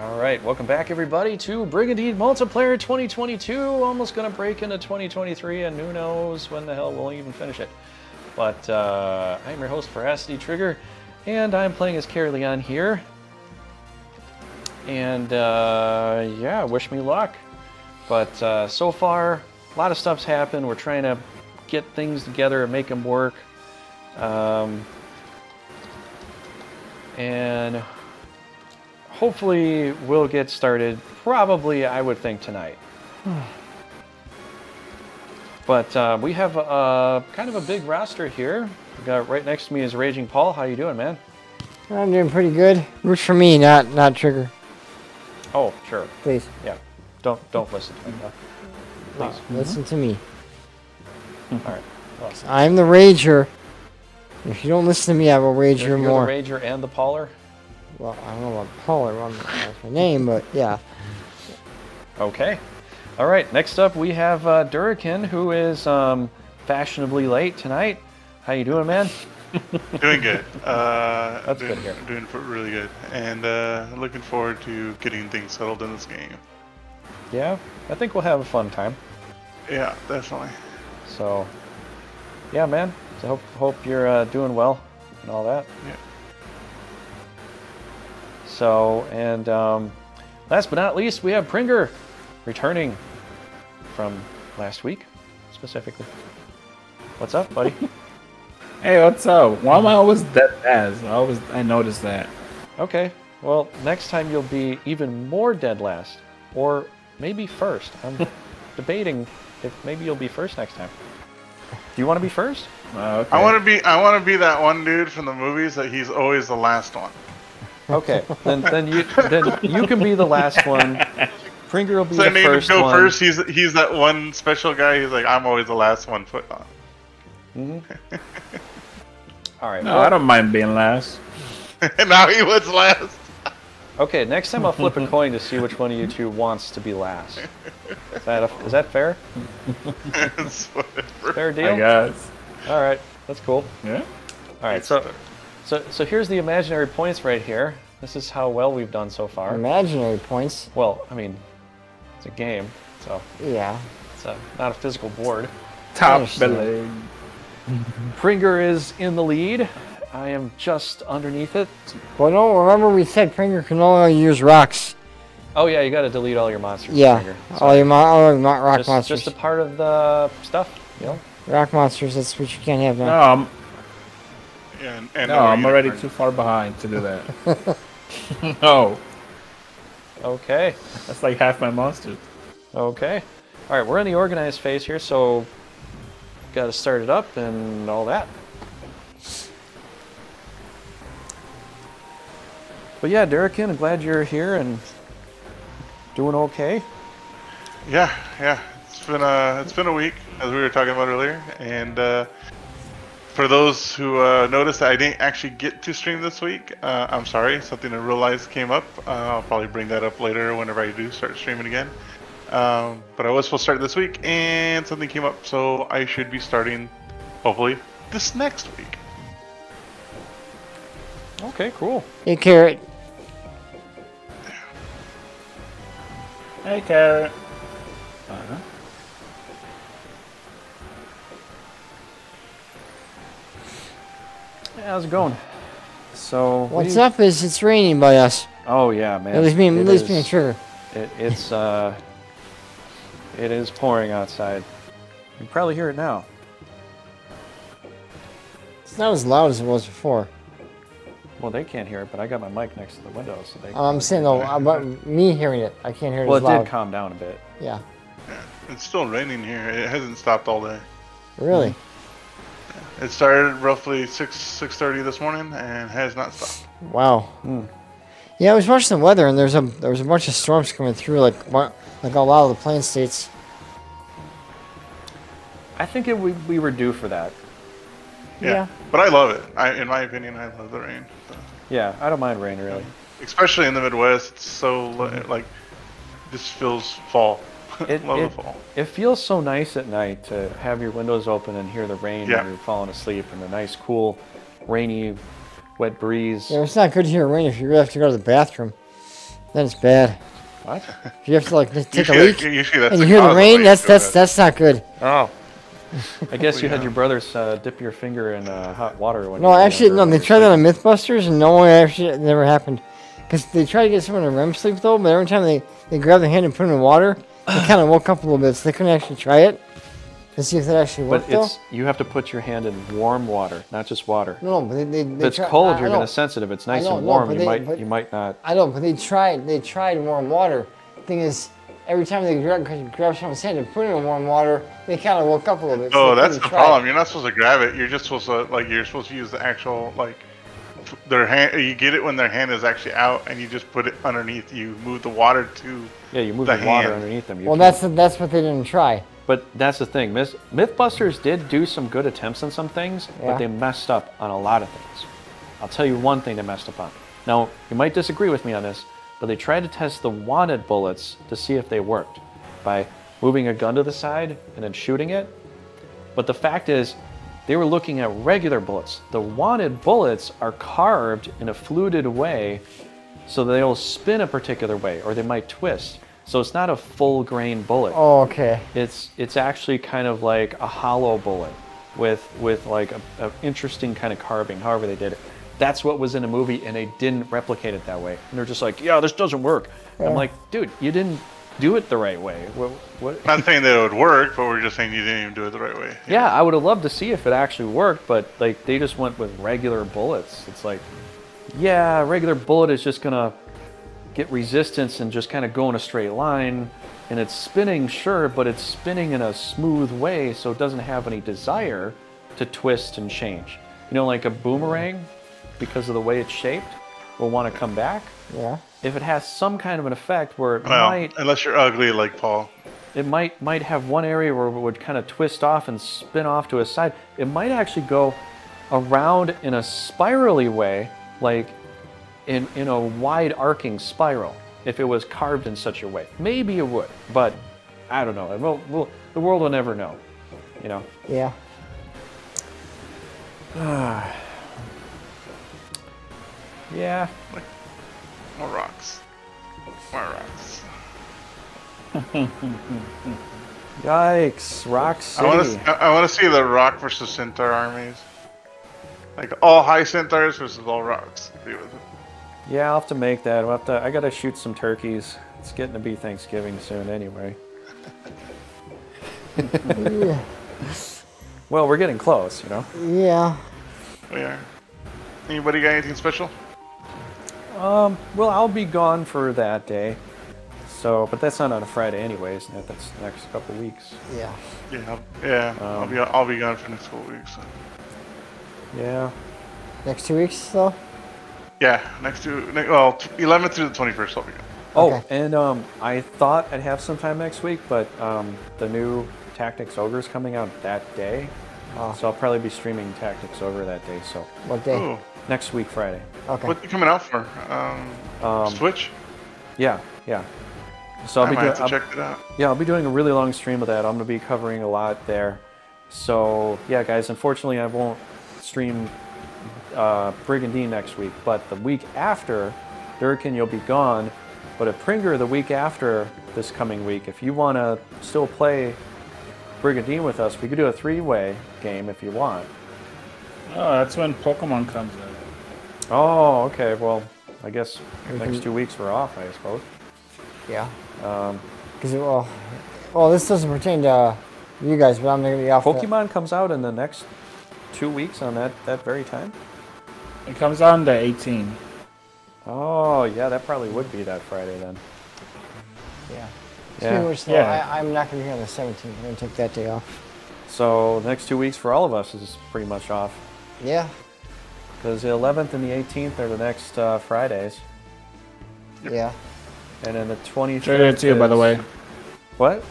All right, welcome back everybody to Brigandine Multiplayer 2022. Almost gonna break into 2023 and who knows when the hell we'll even finish it. But uh, I'm your host, Veracity Trigger, and I'm playing as Caerleon here. And uh, yeah, wish me luck. But uh, so far, a lot of stuff's happened. We're trying to get things together and make them work. Um, and hopefully we'll get started probably I would think tonight. but uh, we have a, kind of a big roster here. We got right next to me is Raging Paul. How you doing, man? I'm doing pretty good. Root for me, not not Trigger, Oh, sure. please. Yeah. Don't don't listen to me. No. Please. Listen to me. All right. Well, I'm the Rager. If you don't listen to me, I will rage you you're more. the Rager and the Pauler. Well, I don't know about Paul or that's my name, but yeah. Okay. All right. Next up, we have uh, Durriken, who is um, fashionably late tonight. How you doing, man? Doing good. Uh, That's doing, good to hear. Doing really good, and uh, looking forward to getting things settled in this game. Yeah. I think we'll have a fun time. Yeah, definitely. So, yeah, man. So hope hope you're uh, doing well and all that. Yeah. So, and um, last but not least, we have Pringer returning from last week, specifically. What's up, buddy? Hey, what's up? Why am I always dead last? I always I noticed that. okay. Well, next time you'll be even more dead last, or maybe first. I'm debating if maybe you'll be first next time. Do you want to be first? Uh, okay. I want to be. I want to be that one dude from the movies that he's always the last one. Okay, then then you then you can be the last one. Pringer will be So I the need to first go one. first. He's he's that one special guy. He's like, I'm always the last one put on. Mm-hmm. All right. No, well- I don't mind being last. and now he was last. Okay, next time I'll flip a coin to see which one of you two wants to be last. Is that, a, is that fair? It's whatever. Fair I deal? guess. All right, that's cool. Yeah. All right, so, so so here's the imaginary points right here. This is how well we've done so far. Imaginary points. Well, I mean, it's a game, so Yeah. it's a, not a physical board. Top understand. billing. Pringer is in the lead. I am just underneath it. But no, remember we said Pringer can only use rocks. Oh yeah, you got to delete all your monsters. Yeah. All your, mo- all your mo- rock just, monsters. just a part of the stuff. You know. Rock monsters, that's what you can't have No. I'm and, and no, I'm already too far behind to do that. no, Okay. that's like half my monsters. Okay. All right, we're in the organized phase here, so got to start it up and all that. But yeah, Durriken, I'm glad you're here and doing okay. Yeah, yeah. It's been a it's been a week as we were talking about earlier, and uh, for those who uh, noticed that I didn't actually get to stream this week, uh, I'm sorry. Something I realized came up. Uh, I'll probably bring that up later whenever I do start streaming again. Um, but I was supposed to start this week, and something came up, so I should be starting hopefully this next week. Okay, cool. Hey, Carrot. Hey, carrot. Uh-huh. How's it going? So What's we- up is it's raining by us. Oh yeah, man. At least me, at least is- me and Trigger. It, it's uh, it is pouring outside. You can probably hear it now. It's not as loud as it was before. Well, they can't hear it, but I got my mic next to the window, so they. I'm saying though, about me hearing it, I can't hear it Well, as it loud. did calm down a bit. Yeah. It's still raining here. It hasn't stopped all day. Really? It started roughly six six thirty this morning and has not stopped. Wow. Hmm. Yeah, I was watching the weather, and there's a there was a bunch of storms coming through, like like a lot of the plain states. I think it, we, we were due for that. Yeah. Yeah. But I love it. I, in my opinion, I love the rain. So. Yeah, I don't mind rain really. Especially in the Midwest, it's so li- like this feels fall. It, love it, it feels so nice at night to have your windows open and hear the rain Yeah. when you're falling asleep and the nice, cool, rainy, wet breeze. Yeah, it's not good to hear rain if you really have to go to the bathroom. then it's bad. What? If you have to like just take a leak usually that's and you hear the rain, that's that's that- that's not good. Oh. I guess you had your brothers uh, dip your finger in uh, hot water when No, you were actually, no. They tried that on MythBusters, and no one actually it never happened. Because they tried to get someone to REM sleep though, but every time they they grab their hand and put it in water, they kind of woke up a little bit, so they couldn't actually try it to see if that actually But worked though. it's you have to put your hand in warm water, not just water. No, no, but they, they, they If it's try- cold, I- you're I gonna know. sense it's nice know, and warm, but you they- might but- you might not. I know, but they tried. They tried warm water. Thing is, every time they grab, grab someone's hand and put it in warm water, they kind of woke up a little bit. Oh, they that's the couldn't it. problem. You're not supposed to grab it. You're just supposed to like you're supposed to use the actual like their hand. You get it when their hand is actually out, and you just put it underneath. You move the water to. Yeah, you move the the, water underneath them. You Well, can't- that's that's what they didn't try. But that's the thing. Myth, Mythbusters did do some good attempts on some things, Yeah. but they messed up on a lot of things. I'll tell you one thing they messed up on. Now, you might disagree with me on this, but they tried to test the wanted bullets to see if they worked by moving a gun to the side and then shooting it. But the fact is, they were looking at regular bullets. The wanted bullets are carved in a fluted way so they'll spin a particular way or they might twist. So it's not a full grain bullet Oh, okay. it's it's actually kind of like a hollow bullet with with like a, a interesting kind of carving however they did it that's what was in the movie and they didn't replicate it that way and they're just like yeah this doesn't work i'm like dude you didn't do it the right way what, what? Not saying that it would work, but we're just saying you didn't even do it the right way. yeah i would have loved to see if it actually worked but like they just went with regular bullets it's like yeah a regular bullet is just gonna get resistance and just kind of go in a straight line and it's spinning sure but it's spinning in a smooth way so it doesn't have any desire to twist and change you know like a boomerang because of the way it's shaped will want to come back Yeah. if it has some kind of an effect where it Well, might unless you're ugly like Paul. it might might have one area where it would kind of twist off and spin off to a side. It might actually go around in a spirally way, like in in a wide arcing spiral. If it was carved in such a way, maybe it would, but I don't know. We'll, we'll, the world will never know. You know. Yeah. Yeah. More rocks. More rocks. Yikes! Rock City. I want to see the rock versus centaur armies. Like all high centaurs versus all rocks. Agree with it. Yeah, I'll have to make that. We'll have to, I gotta shoot some turkeys. It's getting to be Thanksgiving soon, anyway. Well, we're getting close, you know. Yeah. We are. Anybody got anything special? Um, well, I'll be gone for that day. So, but that's not on a Friday anyways. That that's the next couple weeks. Yeah. Yeah. I'll, yeah. I'll Um, be. I'll be gone for the next couple weeks. So. Yeah. Next two weeks though. Yeah. Next two, Ne- well, 11th through the 21st. I'll be gone. Oh, Okay. and um, I thought I'd have some time next week, but um, the new Tactics Ogre is coming out that day. Oh. So I'll probably be streaming Tactics Ogre that day. So What day? Ooh. next week, Friday. Okay. What you coming out for? Um, Um, Switch. Yeah, yeah. So I'll I be might doing. have to check it out. Yeah, I'll be doing a really long stream of that. I'm going to be covering a lot there. So, yeah, guys, unfortunately, I won't stream uh, Brigandine next week, but the week after, Durkin, you'll be gone. But at Pringer, the week after this coming week, if you want to still play Brigandine with us, we could do a three way game if you want. Oh, that's when Pokemon comes out. Oh, okay. Well, I guess We next two weeks we're off, I suppose. Yeah. Um, Because well, well, this doesn't pertain to you guys, but I'm gonna be off. the- Pokemon comes out in the next two weeks on that, that very time. It comes on the 18. Oh, yeah, that probably would be that Friday then. Yeah. Yeah. Speaking though, Yeah. I, I'm not gonna be here on the 17th. I'm gonna take that day off. So the next two weeks for all of us is pretty much off Yeah. because the 11th and the 18th are the next uh, Fridays, Yeah. and then the 25th. Sure, it's you, by the way. What?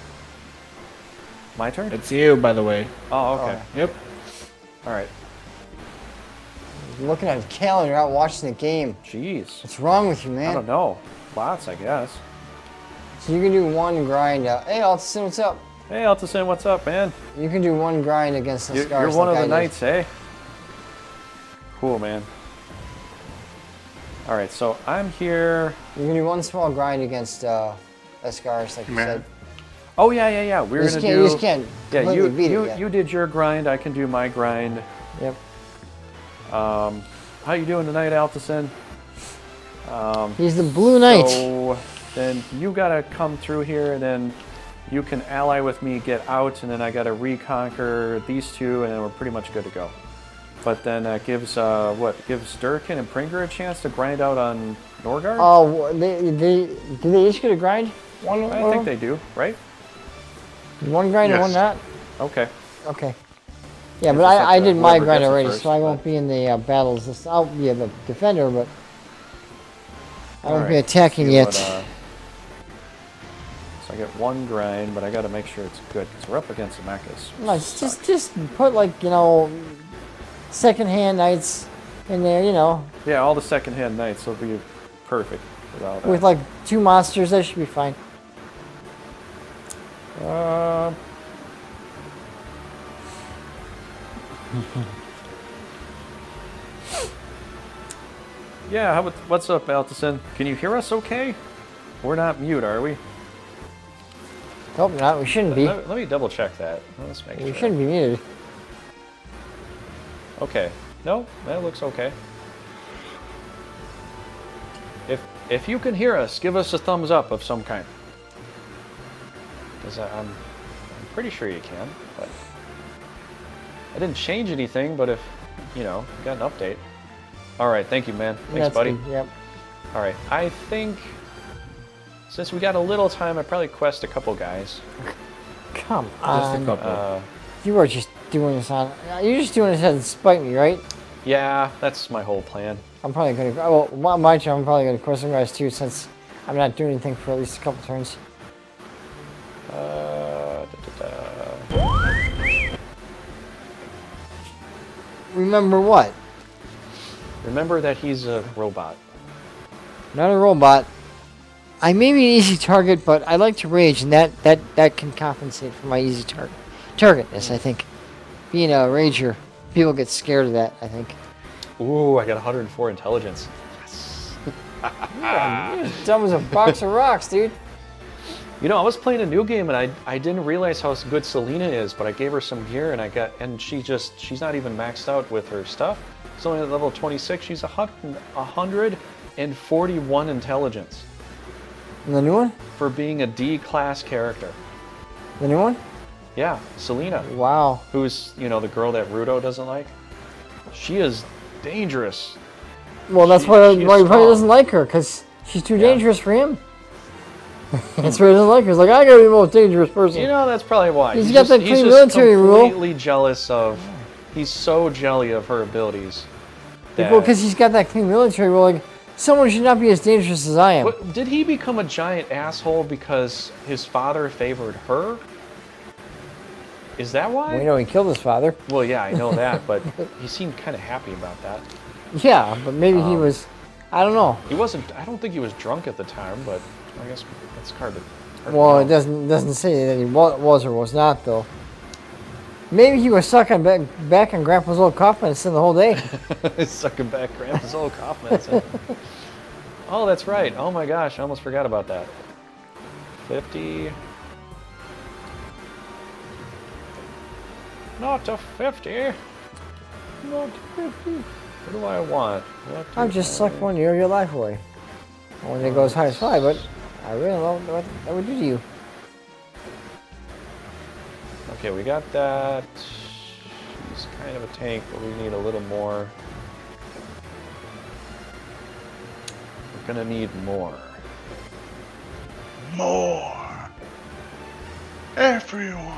My turn? It's you, by the way. Oh, okay. Yep. All right. Looking at the calendar, you're out watching the game. Jeez. What's wrong with you, man? I don't know. Lots, I guess. So you can do one grind. Uh, hey, Alton, what's up? Hey, Altasin, what's up, man? You can do one grind against the You're, scars. you're one like of the did. knights, eh? Cool, man. All right, so I'm here. You're gonna do one small grind against uh, Esgares, like you Man. said. Oh yeah, yeah, yeah. We're You gonna do. you just can't yeah, you beat you it yet. you did your grind. I can do my grind. Yep. Um, how you doing tonight, Altison? Um, He's the Blue Knight. So then you gotta come through here, and then you can ally with me, get out, and then I gotta reconquer these two, and then we're pretty much good to go. But then that gives uh, what gives Durkin and Pringer a chance to grind out on Norgard. Oh, they, they, do they each get a grind? One, I one think they do, right? One grind and one Yes. not? Okay. Okay. Yeah, It's but I, I did my grind already, first, so I won't be in the uh, battles. This, I'll be the defender, but I won't be attacking yet. what, uh, so I get one grind, but I gotta make sure it's good because we're up against the mechas. No, just, just just put like you know, secondhand knights in there. You know, Yeah, all the second-hand knights will be perfect without with like two monsters, that should be fine. Uh, yeah, how about, what's up, Altison? Can you hear us okay? We're not mute, are we? Hope not. We shouldn't be. Let, let me double check that. Let's make We sure. shouldn't be muted. Okay. No, that looks okay. If if you can hear us, give us a thumbs up of some kind. Because I'm, I'm pretty sure you can, but I didn't change anything. But if you know, you got an update. All right, thank you, man. Thanks, That's buddy. good, Yep. All right, I think since we got a little time, I probably quest a couple guys. Come Just a on. couple. Uh, You are just doing this on. You're just doing this to spite me, right? yeah, that's my whole plan. I'm probably gonna. Well, my- my turn. I'm probably gonna quest some guys too, since I'm not doing anything for at least a couple turns. Uh, da, da, da. Remember what? Remember that he's a robot. Not a robot. I may be an easy target, but I like to rage, and that that that can compensate for my easy target targetness. I think. Being a rager, people get scared of that. I think. Ooh, I got 104 intelligence. You're dumb as a box of rocks, dude. You know, I was playing a new game and I I didn't realize how good Selena is, but I gave her some gear and I got and she just she's not even maxed out with her stuff. She's only at level 26. She's a hundred- 141 intelligence And the new one. for being a D class character. The new one. Yeah, Selena, Wow. who's you know the girl that Rudo doesn't like. She is dangerous. Well, that's She- why, why he probably doesn't like her, because she's too Yeah. dangerous for him. That's he doesn't like her. He's like, I gotta be the most dangerous person. You know, that's probably why. He's got that he's clean military rule. completely jealous of. He's so jelly of her abilities. that- well, because he's got that clean military rule. Like, someone should not be as dangerous as I am. What, did he become a giant asshole because his father favored her? Is that why? We know he killed his father. Well, yeah, I know that, but he seemed kind of happy about that. Yeah, but maybe he Um, was. I don't know. He wasn't. I don't think he was drunk at the time, but I guess that's. Hard to Well, it doesn't doesn't say that he wa- was or was not though. Maybe he was sucking back, back on Grandpa's old coffin and the whole day. Sucking back Grandpa's old Kaufman. oh, that's right. Oh my gosh, I almost forgot about that. 50. Not to 50. Not to 50. What do I want? Do I've just I- sucked one year of your life away. I wouldn't go as high as five, but I really don't know what that would do to you. Okay, we got that. He's kind of a tank, but we need a little more. We're gonna need more. More. Everyone.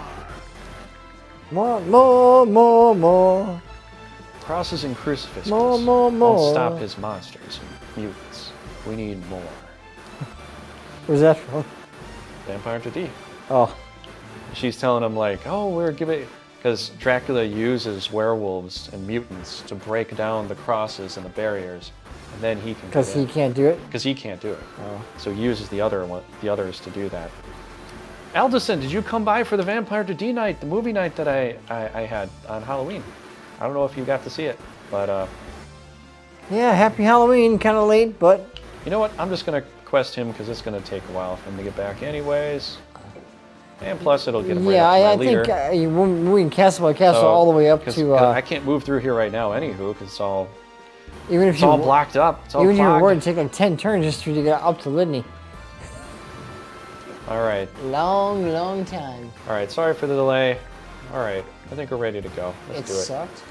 More, more, more, more. Crosses and crucifixes More, more, won't stop his monsters and mutants. We need more. Where's that from? Vampire Hunter D. Oh, She's telling him like, oh, we're giving because Dracula uses werewolves and mutants to break down the crosses and the barriers, and then he can. because he can't do it. because he can't do it. Oh. So he uses the other one, the others to do that. Aldison, did you come by for the Vampire Hunter D night, the movie night that I, I, I had on Halloween? I don't know if you got to see it, but uh, Yeah, happy Halloween. Kind of late, but You know what? I'm just gonna quest him because it's gonna take a while for him to get back, anyways. And plus, it'll get him right yeah, to I, I think uh, we can castle by castle So, all the way up to uh, I can't move through here right now, anywho, because it's all even if it's you all blocked up. It's all even if you were to take like ten turns just to get up to Lydney. All right, Long, long time. all right. Sorry for the delay. All right, I think we're ready to go. Let's it do it. sucked.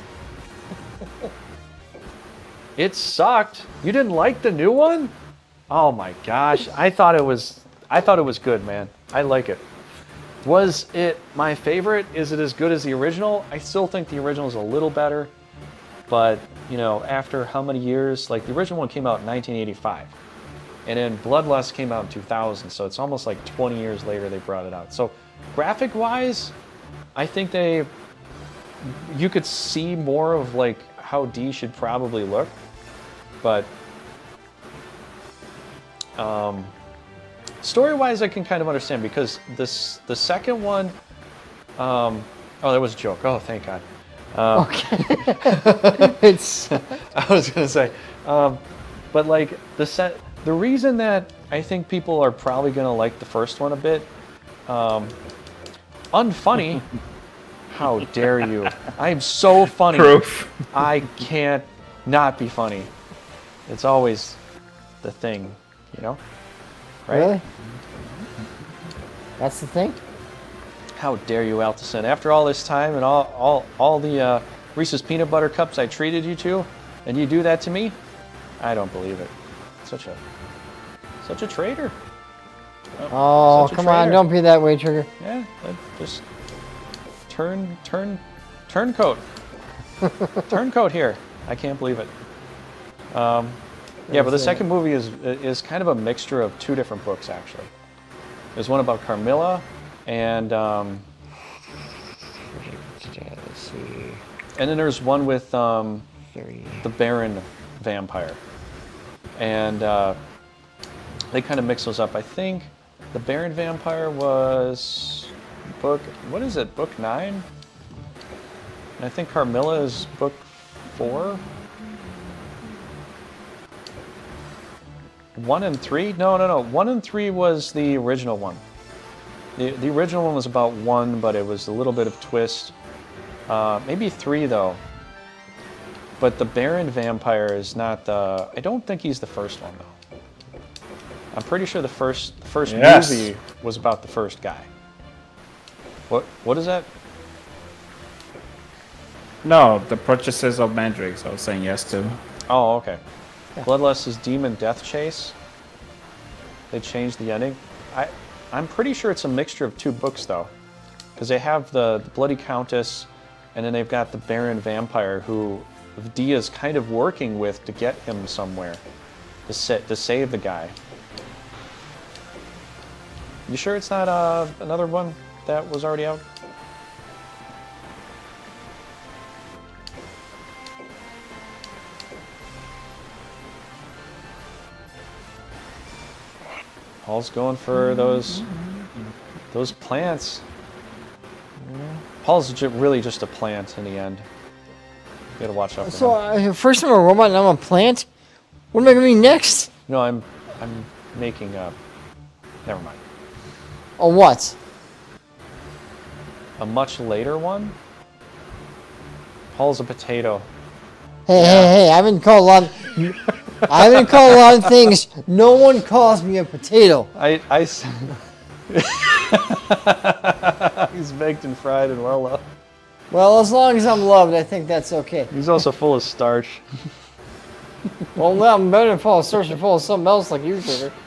It sucked. You didn't like the new one? Oh my gosh. I thought it was I thought it was good, man. I like it. Was it my favorite? Is it as good as the original? I still think the original is a little better. But, you know, after how many years? Like the original one came out in 1985. And then Bloodlust came out in 2000, so it's almost like 20 years later they brought it out. So, graphic wise, I think they you could see more of like how D should probably look, but um, story-wise, I can kind of understand because this the second one. Um, oh, that was a joke. Oh, thank God. Um, It's I was gonna say, um, but like the set, the reason that I think people are probably gonna like the first one a bit, um, unfunny. How dare you? I am so funny. Proof. I can't not be funny. It's always the thing, you know? Right? really. That's the thing. How dare you, Altison? After all this time and all, all, all the uh, Reese's peanut butter cups I treated you to, and you do that to me? I don't believe it. Such a, such a traitor. Oh, such a come on! Don't be that way, Trigger. Yeah, just turn, turn, turncoat. turncoat here. I can't believe it. Um, yeah, but the second movie is is kind of a mixture of two different books actually. There's one about Carmilla, and um, Let's see. and then there's one with um, the Baron vampire, and uh, they kind of mix those up. I think the Baron vampire was book. What is it? Book nine. And I think Carmilla is book four. One and three? No, no, no. One and three was the original one. The, the original one was about one, but it was a little bit of twist. Uh, maybe three though. But the Baron vampire is not the. I don't think he's the first one though. I'm pretty sure the first the first Yes. movie was about the first guy. What what is that? No, the purchases of Mandrakes. I was saying yes to. Oh, okay. Bloodlust is Demon Death Chase. They changed the ending. I I'm pretty sure it's a mixture of two books though, because they have the, the Bloody Countess, and then they've got the Baron Vampire who Dia's kind of working with to get him somewhere, to to save the guy. You sure it's not uh, another one that was already out? Paul's going for those those plants. Paul's really just a plant in the end. You gotta watch out for So uh, first I'm a robot, now I'm a plant. What am I gonna be next? No, I'm I'm making a. Never mind. Oh, what? A much later one. Paul's a potato. Hey, hey, hey! I've been called a lot. I've been called a lot of things. No one calls me a potato. I, I He's baked and fried and well loved. Well, as long as I'm loved, I think that's okay. He's also full of starch. Well, now I'm better than full of starch and full of something else like you.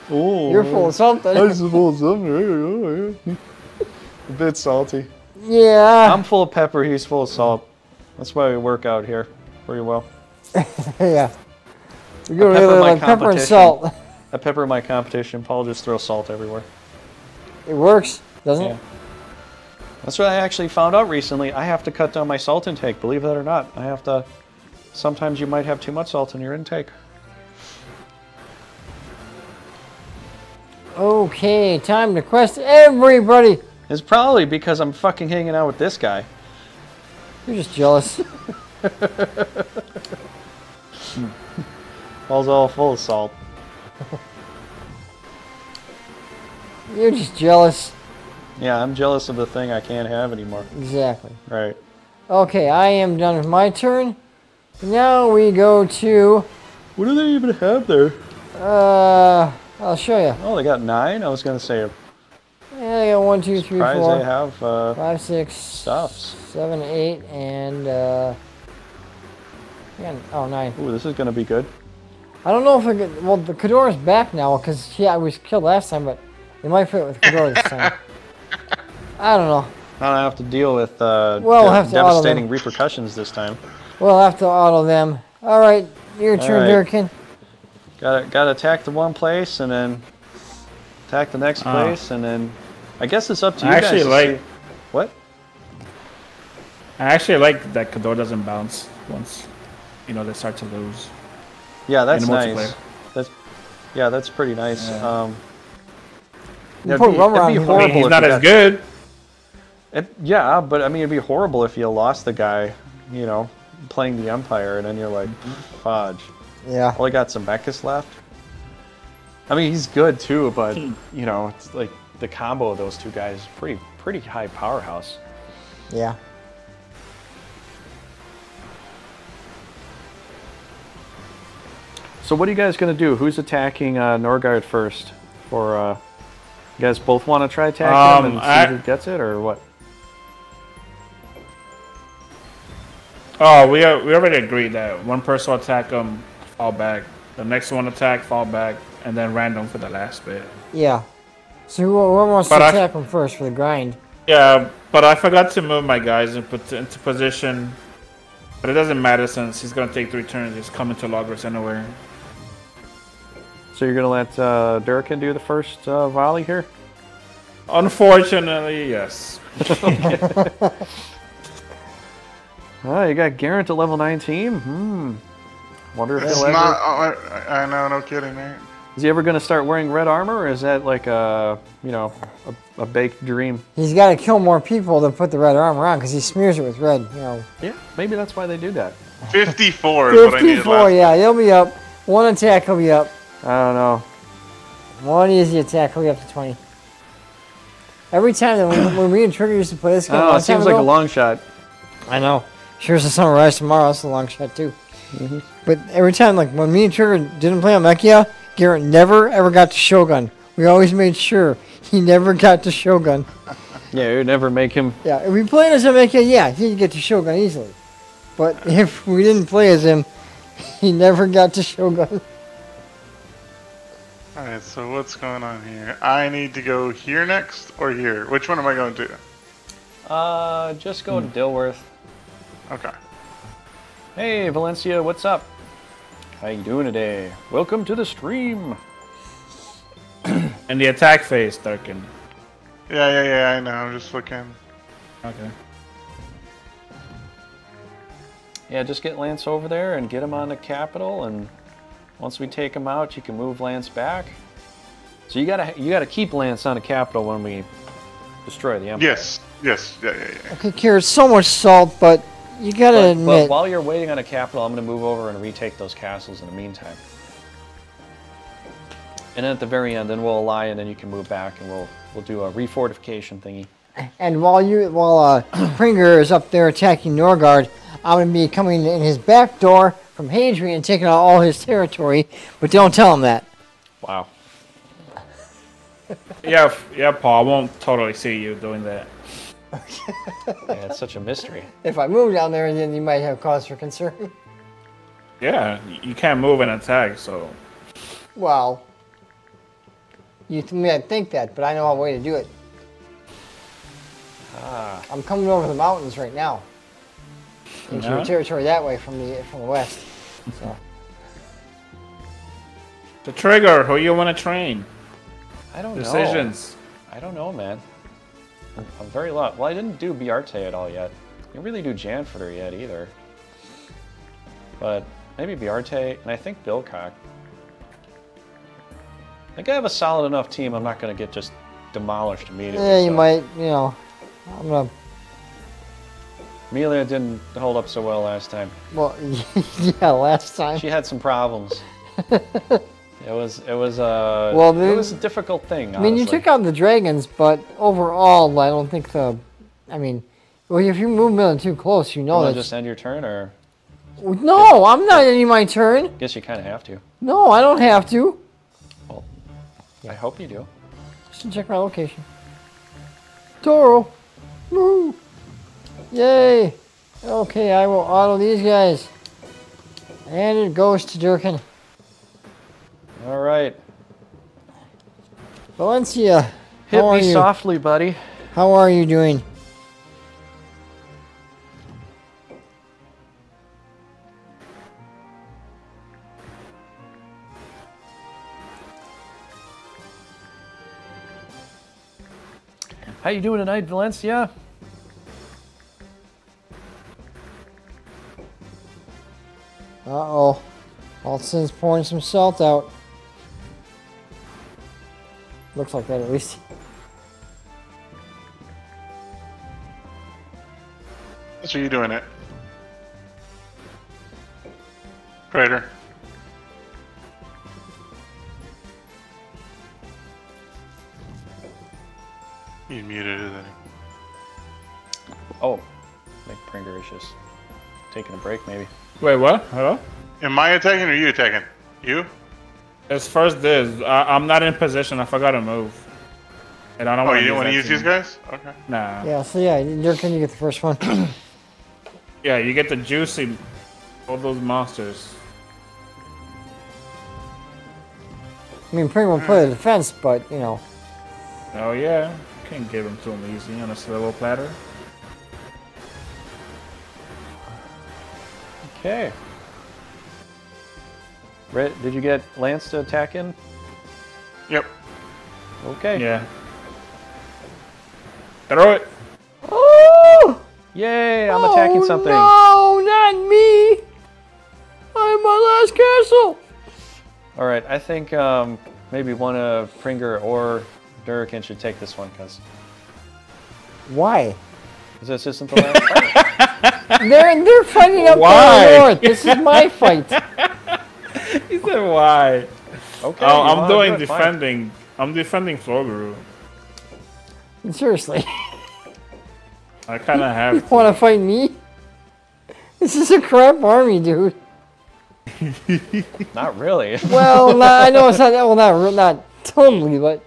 Oh, You're full of something. I'm full of something. A bit salty. Yeah. I'm full of pepper. He's full of salt. That's why we work out here pretty well. yeah. We go pepper together my like pepper and competition. salt. I pepper my competition. Paul just throws salt everywhere. It works, doesn't Yeah. it? That's what I actually found out recently. I have to cut down my salt intake. Believe that or not, I have to. Sometimes you might have too much salt in your intake. Okay, time to quest everybody. It's probably because I'm fucking hanging out with this guy. You're just jealous. Hmm. Ball's all full of salt. You're just jealous. Yeah, I'm jealous of the thing I can't have anymore. Exactly. Right. Okay, I am done with my turn. Now we go to. What do they even have there? Uh, I'll show you. Oh, they got nine? I was going to say, Yeah, they got one, two, three, surprised they have uh, five, six, stuffs. seven, eight, and uh, yeah, oh nine. Ooh, this is going to be good. I don't know if I could. Well, the Kadora's back now because yeah, I was killed last time, but they might fit with Kadora this time. I don't know. I don't have to deal with uh, Well, we'll de- have to devastating repercussions this time. We'll have to auto them. All right, your All turn, right. Durkin. Got to got to attack the one place and then attack the next Ah. place and then I guess it's up to you I actually guys. to like- see- what? I actually like that Kador doesn't bounce once, you know, they start to lose. Yeah, that's in nice. multiplayer. That's yeah, that's pretty nice. Yeah. Um, it'd be, it'd be him, I horrible mean, he's not you as got- good. It, yeah, but I mean, it'd be horrible if you lost the guy, you know, playing the Empire, and then you're like, fudge. Yeah. Well, Only got some Mechas left. I mean, he's good too, but Hmm. you know, it's like the combo of those two guys is pretty pretty high powerhouse. Yeah. So what are you guys gonna do? Who's attacking uh, Norgard first? For uh, you guys both want to try attacking Um, him and see I- who gets it, or what? Oh, we are, we already agreed that one person will attack him, fall back. The next one attack, fall back, and then random for the last bit. Yeah. So who, whoever wants But to I- attack him first for the grind? Yeah, but I forgot to move my guys in, put into position. But it doesn't matter since he's gonna take three turns. He's coming to Logos anywhere. So you're gonna let uh, Durkin do the first uh, volley here? Unfortunately, yes. Oh, you got Garrett at level 19. Hmm. Wonder if It's he'll ever. not. oh, I, I know, no kidding, man. Is he ever gonna start wearing red armor, or is that like a you know a, a baked dream? He's got to kill more people than put the red armor on because he smears it with red. You know. Yeah, maybe that's why they do that. 54 is what I needed 54, yeah, he'll be up. One attack will be up. I don't know. One easy attack be up to 20. Every time that when, when me and Trigger used to play this game, I don't a know. long It seems time like a long shot. I know. Sure as the sun will rise tomorrow. That's a long shot too. Mm-hmm. But every time, like when me and Trigger didn't play on Mechia, Garrett never ever got to Shogun. We always made sure he never got to Shogun. Yeah, it would never make him. Yeah, if we played as a Mechia, yeah, he'd get to Shogun easily. But if we didn't play as him, he never got to Shogun. Alright, so what's going on here? I need to go here next or here? Which one am I going to? Uh, just go to Dilworth. Okay. Hey, Valencia, what's up? How you doing today? Welcome to the stream. And the attack phase, Durkin. Yeah, yeah, yeah, I know. I'm just looking. Okay. Yeah, just get Lance over there and get him on the capital, and once we take him out, you can move Lance back. So you gotta you gotta keep Lance on the capital when we destroy the Empire. Yes, yes, yeah, yeah, yeah. Okay, Kira, so much salt, but you gotta But, but while you're waiting on a capital, I'm gonna move over and retake those castles in the meantime. And then at the very end, then we'll ally, and then you can move back, and we'll we'll do a refortification thingy. and while you while uh, Pringer is up there attacking Norgard, I'm gonna be coming in his back door from Hadrian taking out all his territory. But don't tell him that. Wow. Yeah, yeah, Paul. I won't totally see you doing that. Yeah, it's such a mystery. If I move down there, then you might have cause for concern. Yeah, you can't move and attack, so well, you th- may think that, but I know a way to do it. Ah, I'm coming over the mountains right now into your territory that way from the from the west. So the trigger. Who you want to train? I don't know. Decisions. I don't know, man. I'm, I'm very lost. Well, I didn't do Biarte at all yet. I didn't really do Janford yet either. But maybe Biarte, and I think Bilcock. I think I have a solid enough team. I'm not going to get just demolished immediately. yeah, you so. might, you know, I'm gonna. Amelia didn't hold up so well last time. Well, yeah, last time. She had some problems. It was it was a Well, it the- was a difficult thing. I mean, you took out the dragons, but overall, I don't think the. I mean, well, if you move them too close, you know that. just end your turn, or No, I'm not ending my turn. guess you kind of have to. No, I don't have to. Well, I hope you do. Just check my location. Toro. Woo. Yay. Okay, I will auto these guys. And it goes to Durkin. All right, Valencia. hit me you? softly, buddy. How are you doing? How you doing tonight, Valencia? Uh-oh. Alton's pouring some salt out. Looks like that at least. So you doing it? Crater. You muted it, isn't he? Oh, Nick Pringer is just taking a break, maybe. Wait, what? Hello? Am I attacking or you attacking? You? It's first diz. I, I'm not in position. I forgot to move. And I don't Oh, want you didn't want to that use these guys? Okay. Nah. Yeah, so yeah, you're going to get the first one. Yeah, you get the juicy, all those monsters. I mean, Pringer will play the defense, but, you know. Oh yeah, can't give them to him easy on a silver platter. Okay. Red, did you get Lance to attack in? Yep. Okay. Yeah. Throw it. Oh! Yay! I'm attacking Oh, something. No, not me! I'm my last castle! All right. I think um, maybe one of Pringer or Durkin should take this one because Why? this isn't the last fight. They're they're fighting up Why? there north. This is my fight. He said why? Okay. Oh, I'm doing do it, fine. defending. I'm defending Floguru. Seriously, I kind of have. you want to fight me? This is a crap army, dude. Not really. Well, not, I know it's not well, not not totally, but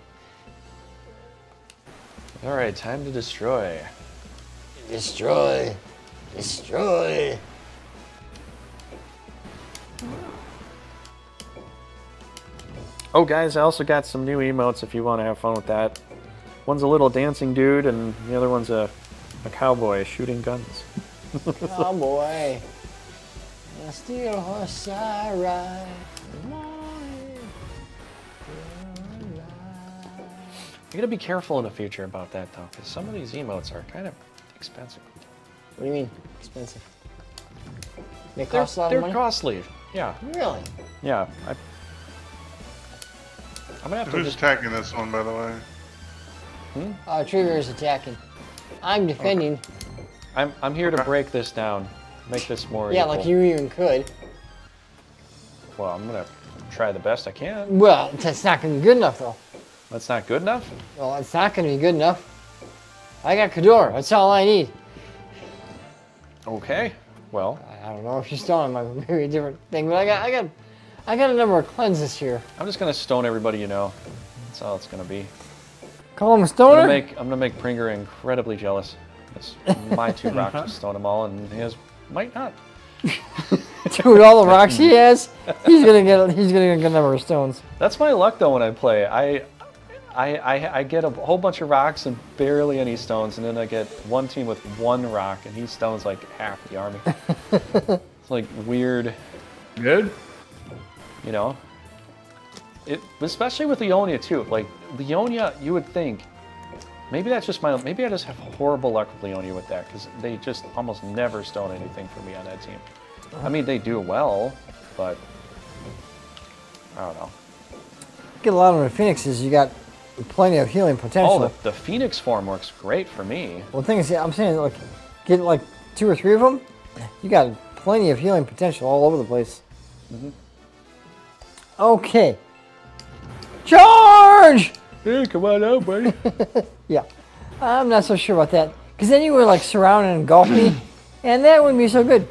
All right. Time to destroy. destroy, destroy. Oh, guys, I also got some new emotes if you want to have fun with that. One's a little dancing dude, and the other one's a, a cowboy shooting guns. Oh boy, a steel horse I ride. You gotta be careful in the future about that, though, because some of these emotes are kind of expensive. What do you mean expensive? They They're, cost a lot they're of money. costly. Yeah, Really? yeah. I, I'm gonna have to Who's just. attacking this one, by the way? Uh, Trigger is attacking. I'm defending. I'm I'm here to break this down, make this more. Yeah, equal. like you even could. Well, I'm gonna try the best I can. Well, that's not gonna be good enough though. That's not good enough. Well, it's not gonna be good enough. I got Kador. That's all I need. Okay. Well, I I don't know if you're stoned might be a different thing, but I got, I got, I got a number of cleanses here. I'm just gonna stone everybody you know. That's all it's gonna be. Call him a I'm stoner. gonna make I'm gonna make Pringer incredibly jealous. It's my two rocks will stone them all, and his might not. Dude, all the rocks he has, he's gonna get, he's gonna get a good number of stones. That's my luck though when I play. I, I, I, I get a whole bunch of rocks and barely any stones, and then I get one team with one rock, and he stones like half the army. it's like weird, Good. you know. It especially with Leonia too. Like Leonia, you would think maybe that's just my maybe I just have horrible luck with Leonia with that because they just almost never stone anything for me on that team. I mean they do well, but I don't know. Get a lot of the phoenixes. You got plenty of healing potential. Oh, the, the Phoenix form works great for me. Well, the thing is, I'm saying like, get like two or three of them. You got plenty of healing potential all over the place. Mm-hmm. Okay. Charge! Hey, come on out, buddy. Yeah. I'm not so sure about that. Because then you would like surround and engulf me, and that wouldn't be so good.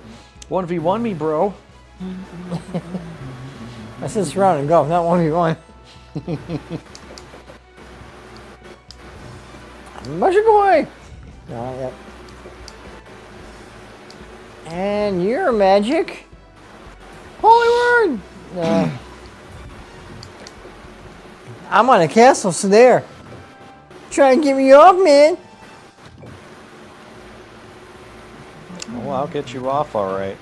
1v1 me, bro. I said surround and engulf, not 1v1. Magic away! No, not yet. And your magic. Holy word! No. Uh. I'm on a castle, so there. Try and get me off, man. Well, I'll get you off, all right.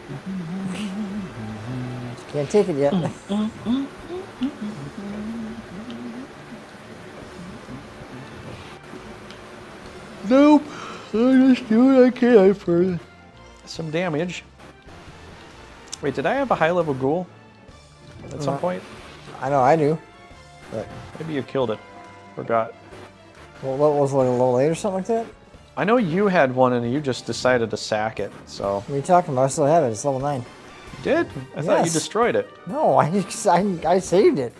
Can't take it yet. Nope. I just do what I can for some damage. Wait, did I have a high level ghoul at some Uh, point? I know, I do. Maybe you killed it. Forgot. Well, what was it, like a little late or something like that? I know you had one and you just decided to sack it. So What are you talking about? I still have it. It's level 9. you did? I thought you destroyed it. No, I, I, I saved it.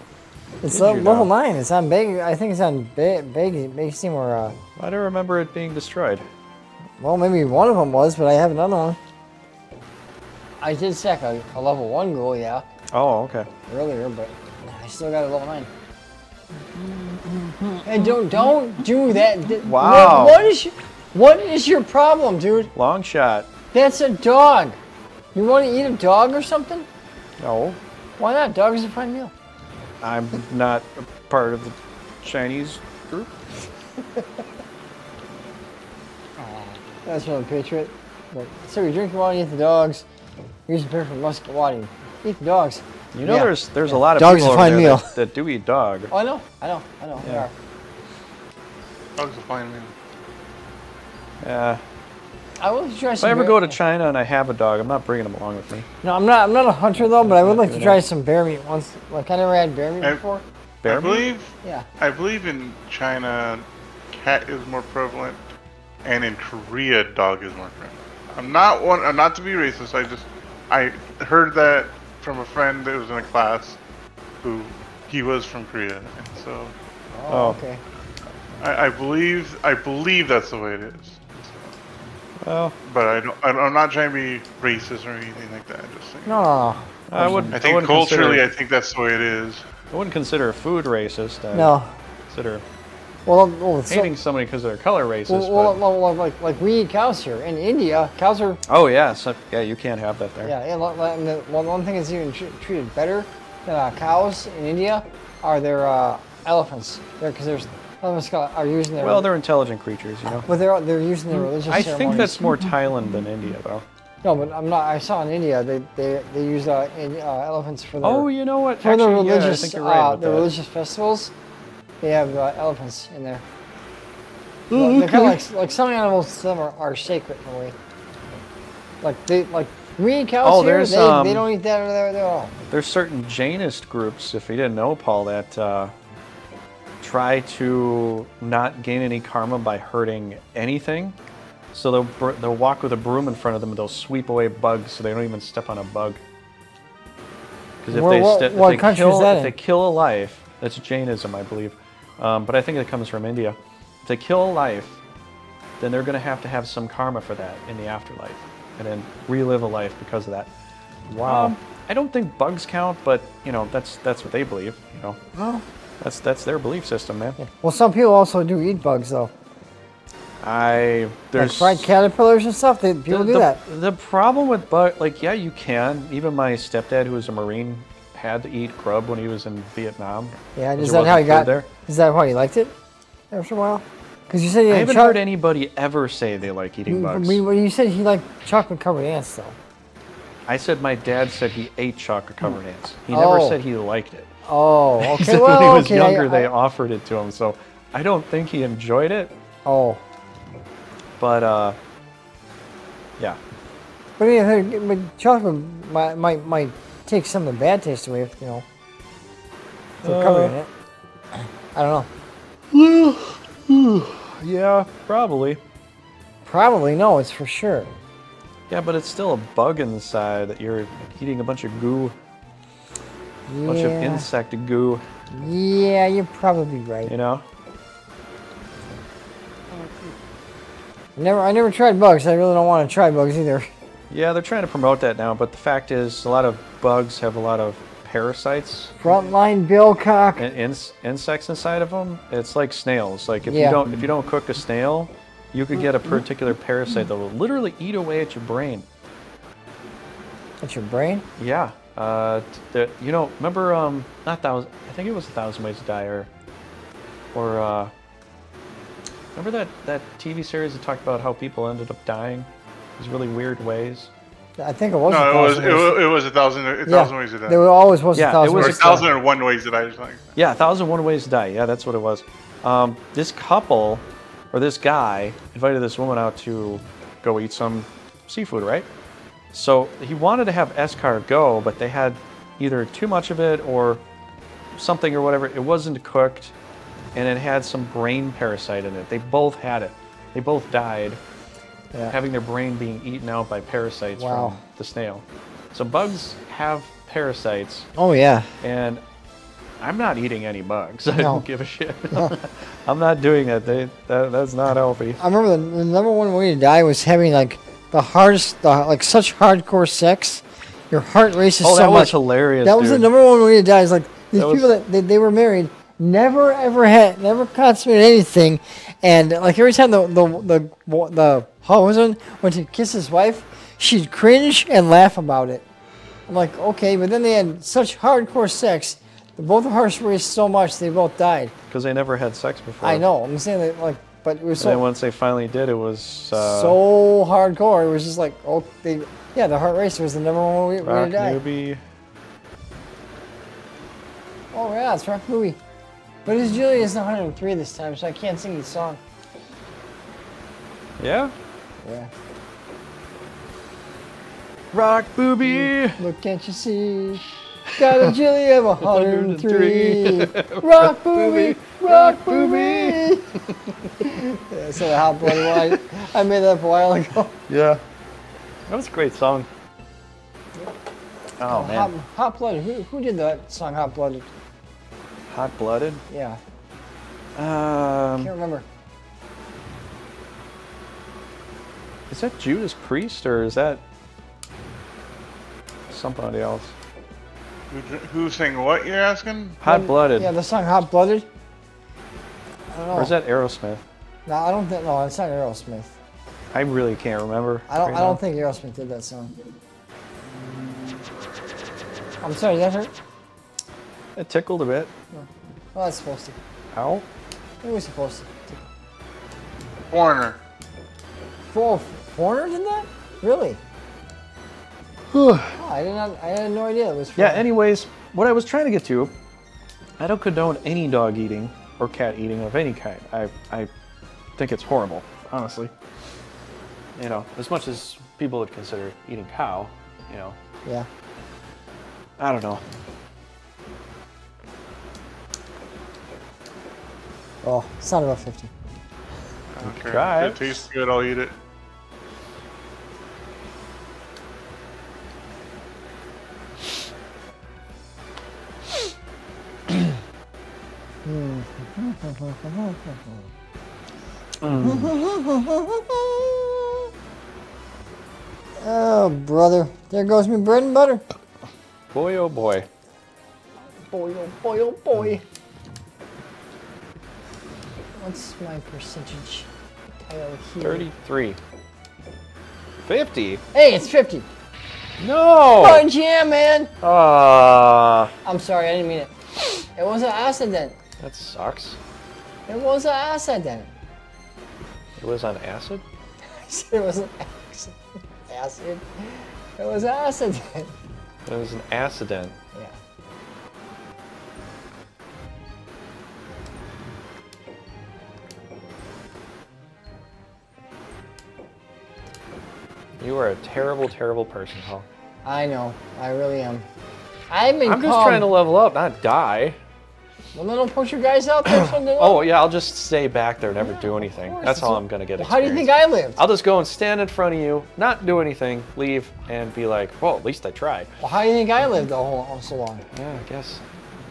It's Did le- level now? 9. It's on Big. I think it's on Big. Big, big Steam or, uh, I don't remember it being destroyed. well, maybe one of them was, but I have another one. I did sack a, a level 1 ghoul, yeah, Oh, okay. earlier, but I still got a level 9. And don't don't do that. Wow. What, what is your, what is your problem, dude? Long shot. That's a dog. You want to eat a dog or something? No, Why not? Dog is a fine meal. I'm not a part of the Chinese group. That's from a Patriot. But so you drink your water, eat the dogs. Use the prayer for musket water. Eat the dogs. You know, Yeah. there's there's a lot of Dog's people over there that, that do eat dog. Oh, I know, I know, I know. they Yeah. are. Dogs are fine, man. Yeah. I will try If some. I ever bear- go to China and I have a dog, I'm not bringing him along with me. No, I'm not. I'm not a hunter though, but I would like to try some bear meat once. Like I never had bear meat I- before. Bear I meat? believe Yeah. I believe in China, cat is more prevalent, and in Korea, dog is more prevalent. I'm not one. I'm not to be racist. I just I heard that from a friend that was in a class, who he was from Korea, and so Oh, Oh. okay. I, I believe I believe that's the way it is. Well, But I don't. I don't- I'm not trying to be racist or anything like that. Just saying. No, no, I wouldn't. I think wouldn't culturally, consider, I think that's the way it is. I wouldn't consider food racist. I no. consider Well, well, so, hating somebody because they're color racist. well, well, but, well, well, like like we eat cows here in India. Cows are oh yeah, so, yeah, you can't have that there. yeah. yeah lo- lo- and the, well, one thing that's even treated better than uh, cows in India are their uh, elephants. There, because there's got- are using their Well, they're intelligent creatures, you know. but they're they're using their religious. I think that's more Thailand than India, though. No, but I'm not. I saw in India they they, they use uh, in, uh, elephants for their Oh, you know what? for the Actually, yeah, religious think right uh, the religious festivals. They have uh, elephants in there. Well, They're kind of like like some animals. Some are, are sacred in a way. Like they like eat cows Oh, here. there's, They, um, they don't eat that over there at all. There's certain Jainist groups, if you didn't know, Paul, that uh, try to not gain any karma by hurting anything. So they'll br- they'll walk with a broom in front of them, and they'll sweep away bugs, so they don't even step on a bug. Because if they what- step, what if they kill, if in? they kill a life, that's Jainism, I believe. Um, but I think it comes from India. If they kill a life, then they're going to have to have some karma for that in the afterlife, and then relive a life because of that. Wow. Um, I don't think bugs count, but you know that's that's what they believe. You know, Well, that's that's their belief system, man. well, some people also do eat bugs though. I Like there's fried caterpillars and stuff. They, people the, do the, that. The problem with bug, like yeah, you can. Even my stepdad, who was a marine, had to eat grub when he was in Vietnam. Yeah. Is that how you food got? there? Is that why he liked it? After a while. Because you said you I haven't heard anybody ever say they like eating mm, bugs. We, well, you said he liked chocolate covered ants though. I said my dad said he ate chocolate covered mm. ants. He never Oh. said he liked it. Oh, okay. well, when he was okay. I- younger, they I- offered it to him. So I don't think he enjoyed it. oh, But uh, yeah. but yeah, but chocolate might, might might take some of the bad taste away. You know, if they're it. I don't know. Yeah, probably. Probably no. It's for sure. Yeah, but it's still a bug inside that you're eating a bunch of goo. Bunch of insect goo, Yeah, you're probably right. you know? I never, I never tried bugs. I really don't want to try bugs either. Yeah, they're trying to promote that now, but the fact is, a lot of bugs have a lot of parasites Frontline Bilcock. and ins- insects inside of them. It's like snails. Like if Yeah. you don't if you don't cook a snail, you could get a particular parasite that will literally eat away at your brain. At your brain. Yeah. Uh, t- the, you know, remember um, not thousand. I think it was a thousand ways to die, or, or uh, remember that that TV series that talked about how people ended up dying, these really weird ways. I think it was. a No, it was thousand it ways. was, it was a thousand a Yeah, thousand ways to die. There always was Yeah, a it thousand was or a ways. a to die. thousand and one ways to die. or something. Yeah, thousand one ways to die. Yeah, that's what it was. Um, this couple, or this guy, invited this woman out to go eat some seafood, right? So he wanted to have escargot, but they had either too much of it or something or whatever. It wasn't cooked, and it had some brain parasite in it. They both had it. They both died, Yeah. having their brain being eaten out by parasites Wow. from the snail. So bugs have parasites, Oh yeah. and I'm not eating any bugs. I don't give a shit. I'm not doing that. They, that. That's not healthy. I remember the, the number one way to die was having like the hardest, the, like such hardcore sex. Your heart races Oh, so that was much. hilarious. that was the number one way to die. Is like these That was- people that they, they were married, never ever had, never consummated anything, and like every time the the the the husband went to kiss his wife, she'd cringe and laugh about it. I'm like, okay, but then they had such hardcore sex. Both hearts raced so much they both died. because they never had sex before. I know. I'm saying that like, but it was And then once they finally did, it was uh, so hardcore. It was just like, oh, they, yeah, the heart race was the number one way, way to die. newbie. Oh yeah, it's rock movie. But it's Julius 103 this time, so I can't sing the song. Yeah. Yeah. Rock booby. Look, can't you see? Got a Jilly of 103. rock movie, rock movie. yeah, so the hot blooded one. I, I made that up a while ago. Yeah. That was a great song. Oh Hot, man. hot blooded. Who, who did that song? Hot blooded. Hot blooded. Yeah, Um, can't remember. is that Judas Priest or is that somebody else? Who, dr- who sang what? You're asking? Hot blooded. Yeah, the song Hot Blooded. I don't know. Or is that Aerosmith? No, I don't think. No, it's not Aerosmith. I really can't remember. I don't. right I don't now. think Aerosmith did that song. I'm sorry. Did that hurt? It tickled a bit. Oh, well, that's supposed to. Ow. It was supposed to. Foreigner. For Foreigner did that? Really? Oh, I did not. I had no idea it was. Yeah, anyways, what I was trying to get to, I don't condone any dog eating or cat eating of any kind. I, I think it's horrible, honestly. You know, as much as people would consider eating cow, you know, Yeah. I don't know. Oh, it's not about 50. Okay. try If it. it tastes good, I'll eat it. Oh, brother. There goes me bread and butter. Boy, oh boy. Boy, oh boy, oh boy. What's my percentage? Tile here. 33. 50? Hey, it's 50. No! Punch yeah, man. Ah, I'm sorry, I didn't mean it. It was an accident. That sucks. It was an accident. It was on acid? I said it was an accident. Acid. It was an accident. It was an accident. Yeah. You are a terrible, terrible person, Paul. I know. I really am. I've been I'm just trying to level up, not die. Well, then don't push your guys out there. so. Oh yeah, I'll just stay back there, never do anything. That's that's how what- I'm gonna get Well, how do you think. I lived? I'll just go and stand in front of you, not do anything, leave, and be like, well, at least I tried. Well, how do you think I lived all, all so long? Yeah, I guess.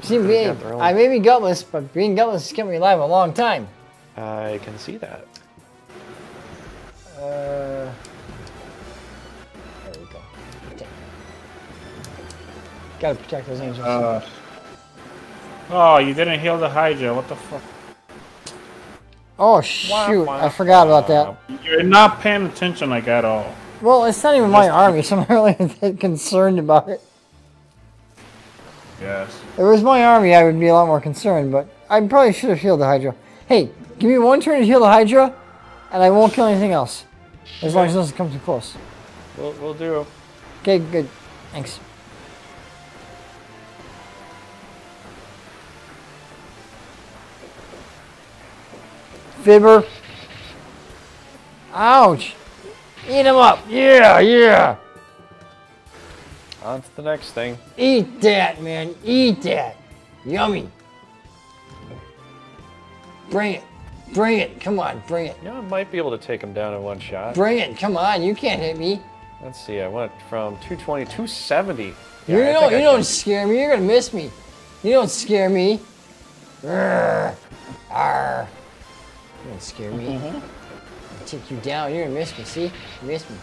See, me, got their own- I may be gutless, but being gutless has kept me alive a long time. I can see that. Uh, there we go. Gotta protect those angels. Uh, oh, you didn't heal the Hydra. What the fuck? oh shoot! I forgot about that. You're not paying attention like at all. Well, it's not even my army, so I'm not really that concerned about it. Yes. If it was my army, I would be a lot more concerned, but I probably should have healed the Hydra. Hey, give me one turn to heal the Hydra, and I won't kill anything else. As long as it doesn't come too close. We'll, we'll do. Okay, good. Thanks. Fibber. Ouch. Eat him up. Yeah, yeah. On to the next thing. Eat that, man. Eat that. Yummy. Bring it. Bring it. Come on, bring it. You know, I might be able to take him down in one shot. Bring it. Come on. You can't hit me. Let's see, I went from 220, to 270. you Yeah, I don't. I You don't can- scare me. You're gonna miss me. You don't scare me. Arr. Arr. You don't scare me. I'll take you down. You're gonna miss me. See? You missed me.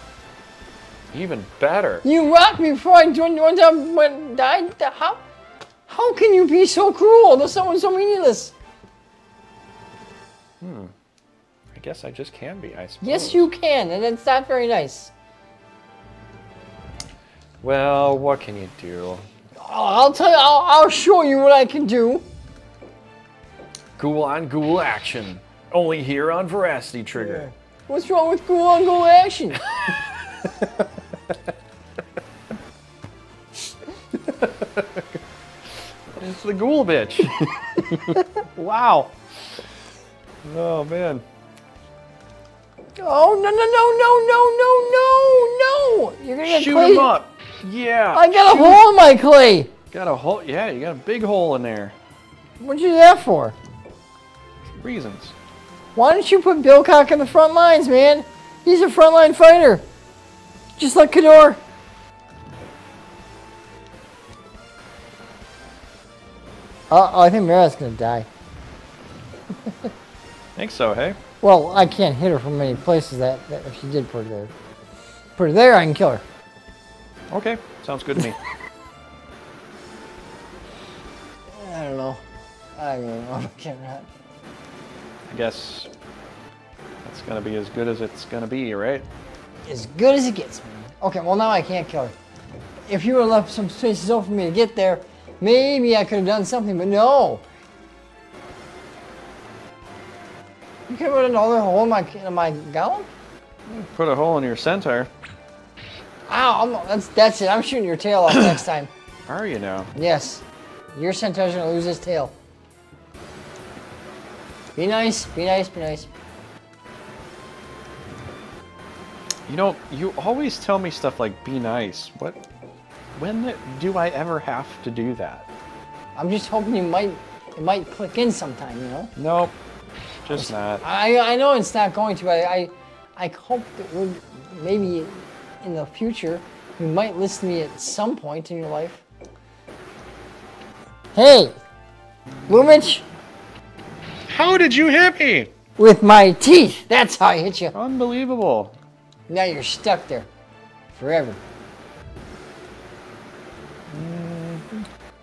Even better. You rocked me before I joined one time when died. How? How can you be so cruel to someone so meaningless? Hmm. I guess I just can be, I suppose. Yes, you can, and it's not very nice. Well, what can you do? I'll I'll tell you. I'll, I'll show you what I can do. Ghoul on ghoul action. Only here on Veracity Trigger. Yeah. What's wrong with cool uncle action? it's the ghoul bitch. wow. Oh man. Oh no no no no no no no! You're gonna shoot clay. him up. Yeah. I got shoot. a hole in my clay. Got a hole. Yeah, you got a big hole in there. What'd you do that for? Reasons. Why don't you put Bilcock in the front lines, man? He's a frontline fighter. Just like Kador. Uh oh, I think Mara's gonna die. Think so, hey? Well, I can't hit her from many places that, that if she did put her there. Put her there, I can kill her. Okay, sounds good to me. I don't know. I don't really know if I can or not. I guess that's gonna be as good as it's gonna be, right? As good as it gets. Okay, well now I can't kill her. If you would have left some spaces open for me to get there, maybe I could have done something, but no. You could have put another hole in my in my golem. Put a hole in your centaur. Ow! I'm, that's that's it. I'm shooting your tail off next time. Are you now? Yes, your centaur's gonna lose his tail. Be nice. Be nice. Be nice. You know, you always tell me stuff like "be nice." What? When do I ever have to do that? I'm just hoping you might it might click in sometime. You know. Nope, just not. I I know it's not going to. I I, I hope that would maybe in the future you might listen to me at some point in your life. Hey, Lumich, How did you hit me? with my teeth. That's how I hit you. Unbelievable. Now you're stuck there forever.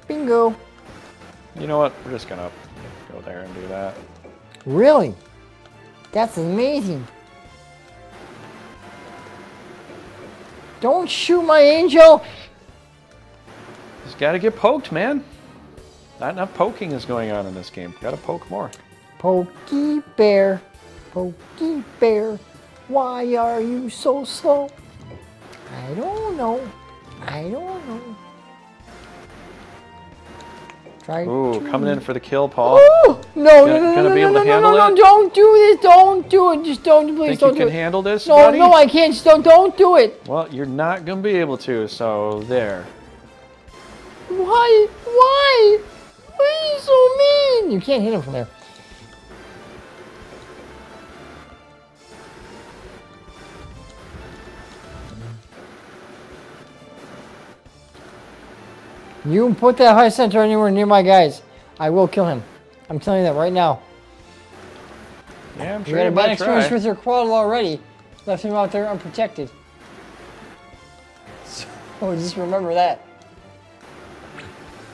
Bingo. You know what? We're just gonna go there and do that. Really? That's amazing. Don't shoot my angel. Just gotta get poked, man. Not enough poking is going on in this game. Gotta poke more. Pokey Bear, Pokey Bear, why are you so slow? I don't know. I don't know. Try Ooh, to- coming in for the kill, Paul. Ooh, no, no, Gonna- no, no, gonna no, be no, able no, to no, handle no, no, don't do this. Don't do it. Just don't, please Think don't you do can it. handle this, no, buddy? no, I can't. Just don't, don't do it. Well, you're not gonna be able to, so there. Why? Why? Why are you so mean? You can't hit him from there. You put that high center anywhere near my guys, I will kill him. I'm telling you that right now. Yeah, I'm You sure had you a bad experience try. with your quad already. Left him out there unprotected. So just remember that.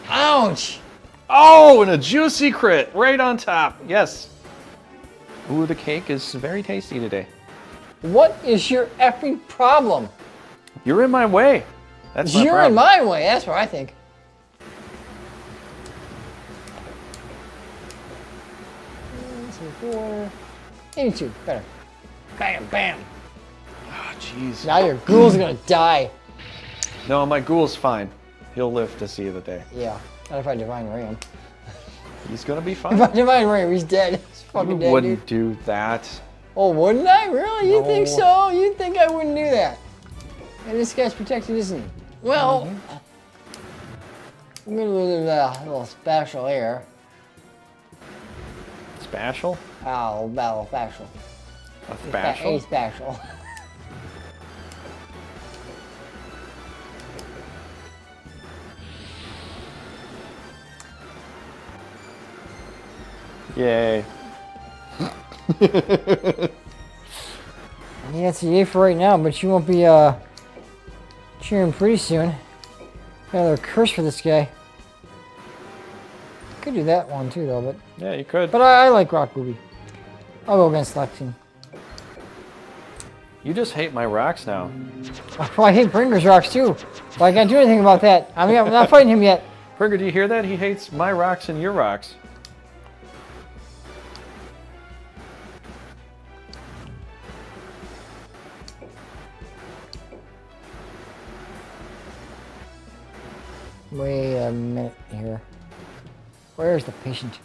Ouch! Oh, and a juicy crit right on top. Yes. Ooh, the cake is very tasty today. What is your effing problem? You're in my way. That's my You're in my way, that's what I think. One, two, four. 82, better. Bam, bam. Oh, jeez. Now your ghoul's gonna die. No, my ghoul's fine. He'll live to see the day. Yeah, not if I divine ray him. He's gonna be fine. If fine. I divine ray him, he's dead. He's You fucking dead, wouldn't dude. do that. Oh, wouldn't I? Really? You think so? You think I wouldn't do that? And this guy's protected, isn't he? Well, mm-hmm. I'm gonna lose a little special here. Spatial? Oh, battle special. A A special. Yay. Yeah, it's a yay for right now, but you won't be uh cheering pretty soon. Got another curse for this guy. Could do that one too, though, but Yeah, you could. but I, I like Rock Booby. I'll go against Lexing. You just hate my rocks now. Well, I hate Pringer's rocks too, but I can't do anything about that. I mean, I'm not fighting him yet. Burger, do you hear that? He hates my rocks and your rocks. Wait a minute here. Where's the patient?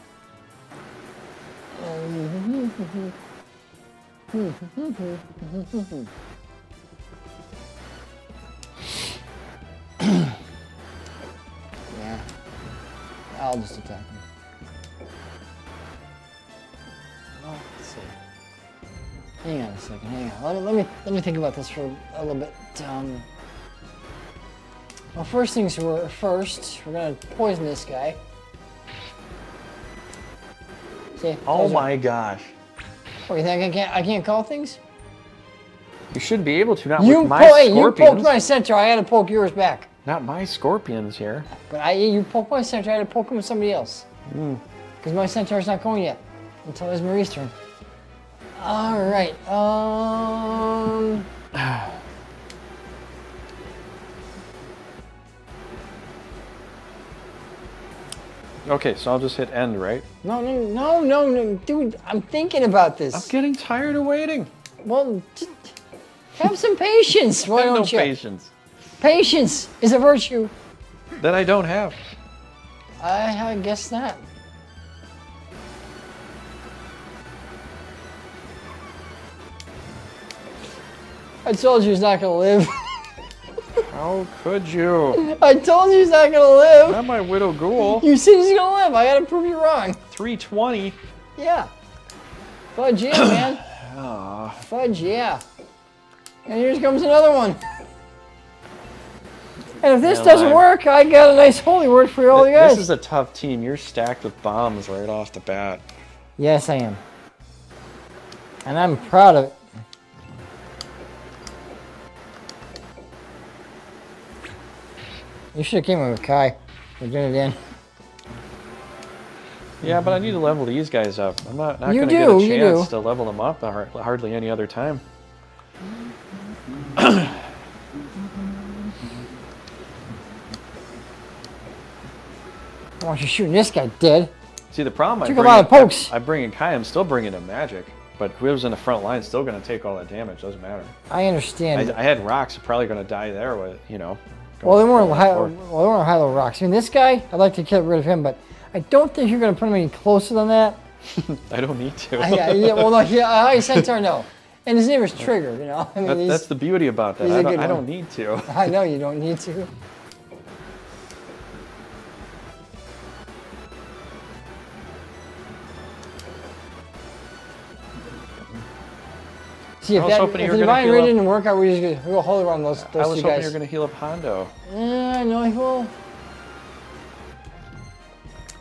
yeah. I'll just attack him. Oh, let's see. Hang on a second. Hang on. Let me let me let me think about this for a little bit. Um, well, first things were first, we're gonna poison this guy. See? Oh those are- my gosh. What, you think I can't? I can't call things? You should be able to, not You with my hey, you poked my centaur. I had to poke yours back. Not my scorpions here. But I, you poked my centaur. I had to poke him with somebody else. Hmm. Because my centaur's not going yet until it's Marie's turn. All right. Um. Okay, so I'll just hit end, right? No, no, no, no, no, dude. I'm thinking about this. I'm getting tired of waiting. Well, have some patience. Why I have don't no you? patience. Patience is a virtue. That I don't have. I, I guess not. I told you he's not gonna live. How could you? I told you he's not gonna live. Not my widow ghoul. You said he's gonna live. I gotta prove you wrong. 320. Yeah. Fudge yeah, man. Ah, Fudge yeah. And here comes another one. And if this doesn't alive. work, I got a nice holy word for all you guys. this is a tough team. You're stacked with bombs right off the bat. Yes, I am. And I'm proud of it. You should have came with Kai. We're doing it in. Yeah, but I need to level these guys up. I'm not, not going to get a chance to level them up har- hardly any other time. I want you shooting this guy dead. See, the problem I Took a bring, lot of pokes. I, I bring in Kai, I'm still bringing in magic. But whoever's in the front line is still going to take all that damage. Doesn't matter. I understand. I, I had rocks. Probably going to die there with, you know. Well, they weren't high, well, they weren't high level rocks. I mean, this guy, I'd like to get rid of him, but I don't think you're going to put him any closer than that. I don't need to. I, I, yeah, well, no, yeah, I Centaur, no. And his name is Trigger, you know. I mean, That, that's the beauty about that. I don't, I don't need to. I know you don't need to. See, if, I was that, hoping you were the gonna divine heal up- didn't work out, we just gonna go holy around those, those I was two hoping guys. you were going to heal up Hondo. Uh, no, he will.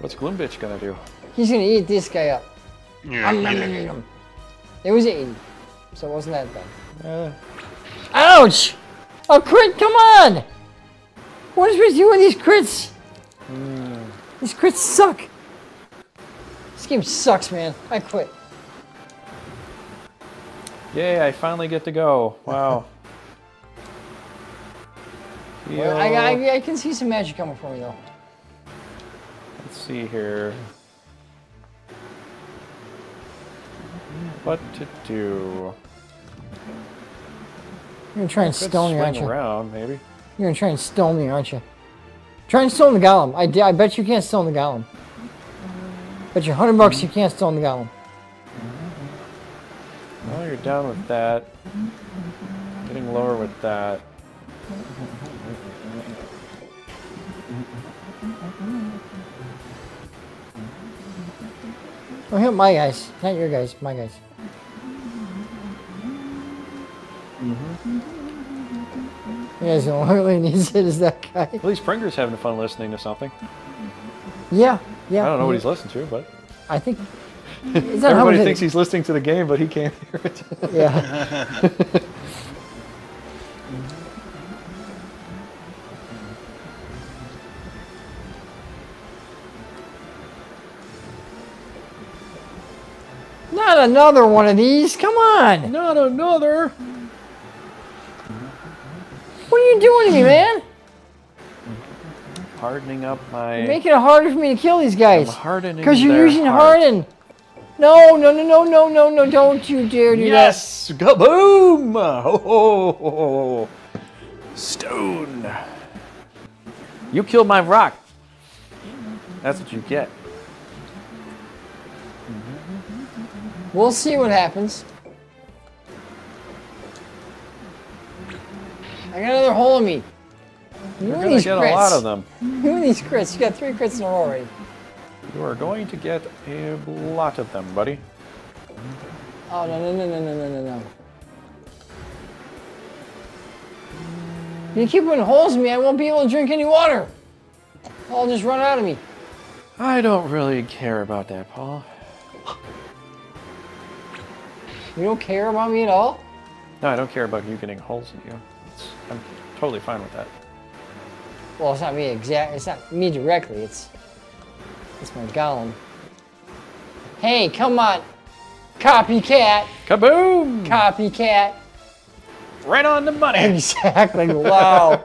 What's Gloom Bitch going to do? He's gonna eat this guy up. Yeah, Um, nom, yeah. nom, nom, nom. It was 80, so it wasn't that bad. Uh, Ouch! A crit, come on! What is with you and these crits? These crits suck. This game sucks, man. I quit. Yay, I finally get to go. Wow. Well, I, I, I can see some magic coming for me, though. Let's see here. What to do? You're gonna try and stone me, aren't you? around, maybe. You're gonna try and stone me, aren't you? Try and stone the golem. I, I bet you can't stone the golem. Bet you 100 bucks you can't stone the golem. Well, you're down with that. Getting lower with that. Oh, hit my guys. Not your guys, my guys. You guys don't really needs it is that guy. At least Pringer's having fun listening to something. Yeah, yeah. I don't know what he's listening to, but I think. Is that everybody thinks he's listening to the game, but he can't hear it. Yeah. Not another one of these. Come on. Not another. What are you doing to me, man? Hardening up my. You're making it harder for me to kill these guys. I'm hardening. Because you're their using heart. harden. No, no, no, no, no, no, no. Don't you dare do Yes! Kaboom! Ho, ho, ho, ho. Stone. You killed my rock. That's what you get. We'll see what happens. I got another hole in me. You You're gonna get crits. a lot of them. You and these crits. You got three crits in a row already. You are going to get a lot of them, buddy. Oh, no, no, no, no, no, no, no, no. You keep putting holes in me, I won't be able to drink any water. I'll just run out of me. I don't really care about that, Paul. You don't care about me at all? No, I don't care about you getting holes in you. It's, I'm totally fine with that. Well, it's not me exact. It's not me directly. It's it's my golem. Hey, come on, copycat, Kaboom! copycat. right on the money. Exactly. Wow.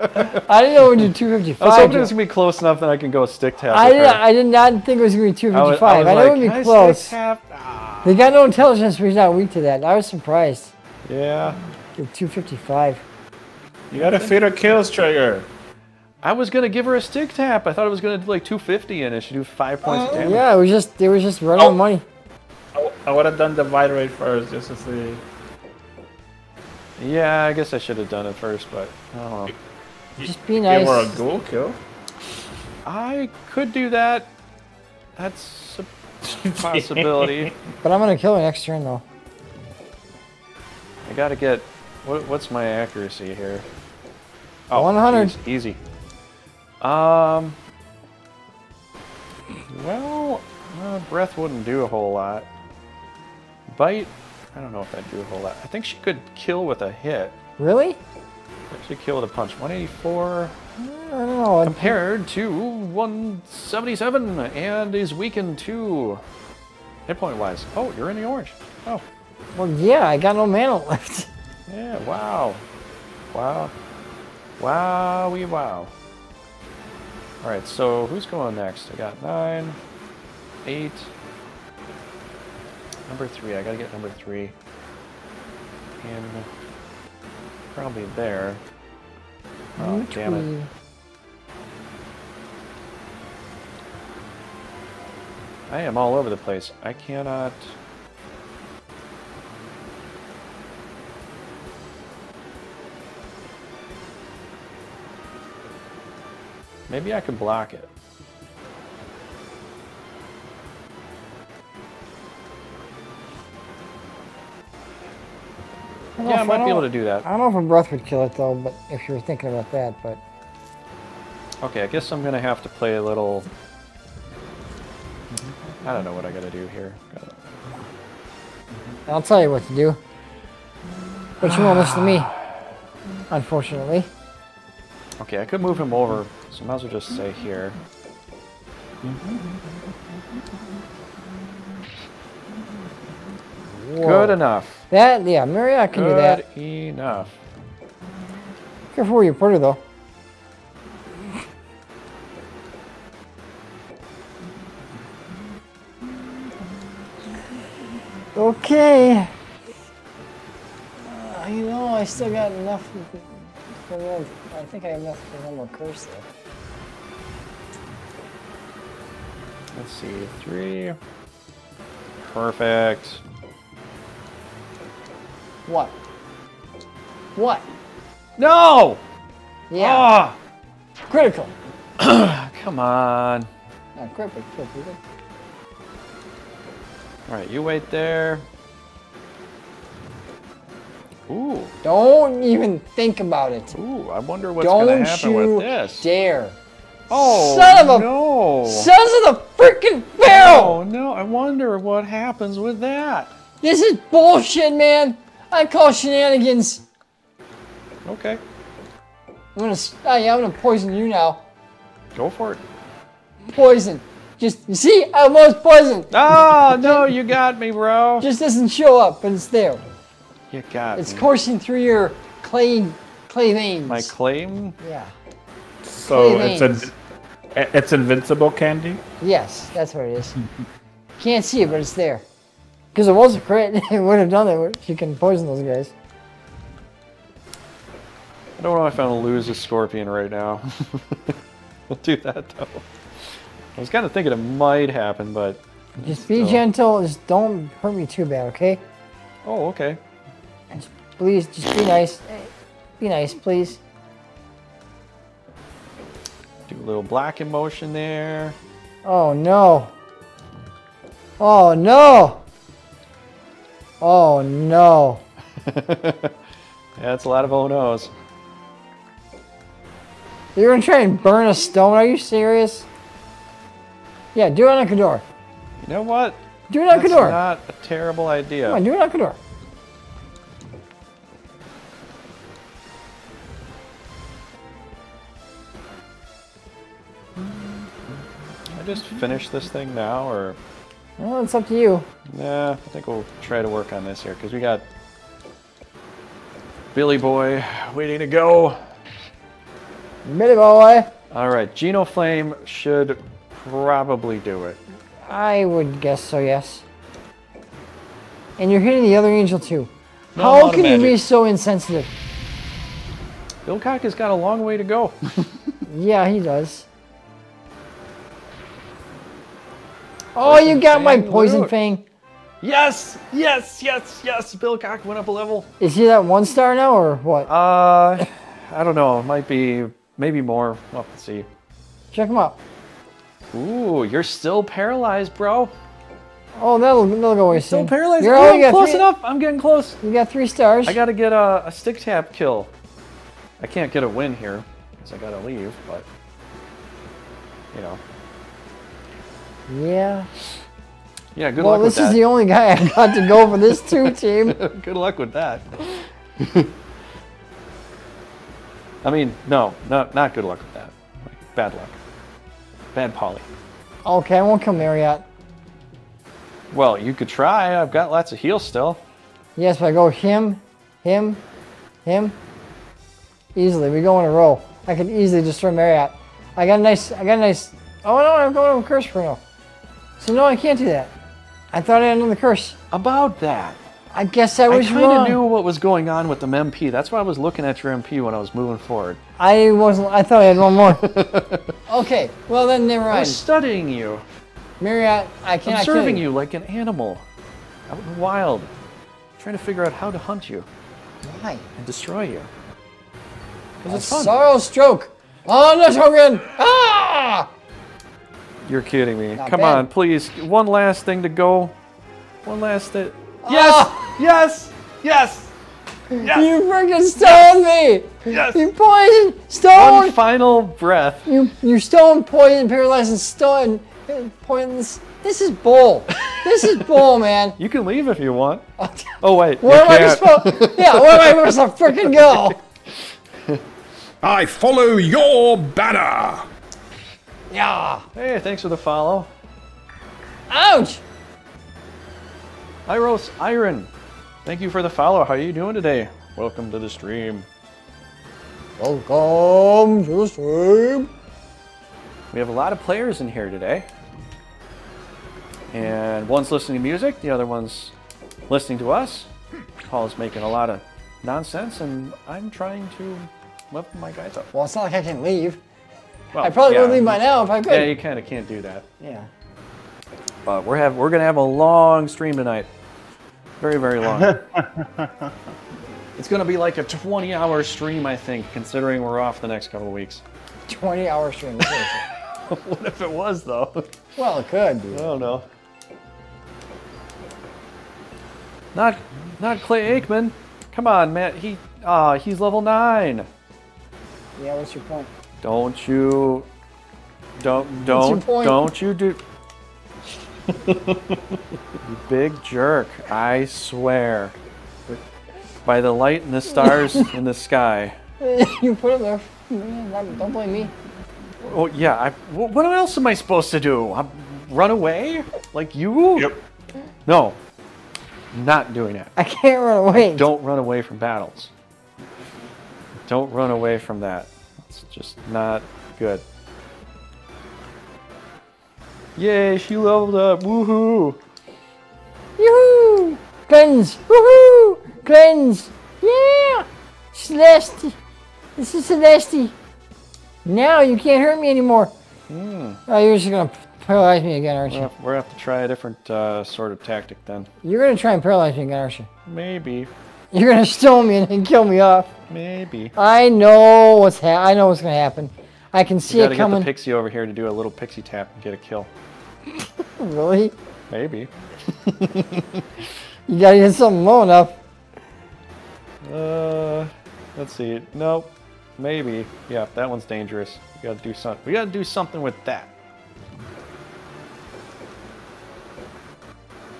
I didn't know we did 255. I was hoping it was gonna be close enough that I can go stick tap. I did. I did not think it was going to be I was- 255. I, I was know like, it would be close. Ah. They got no intelligence, but he's not weak to that. I was surprised. Yeah. At 255. You gotta feed her kills, Trigger. I was gonna give her a stick tap. I thought it was gonna do like 250 and it should do five points of damage. Yeah, it was just it was just running Oh. money. I would have done the Divine Ray first just to see. Yeah, I guess I should have done it first, but I don't know. Just be nice. Give her a nice. ghoul kill. I could do that. That's a possibility. But I'm gonna kill her next turn though. I gotta get. What, what's my accuracy here? Oh, 100. eas- Easy. Um. Well, uh, breath wouldn't do a whole lot. Bite. I don't know if that'd do a whole lot. I think she could kill with a hit. Really? She could kill with a punch. 184 I don't know. compared to 177 and is weakened to hit point wise. Oh, you're in the orange. Oh, Well, yeah, I got no mana left. yeah. Wow. Wow. Wow. We wow. All right. So who's going next? I got nine, eight, number three. I gotta get number three. And probably there. Oh, damn it. I am all over the place. I cannot. Maybe I could block it. Yeah, I if- might be able to do that. I don't know if a breath would kill it though, but if you were thinking about that, but Okay, I guess I'm gonna have to play a little. I don't know what I gotta do here. Gotta- I'll tell you what to do. But you won't listen to me, unfortunately. Okay, I could move him over, so I might as well just stay here. Good enough. That yeah, Marriott can do that. Good enough. Careful where you put her though. Okay. Uh, you know, I still got enough. I think I have enough for one more curse though. Let's see, three. Perfect. What? What? No! Yeah, Ah! critical. Come on. Not critical, critical. Alright, you wait there. Ooh, Don't even think about it. ooh, I wonder what's gonna happen with this. Don't you dare. Oh, Son of a- no. Sons of the freaking Oh no, I wonder what happens with that. This is bullshit, man. I call shenanigans. Okay, I'm gonna, s- oh yeah, I'm gonna poison you now. go for it. Poison. Just, you see, I was poisoned. Oh no, you got me, bro. Just doesn't show up, but it's there. You got It's me. coursing through your clay, clay veins. My claim. yeah. So Clay it's veins. a, it's invincible candy. Yes, that's what it is. Can't see it, but it's there. Because it was a crit, it would have done it. You can poison those guys. I don't know if I'm gonna lose a scorpion right now. we'll do that though. I was kind of thinking it might happen, but Just be Still. gentle. Just don't hurt me too bad, okay? oh, okay. Please, just be nice. Be nice, please. Do a little black emotion there. Oh no. Oh no. Oh no. Yeah, that's a lot of oh no's. You're gonna try and burn a stone? Are you serious? Yeah, do it on Kador. You know what? Do it on That's Kador. not a terrible idea. Come on, do it on. I just finish this thing now, or Well, it's up to you. nah? I think we'll try to work on this here because we got Billy Boy waiting to go. Billy boy. All right, Geno Flame should probably do it. I would guess so, yes. And you're hitting the other angel too. No How can you be so insensitive? Bilcock has got a long way to go. Yeah, he does. Oh, you got my poison loot. fang. yes, yes, yes, yes. Bilcock went up a level. Is he that one star now or what? Uh, I don't know. It might be, maybe more. We'll have to see. Check him out. Ooh, you're still paralyzed, bro. Oh, that'll, that'll go away Still soon. paralyzed. You're Oh, close three, enough. I'm getting close. You got three stars. I gotta get a, a stick tap kill. I can't get a win here, because I gotta leave, but, you know. Yeah. Yeah, good well, luck with this is the only guy I got to go for this two team. good luck with that. I mean, no, no, not good luck with that. Like, bad luck. Bad poly. Okay, I won't kill Marriott. Well, you could try. I've got lots of heals still. Yes, but I go him, him, him. Easily, we go in a row. I can easily destroy Marriott. I got a nice, I got a nice. Oh no, I'm going to curse for now. So no, I can't do that. I thought I had another curse. About that. I guess I was I was kind wrong. of knew what was going on with the MP. That's why I was looking at your MP when I was moving forward. I wasn't. I thought I had one more. okay, well then, never mind. I was studying you, Marriott, I cannot kill observing you like an animal out in the wild, trying to figure out how to hunt you Why? and destroy you. Because A it's fun. sorrow stroke. Oh no, Shogun! Ah! You're kidding me. Not Come bad. on, please. One last thing to go. One last thing. Yes! Ah! Yes! Yes! You freaking stoned me! Yes. You poisoned, One final breath. You, you stoned, poisoned, paralyzed, and stoned. Poisoned. This is bull. This is bull, man. You can leave if you want. Oh wait, Where you am I can't. supposed? Yeah, where am I supposed to freaking go? I follow your banner. Yeah. Hey, thanks for the follow. Ouch. Iros Iron, thank you for the follow. How are you doing today? Welcome to the stream. Welcome to the stream. We have a lot of players in here today. And one's listening to music, the other one's listening to us. Paul's making a lot of nonsense, and I'm trying to lift my guys up. Well, it's not like I can leave. Well, I probably yeah, would leave by now if I could. Yeah, you kind of can't do that. Yeah. But we're have we're gonna have a long stream tonight. Very very long. it's gonna be like a 20 hour stream, I think, considering we're off the next couple of weeks. 20 hour stream. What it is. what if it was though? well, it could be. I don't know. Not not Clay Aikman. Come on, man. He ah he's level nine. Yeah, what's your point? Don't you don't don't don't you do you big jerk. I swear. By the light and the stars in the sky. you put it there. Yeah, Don't blame me. Oh yeah, I, what else am I supposed to do? i run away? Like you? Yep. No. Not doing it. I can't run away. Don't run away from battles. Don't run away from that. Just not good. Yay, she leveled up. Woohoo! Yoo-hoo! Cleanse! Woohoo! Cleanse! Yeah! Celeste! This is Celeste! Now you can't hurt me anymore. Oh, you're just gonna paralyze me again, aren't you? we're gonna have to try a different uh, sort of tactic then. You're gonna try and paralyze me again, aren't you? Maybe. You're gonna stone me and kill me off. Maybe. I know what's ha- I know what's gonna happen. I can see it get the pixie over here to do a little pixie tap and get a kill. really? Maybe. You gotta get something low enough. Uh, let's see. Nope. Maybe. Yeah, that one's dangerous. We gotta do something. We gotta do something with that.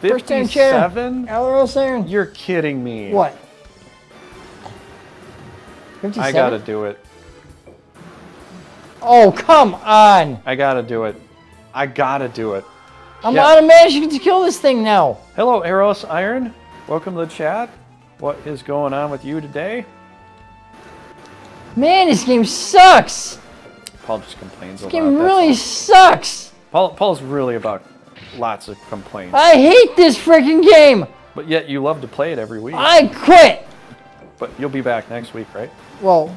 First time chair. Fifty-seven? Alaros Iron. You're kidding me. What? 57? I gotta do it. Oh, come on! I gotta do it. I gotta do it. I'm Yeah. automatic to kill this thing now. Hello, Eros Iron. Welcome to the chat. What is going on with you today? Man, this game sucks. Paul just complains a This lot. game really all. sucks. Paul, Paul's really about lots of complaints. I hate this freaking game. But yet you love to play it every week. I quit. But you'll be back next week, right? Well,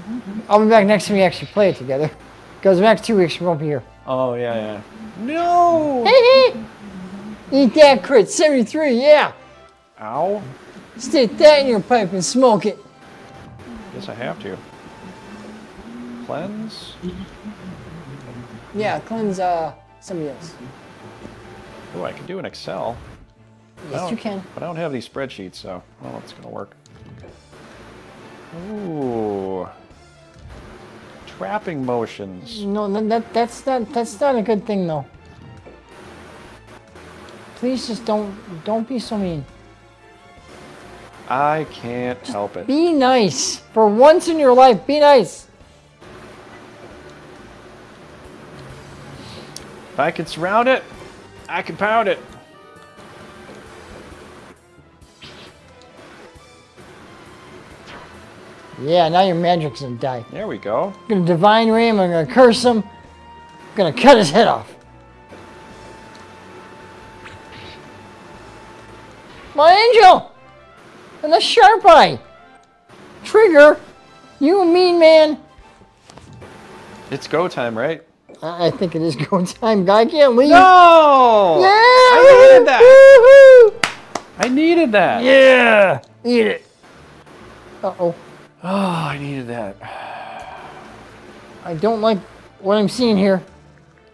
I'll be back next time we actually play it together. Because the next two weeks we won't be here. Oh, yeah, yeah. No! Eat that crit, 73, yeah. Ow. Stick that in your pipe and smoke it. Guess I have to. Cleanse? Yeah, cleanse uh, somebody else. Oh, I can do an Excel. Yes, you can. But I don't have these spreadsheets, so I don't know if it's going to work. Ooh. Trapping motions. No, that, that that's not that's not a good thing though. Please just don't don't be so mean. I can't help it. Be nice. For once in your life, be nice. If I can surround it, I can pound it. Yeah, now your magic's gonna die. There we go. I'm gonna divine ray him, I'm gonna curse him, I'm gonna cut his head off. My angel! And the sharp eye! Trigger! You mean man! It's go time, right? I, I think it is go time, guy. I can't leave. No! Yeah! I needed that. Woohoo! I needed that. Yeah! Eat it. Uh oh. Oh, I needed that. I don't like what I'm seeing here.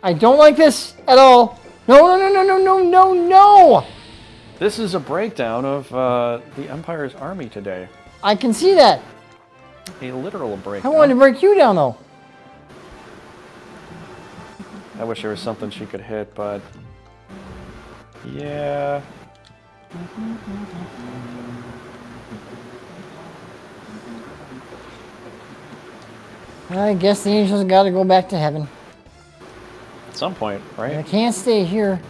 I don't like this at all. No, no, no, no, no, no, no, no! This is a breakdown of uh, the Empire's army today. I can see that. A literal breakdown. I wanted to break you down though. I wish there was something she could hit, but yeah. I guess the angels got to go back to heaven. At some point, right? I can't stay here.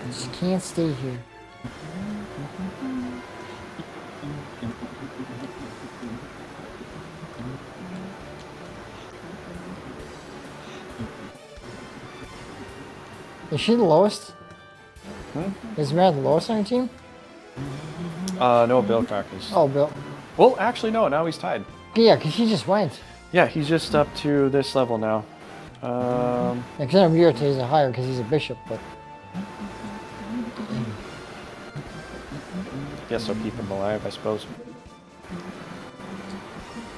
I just can't stay here. Is she the lowest? Is Matt the lowest on your team? Uh, no, Bill is. Oh, Bill. Well, actually, no. Now he's tied. Yeah, because he just went. Yeah, he's just up to this level now. Um, Except Murata is a higher because he's a bishop, but guess I'll keep him alive, I suppose.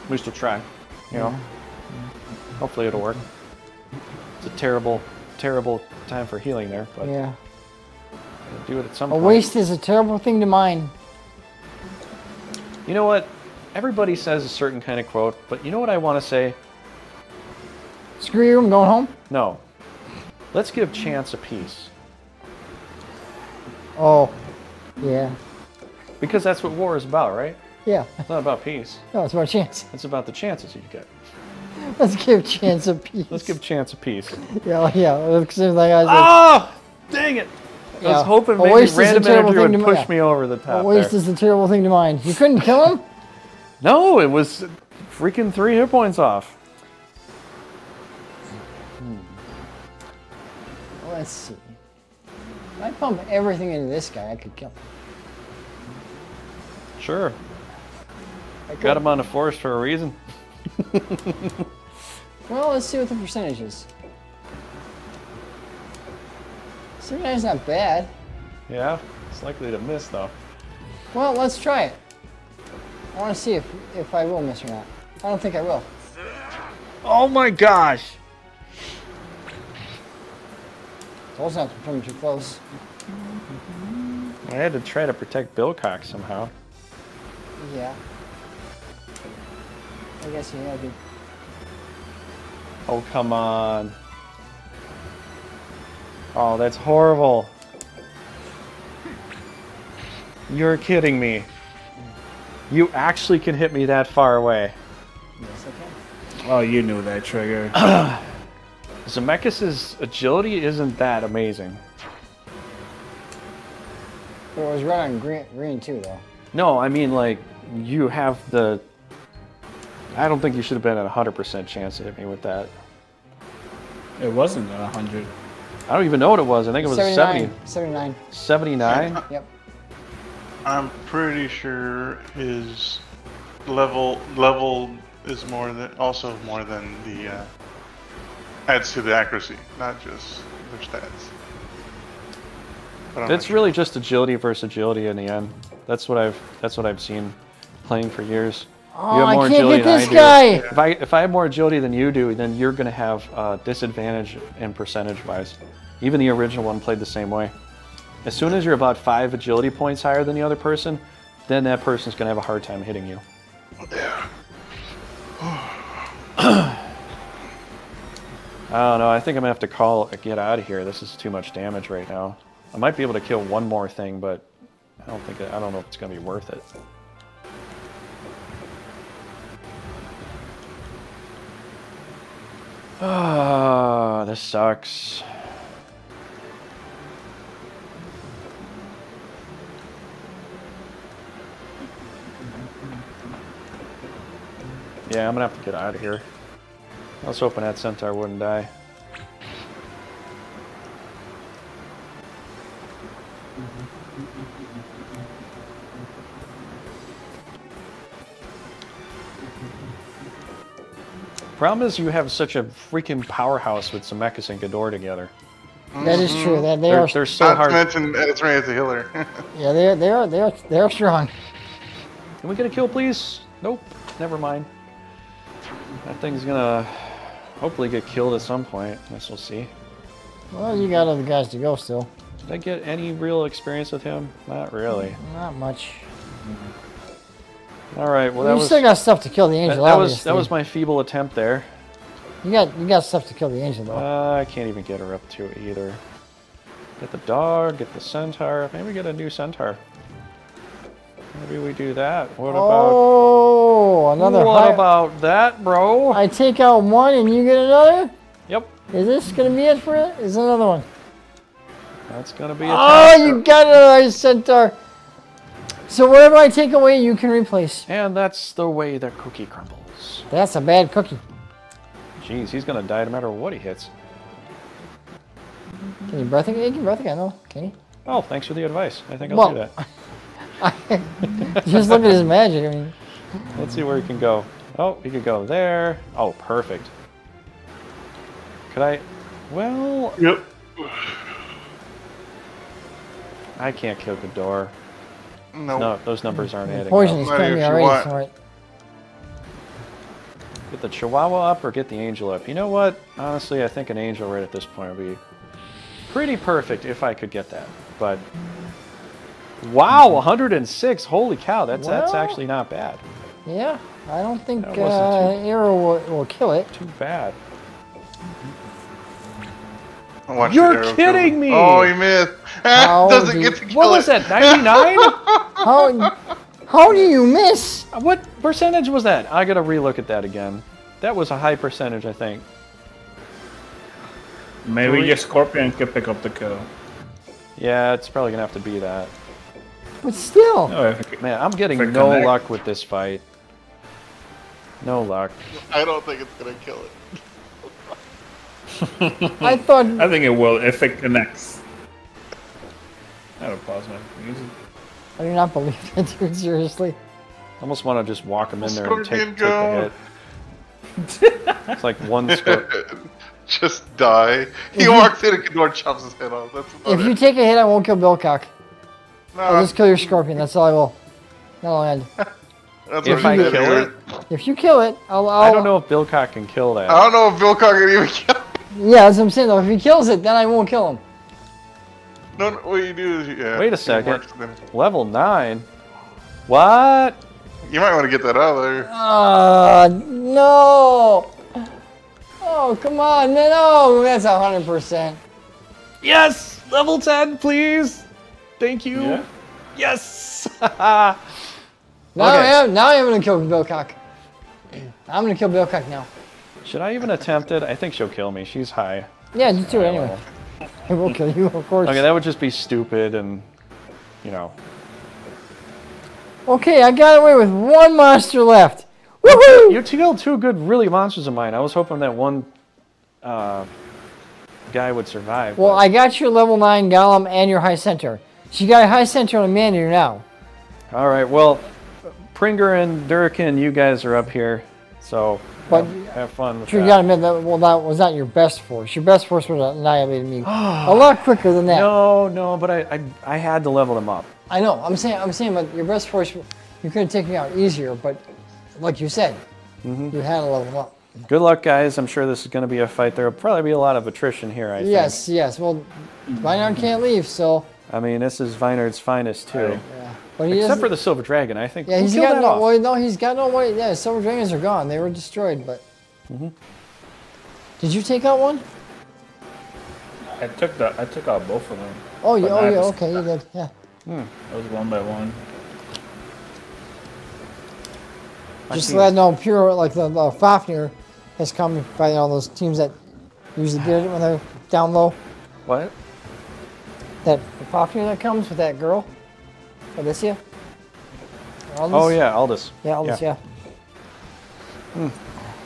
We still try. You know. Hopefully it'll work. It's a terrible, terrible time for healing there, but yeah. do it at some A point. waste is a terrible thing to mine. You know what? Everybody says a certain kind of quote, but you know what I want to say? Screw you, I'm going home. No. Let's give chance a piece. Oh, yeah. Because that's what war is about, right? Yeah. It's not about peace. No, it's about chance. It's about the chances you get. Let's give chance a piece. Let's give chance a piece. Yeah, yeah. Like I Oh! Dang it! I Yeah. was hoping maybe waste is a random energy would push ma- me over the a top waste is a terrible thing to mine. You couldn't kill him? No, it was freaking three hit points off. Hmm. Let's see. If I pump everything into this guy, I could kill him. Sure. I Got him on the force for a reason. Well, let's see what the percentage is. 79 is not bad. Yeah, it's likely to miss though. Well, let's try it. I want to see if, if I will miss or not. I don't think I will. Oh my gosh! Those not to come too close. I had to try to protect Bilcock somehow. Yeah. I guess you had to. Oh, come on. Oh, that's horrible. You're kidding me. You actually can hit me that far away. Yes, I can. Oh, you knew that trigger. Zemeckis' agility isn't that amazing. But it was right on green, green too, though. No, I mean, like, you have the. I don't think you should have been at a 100% chance to hit me with that. it wasn't a hundred. I don't even know what it was. I think it was a 79. 70, 79. 79. Yep. I'm pretty sure his level level is more than also more than the uh, adds to the accuracy, not just their stats. But It's not really just agility versus agility in the end. That's what I've that's what I've seen playing for years. Oh, I can't get this guy. If I if I have more agility than you do, then you're gonna have uh, disadvantage in percentage wise. Even the original one played the same way. As soon as you're about five agility points higher than the other person, then that person's gonna have a hard time hitting you. Yeah. I don't know. I think I'm gonna have to call get out of here. This is too much damage right now. I might be able to kill one more thing, but I don't think I don't know if it's gonna be worth it. Ah, this sucks. Yeah, I'm gonna have to get out of here. I was hoping that centaur wouldn't die. Problem is, you have such a freaking powerhouse with Zemeckis and Ghidorah together. That is true. That they They're, are. they're so Not to mention it's right as a healer. Yeah, they are. They are. They are. They are strong. Can we get a kill, please? Nope. Never mind. That thing's gonna hopefully get killed at some point. I Guess we'll see. Well, you got other guys to go still. Did I get any real experience with him? Not really. Not much. All right. Well, that you was still got stuff to kill the angel. that was that was my feeble attempt there. You got you got stuff to kill the angel though. Uh, I can't even get her up to it either. Get the dog, get the centaur. Maybe get a new centaur. Maybe we do that. What about oh, another. what about that, bro? I take out one and you get another. yep, Is this gonna be it for it? Is another one? that's gonna be a Oh, you got another centaur. So whatever I take away, you can replace. And that's the way the cookie crumbles. That's a bad cookie. Jeez, he's gonna die no matter what he hits. Can you breath again? Can you breath again? No, can you? Oh, thanks for the advice. I think I'll do Well- that. Just look at his magic. I mean, Let's see where he can go. Oh, he could go there. Oh, perfect. Could I? Well, Yep. I can't kill Ghidorah. No. No, those numbers aren't adding poison up. is Mario, killing me already. want. so Get the Chihuahua up or get the Angel up. You know what? Honestly, I think an Angel right at this point would be pretty perfect if I could get that. But wow, 106! Holy cow, that's that's actually not bad. Yeah, I don't think That uh, wasn't arrow will, will kill it. Too bad. I You're kidding me! Oh, he missed. How Doesn't do- get to kill What was that? 99? How how do you miss? what percentage was that? I gotta relook at that again. That was a high percentage, I think. Maybe Three- your scorpion could pick up the kill. Yeah, it's probably gonna have to be that. But still, Oh, if it could- Man, I'm getting no connects. luck with this fight. No luck. I don't think it's gonna kill it. I thought I think it will if it connects. I gotta pause my music. I do not believe that, dude. Seriously. I almost want to just walk him in there and take, Scorpion take the hit. it's like one scorpion. Just die. He walks in and Ghidorah chops his head off. That's about If you take a hit, I won't kill Bilcock. No, I'll just kill your scorpion. That's all I will. That'll end. that's If what I kill here. it, If you kill it, I'll. I'll I don't know if Bilcock can kill that. I don't know if Bilcock can even kill it. Yeah, that's what I'm saying. Though, if he kills it, then I won't kill him. No, no, what you do is, yeah. Wait a second. works. Level 9? What? You might want to get that out of there. Uh, no. Oh, come on, man. Oh, that's a hundred percent. Yes! Level 10, please! Thank you. Yeah. Yes! Now Okay. I am. Now I'm gonna kill Bilcock. I'm gonna kill Bilcock now. Should I even attempt it? I think she'll kill me. She's high. Yeah, you it anyway. I will kill you, of course. Okay, that would just be stupid and, you know. Okay, I got away with one monster left. Woohoo! You killed two good, really monsters of mine. I was hoping that one uh, guy would survive. Well, but- I got your level 9 Golem and your High Centaur. So you got a High Centaur and a Mandir now. All right, well, Pringer and Durriken, you guys are up here, so But have, have fun with you that. gotta admit that well that was not your best force. Your best force would have annihilated me a lot quicker than that. No, no, but I, I, I had to level them up. I know. I'm saying I'm saying but your best force you could have taken me out easier, but like you said, Mm-hmm. you had to level them up. Good luck, guys. I'm sure this is going to be a fight. There will probably be a lot of attrition here, I think. Yes, yes. Well Vinard can't leave, so I mean, this is Vinard's finest, too. yeah. But he Except for the Silver Dragon, I think. Yeah, he's got no. off. Well, no, he's got no way. Yeah, silver dragons are gone. They were destroyed. But Mm-hmm. did you take out one? I took the I took out both of them. Oh, yeah. Oh, yeah. this- Okay, you did. Yeah. It was one by one. Just see. to let know, pure like the, the Fafnir has come by all those teams that usually did it when they're down low. What? That the Fafnir that comes with that girl, Alicia. Aldous? Oh, yeah, Aldous. Yeah, Aldous. Yeah.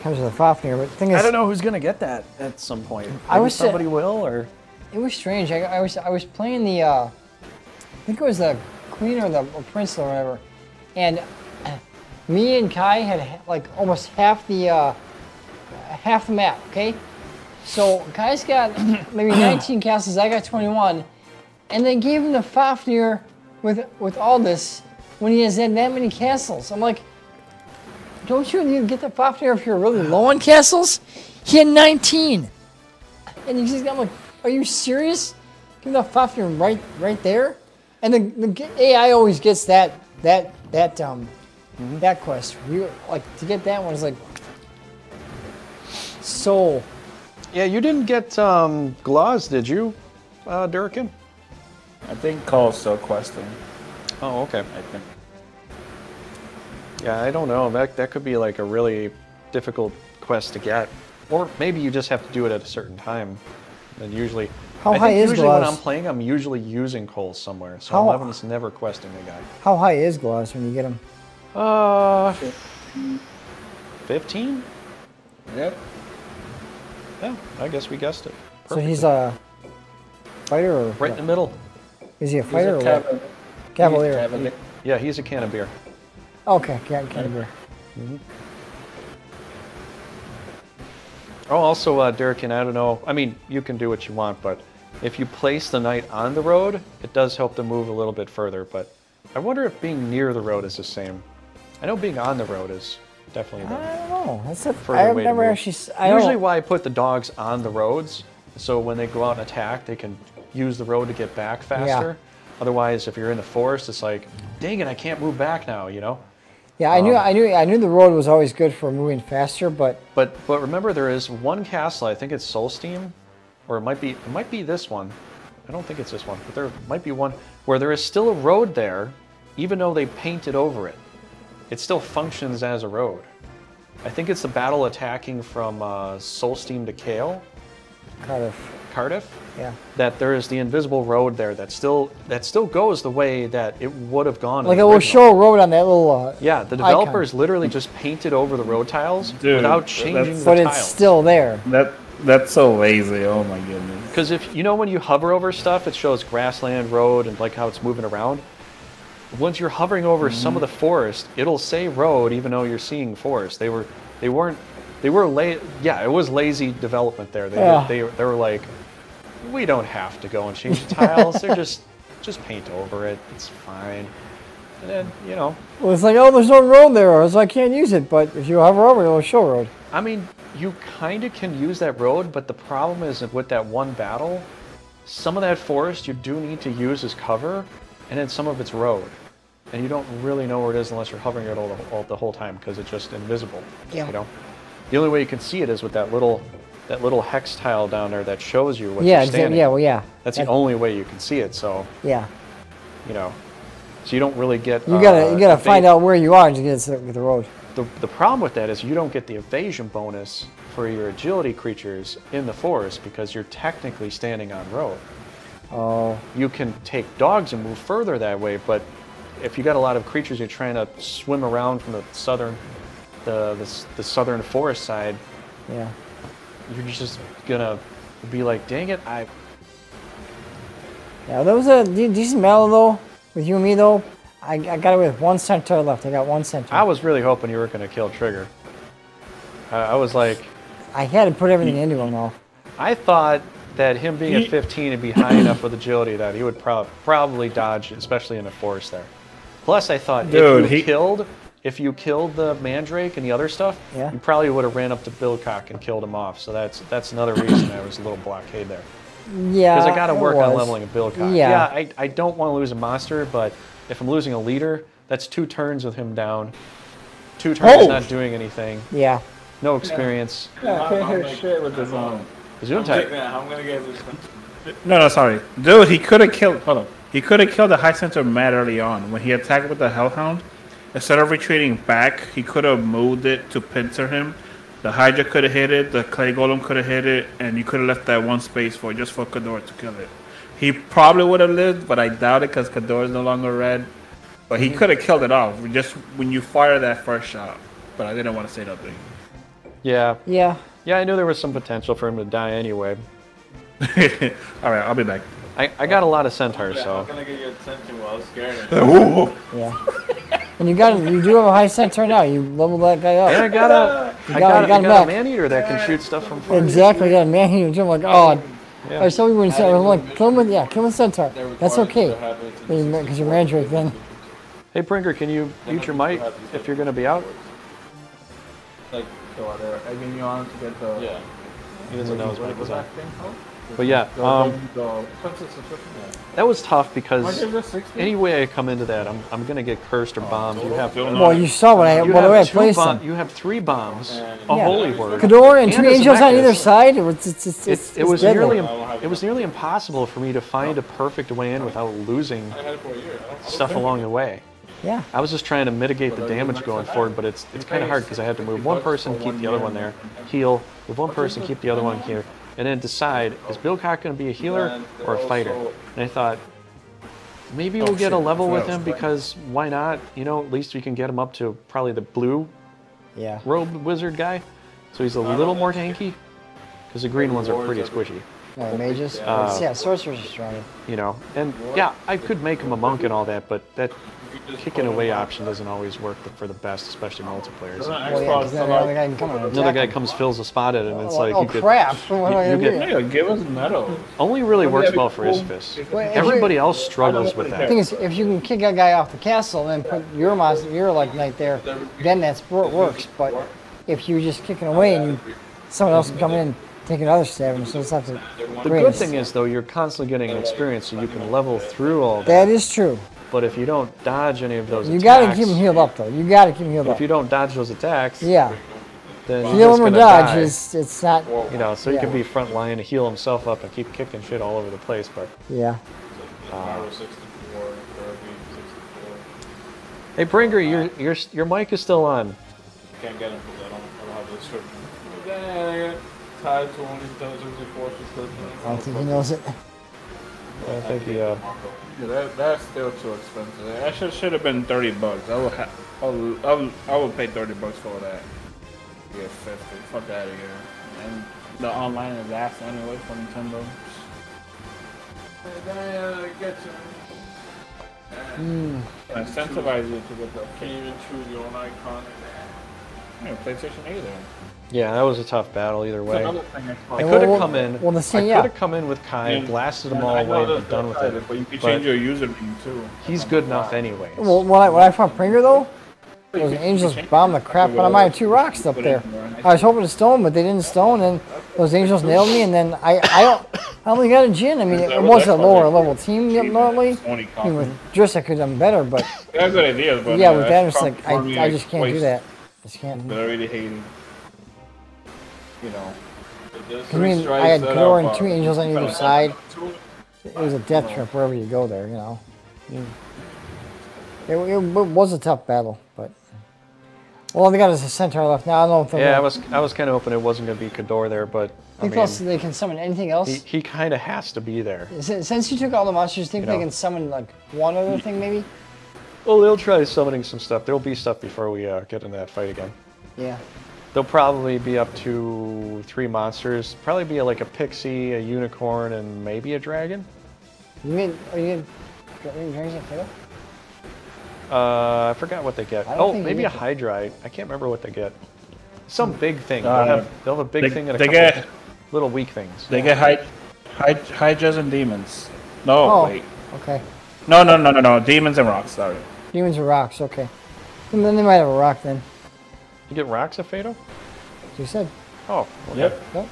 Comes with a Fafnir, but the thing is. I don't know who's going to get that at some point. I Maybe was sa- somebody will, or... It was strange. I, I was I was playing the uh, I think it was the queen or the or prince or whatever, and uh, me and Kai had like almost half the uh, half the map. Okay, so Kai's got maybe 19 castles. I got 21, and they gave him the Fafnir with with all this when he has had that many castles. I'm like, don't you need to get the Fafnir if you're really low on castles? He had 19. And he's just, I'm like, are you serious? give enough Fafnir right right there, and the, the AI always gets that that that um Mm-hmm. that quest. You like to get that one is like so. Yeah, you didn't get um, Gloss, did you, uh, Durriken? I think Cole's still questing. Oh, okay. I think. Yeah, I don't know. That that could be like a really difficult quest to get, or maybe you just have to do it at a certain time. And usually, How I high think is usually when I'm playing, I'm usually using Cole somewhere, so How- Eleven's never questing the guy. How high is Gloss when you get him? Uh, fifteen. Yep. Yeah, I guess we guessed it. So he's a fighter or right in the middle. Is he a fighter or what? Cavalier? Yeah, he's a can of beer. Okay, can't can't be. Oh, also, uh, Derek, and I don't know. I mean, you can do what you want, but if you place the knight on the road, it does help to move a little bit further. But I wonder if being near the road is the same. I know being on the road is definitely I don't know. That's a, further I've way to never move. actually. s- I don't Usually, why I put the dogs on the roads, so when they go out and attack, they can use the road to get back faster. Otherwise, if you're in the forest, it's like, dang it, I can't move back now. You know. Yeah, I knew, Um, I knew, I knew the road was always good for moving faster, but But but remember, there is one castle. I think it's Solstein, or it might be it might be this one. I don't think it's this one, but there might be one where there is still a road there, even though they painted over it. It still functions as a road. I think it's the battle attacking from uh, Solstein to Kale, Cardiff, Cardiff. Yeah, That there is the invisible road there that still that still goes the way that it would have gone. like the it will show a road on that little. Uh, Yeah, the icon. developers literally just painted over the road tiles Dude, without changing the but tiles. it's still there. That that's so lazy. Oh my goodness. Because if you know when you hover over stuff, it shows grassland, road, and like how it's moving around. Once you're hovering over some of the forest, it'll say road even though you're seeing forest. They were, they weren't, they were la- Yeah, it was lazy development there. They, Yeah. they, they were like, we don't have to go and change the tiles. They're just, just paint over it. It's fine. And then you know, Well, it's like, oh, there's no road there, so I can't use it. But if you hover over, it will show road. I mean, you kind of can use that road, but the problem is that with that one battle, some of that forest you do need to use as cover, and then some of it's road. And you don't really know where it is unless you're hovering it all the, all the whole time because it's just invisible. Yeah. You know, the only way you can see it is with that little that little hex tile down there that shows you what yeah, you're exactly. standing. Yeah, well, yeah. That's the only way you can see it. So Yeah, you know, so you don't really get. you gotta uh, you gotta find out where you are to get to the the road. the, the problem with that is you don't get the evasion bonus for your agility creatures in the forest because you're technically standing on road. Oh, You can take dogs and move further that way, but if you got a lot of creatures you're trying to swim around from the southern, the the, the southern forest side, yeah. You're just gonna be like, dang it, I Yeah, that was a de- decent battle though. With you and me though, I, I got it with one centaur left. I got one centaur. I was really hoping you were gonna kill Trigger. I, I was like, I had to put everything into him though. I thought that him being at 15 and be high enough with agility that he would prob- probably dodge, especially in the forest there. Plus, I thought Dude, if you he- killed, if you killed the mandrake and the other stuff, Yeah. you probably would have ran up to Bilcock and killed him off. So that's that's another reason there was a little blockade there. Yeah, Because I got to it work on leveling a Bilcock. Yeah. I, I don't want to lose a monster, but if I'm losing a leader, that's two turns with him down, two turns Oh! not doing anything, Yeah, no experience. I can't hear shit with this on. Gesundheit. I'm gonna get this. No, no, sorry, dude. He could have killed. Hold on. He could have killed the high centaur mad early on when he attacked with the hellhound. Instead of retreating back, he could have moved it to pincer him. The Hydra could have hit it. The Clay Golem could have hit it, and you could have left that one space for just for Kador to kill it. He probably would have lived, but I doubt it because Kador is no longer red. But he could have killed it off just when you fire that first shot. But I didn't want to say nothing. Yeah, yeah. yeah, I knew there was some potential for him to die anyway. All right, I'll be back. I, I got a lot of centaurs, so. I'm gonna get your attention while scaring Ooh. Yeah. and you got you do have a high centaur now. You level that guy up. and I got a I got- got, you a- got I him got a man eater that can shoot stuff from far. Exactly. Yeah, man, he was like, oh, Yeah. I saw you when you I'm like, kill him with yeah, kill him with centaur. That's okay. okay. Because you're mandrake then. Hey Pringer, can you mute your mic if you're gonna be out? Like, So are they egging you on to get the? yeah. He doesn't know his mic was is on. That thing called? But yeah, um, the- the- what's the subscription? that was tough because give it 60? any way I come into that, I'm, I'm gonna get cursed or bombed. You have Well, you saw what I you what I have two placed bom- you have three bombs, a Yeah. holy word. Kador and two and a angels on either side. It was it's, it's, It, it's, it it's was nearly it was nearly impossible for me to find a perfect way in without losing I had it for a year. I don't- stuff along the way. Yeah. I was just trying to mitigate the damage going forward, but it's it's kind of hard because I had to move one person, keep the other one there, heal, move one person, keep the other one here, and then decide is Bilcock going to be a healer or a fighter? And I thought maybe we'll get a level with him because why not? You know, at least we can get him up to probably the blue Yeah. robed wizard guy, so he's a little more tanky. Because the green ones are pretty squishy, No, mages. Uh, yeah, sorcerers are stronger. you know. And yeah, I could make him a monk and all that, but that kicking away option doesn't always work for the best, especially multiplayer. Doesn't Well, yeah, because then another guy can come Another guy comes, fills a spot at it, and it's Oh, like oh you could, crap! What am I you get- do? Yeah, give us medals. only really works that'd be well for cool. Isfis. Well, Everybody you- else struggles with that. The that. thing is, if you can kick a guy off the castle and put your monster, your like knight there, then that's where it works. But if you're just kicking away and you, someone else can come in and take another stab, and so it's not the. The good thing is though, you're constantly getting experience, so you can level through all that. that is true. But if you don't dodge any of those You attacks, got to keep him healed up though. You got to keep him healed up. if you don't dodge those attacks, Yeah, then you're heal just him or gonna dodge die. is it's not. You know, so he Yeah. can be front line to heal himself up and keep kicking shit all over the place. But Yeah. Mario 64, Kirby 64. hey, Pringer, your your your mic is still on. Can't get them because I don't, I don't have the description. Yeah, I got tied to only Nintendo 64 subscription. I don't think he knows it. I think the uh, Yeah, that, that's still too expensive. That should should have been thirty bucks. I would ha- I would, I would, I would pay thirty bucks for that. Yeah, fifty. Fuck out of here. And the online is ass anyway for Nintendo. I get you. Hmm. Incentivize you to get the Can't even choose your own icon. yeah, PlayStation either. Yeah, that was a tough battle either way. Another thing Xbox. I could have come in. well, the I could have come in with Kai, And- blasted them all away, and that's done with it. But you can But change your username too. he's good enough anyway. Well, when I when I fought Pringer though, those angels bombed the crap out of my two rocks up there. I was hoping to stone, but they didn't stone, and those angels nailed me. And then I I, I only got a gin. I mean, it, it was a lower level team normally. Sony I mean, with. Driss, I could have done better, but They good ideas, but yeah, uh, with that, it's like I, I just can't do that. Just can't. That I really hated. You know. I mean, I had Kador and two angels on either side. It was a death trap wherever you go there, you know. It, it, was a tough battle, but well, all they got is a centaur left now. I don't know if Yeah, I gonna- was I was kind of hoping it wasn't going to be Kador there, but I think mean, else they can summon anything else. he, he kind of has to be there. Since since you took all the monsters, think You think they can summon like one other thing maybe? Well, they'll try summoning some stuff. There'll be stuff before we uh, get into that fight again. Yeah. There'll probably be up to three monsters. Probably be like a pixie, a unicorn, and maybe a dragon. You mean are you gonna dragons and Fatal? Uh, I forgot what they get. Oh, maybe a get them. Hydrite. I can't remember what they get. Some big thing. Uh, they'll, have, they'll have a big they- thing and a they couple get- little weak things. They get hyd- hyd- hydras and demons. No, Oh. wait. Okay. No, no, no, no, no. Demons and rocks. Sorry. Demons and rocks. Okay. And then they might have a rock then. You get rocks at Fatal? You said. Oh, okay. Yep. Yep.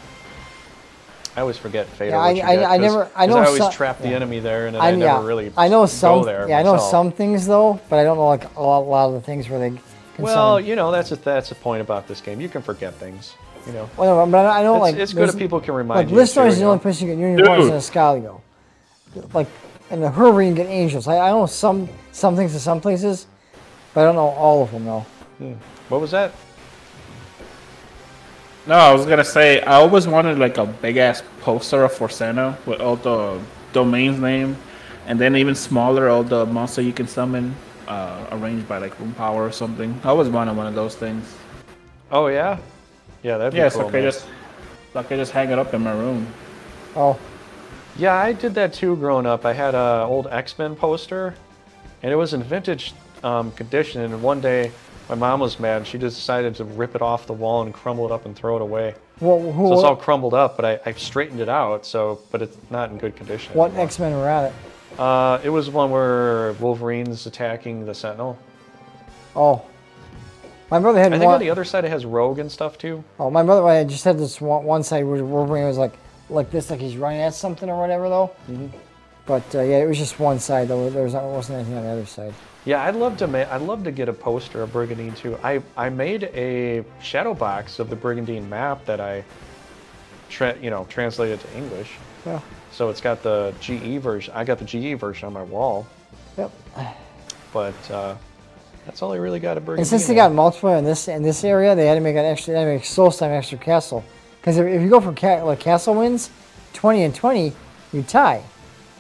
I always forget Fatal. Yeah, what I- you I- get, I 'cause- never- I 'cause know I always some- trap the yeah. enemy there, and then I, I, never yeah, really I know go some. there yeah, I know some things though, but I don't know like a lot, a lot of the things where they. Can Well, you know that's a, that's a point about this game. You can forget things. You know, Well, no, but I know it's, like it's good if people can remind Like you. Listar is the only place you get unicorns Dude. and Iscalio. Like, and the Herver you can get angels. I, I know some some things in some places, but I don't know all of them though. Hmm. What was that? No, I was gonna say I always wanted like a big ass poster of Forsena with all the domains name, and then even smaller all the monster you can summon, uh, arranged by like room power or something. I always wanted one of those things. Oh yeah, yeah, that'd be Yeah, cool. so I just, so I could just hang it up in my room. Oh, Yeah, I did that too growing up. I had a old X Men poster, and it was in vintage um, condition. And one day, my mom was mad, she just decided to rip it off the wall and crumble it up and throw it away. well, who? So it's all crumbled up, but I, I straightened it out. So, but it's not in good condition. what anymore. X Men were at it? Uh, it was one where Wolverine's attacking the Sentinel. Oh, my brother had I think one. on the other side it has Rogue and stuff too. Oh, my brother I just had this one, one side where Wolverine was like like this, like he's running at something or whatever though. Mm-hmm. But uh, yeah, it was just one side though. There was there wasn't anything on the other side. Yeah, I'd love to make. I'd love to get a poster of Brigandine too. I I made a shadow box of the Brigandine map that I, you know, translated to English. Yeah. So it's got the GE version. I got the GE version on my wall, Yep. but uh, that's all I really got to Brigandine. And since they got multiplayer in this in this area, they had to make an extra, they had to make Solstheim extra castle. Because if, if you go for ca- like castle wins, 20 and 20, you tie.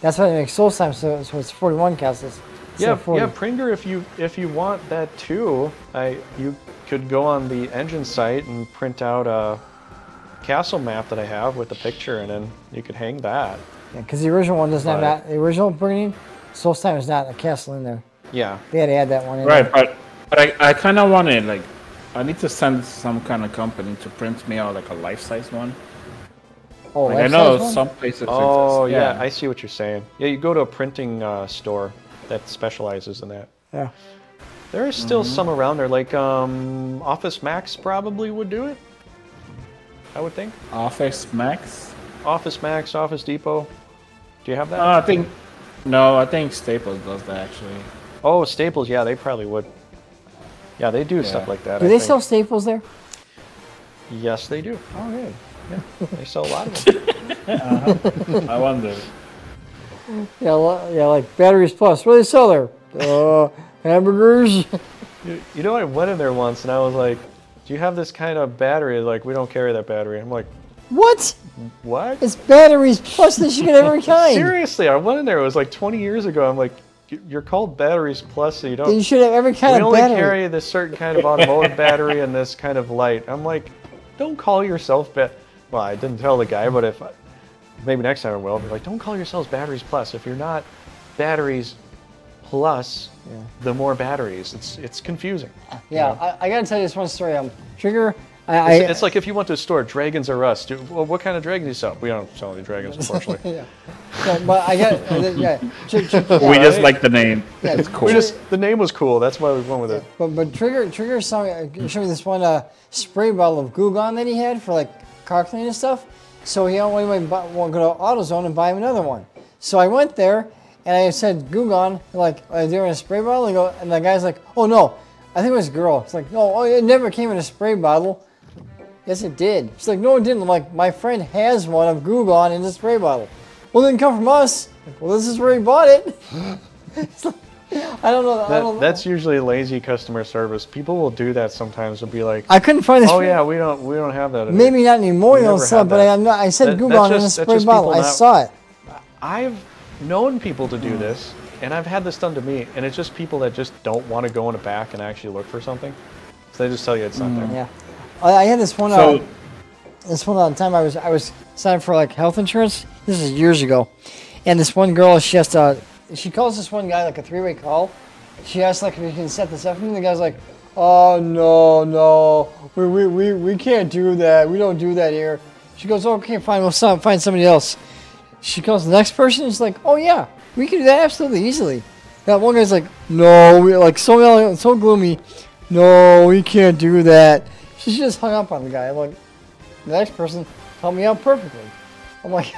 That's why they make Solstheim, so, so it's 41 castles. Instead Yeah, of 40. yeah, Pringer. If you if you want that too, I you could go on the engine site and print out a castle map that I have with the picture, and then you could hang that. Yeah, Because the original one doesn't have that. The original printing, Solstheim is not a castle in there. Yeah, They had to add that one in. Right, there. but, but I, I kind of want to like, I need to send some kind of company to print me out like a life-size one. Oh, Like I life-size know one? some places. Oh exist. yeah. I see what you're saying. Yeah, you go to a printing uh, store that specializes in that. Yeah. There are still Mm-hmm. some around there, like um, Office Max probably would do it. I would think. Office Max. Office Max, Office Depot. Do you have that? Uh, I think. No, I think Staples does that actually. oh, Staples. Yeah, they probably would. Yeah, they do stuff like that. Do I they think. sell staples there? Yes, they do. Oh, yeah. Yeah, they sell a lot of them. I wonder. Yeah, yeah, like batteries plus. What do they sell there? Uh, hamburgers. you, you know, I went in there once and I was like, "Do you have this kind of battery?" Like, we don't carry that battery. I'm like, what? "What?" It's batteries plus that you get every kind. Seriously, I went in there. It was like 20 years ago. I'm like, "You- "You're called batteries plus, so you don't." You should have every kind we only carry this certain kind of automotive battery and this kind of light. I'm like, don't call yourself bat. Well, I didn't tell the guy, but if I, maybe next time I will. Be like, don't call yourselves batteries plus. If you're not batteries plus, the more batteries. It's it's confusing. yeah, I, I gotta tell you this one story. Um, Trigger, I, I It's, it's like if you went to a store, dragons or us. Do, well, what kind of dragons do you sell? We don't sell any dragons, unfortunately. yeah, but I got uh, yeah. Tr- tr- yeah, We just like the name. yeah, It's cool. we just the name was cool. That's why we went with it. But but Trigger Trigger saw me, uh, showed me this one uh, spray bottle of Goo Gone that he had for like car cleaning and stuff. So he only went buy, well, go to AutoZone and buy him another one. So I went there and I said Goo Gone, like are they in a spray bottle? And, go, and the guy's like, oh no, I think it was a girl. It's like no, oh, it never came in a spray bottle. Yes, it did. She's like, no, it didn't. I'm like, my friend has one of Goo Gone in the spray bottle. Well, it didn't come from us. Well, this is where he bought it. It's like, I don't know. I don't know. that's usually lazy customer service. People will do that sometimes. They'll be like, I couldn't find this. "Oh yeah, we don't we don't have that." anymore." Maybe not anymore, We you know, never so, had but that. I, I'm not, I said That- Google that's in a spray bottle. people I not- saw it. I've known people to do this, and I've had this done to me, and it's just people that just don't want to go in the back and actually look for something. So they just tell you it's not there. Yeah, I, I had this one. So- uh, this one uh, time I was I was signed for like health insurance. This is years ago, and this one girl she has to she calls this one guy like a three way call. She asks like if you can set this up me. The guy's like, oh no no we, we, we, we can't do that. We don't do that here. She goes okay fine we'll some, find somebody else. She calls the next person. She's like oh yeah we can do that absolutely easily. That one guy's like no we like so so gloomy. No we can't do that. She just hung up on the guy. I'm like the next person helped me out perfectly. I'm like,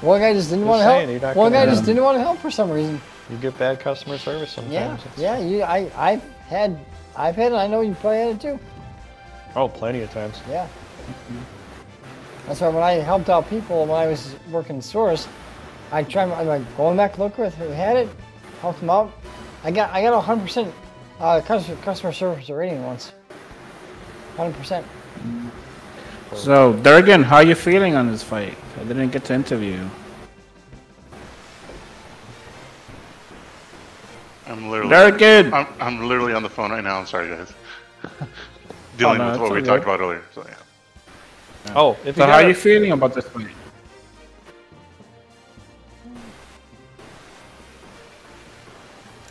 one guy just didn't want to help. One guy just didn't want to help for some reason. You get bad customer service sometimes. Yeah, yeah. You, I, I've had, I've had it. I know you probably had it too. Oh, plenty of times. Yeah. That's why when I helped out people when I was working in stores, I try. I'm like going back look with who had it, helped them out. I got, I got a hundred percent uh, customer customer service rating once. Hundred percent. So, Durriken, how are you feeling on this fight? I didn't get to interview. you. I'm literally. Durriken! I'm, I'm literally on the phone right now. I'm sorry, guys. Oh, Dealing no, with what we all talked about earlier. So yeah. Oh, if you So, how are you feeling about this fight?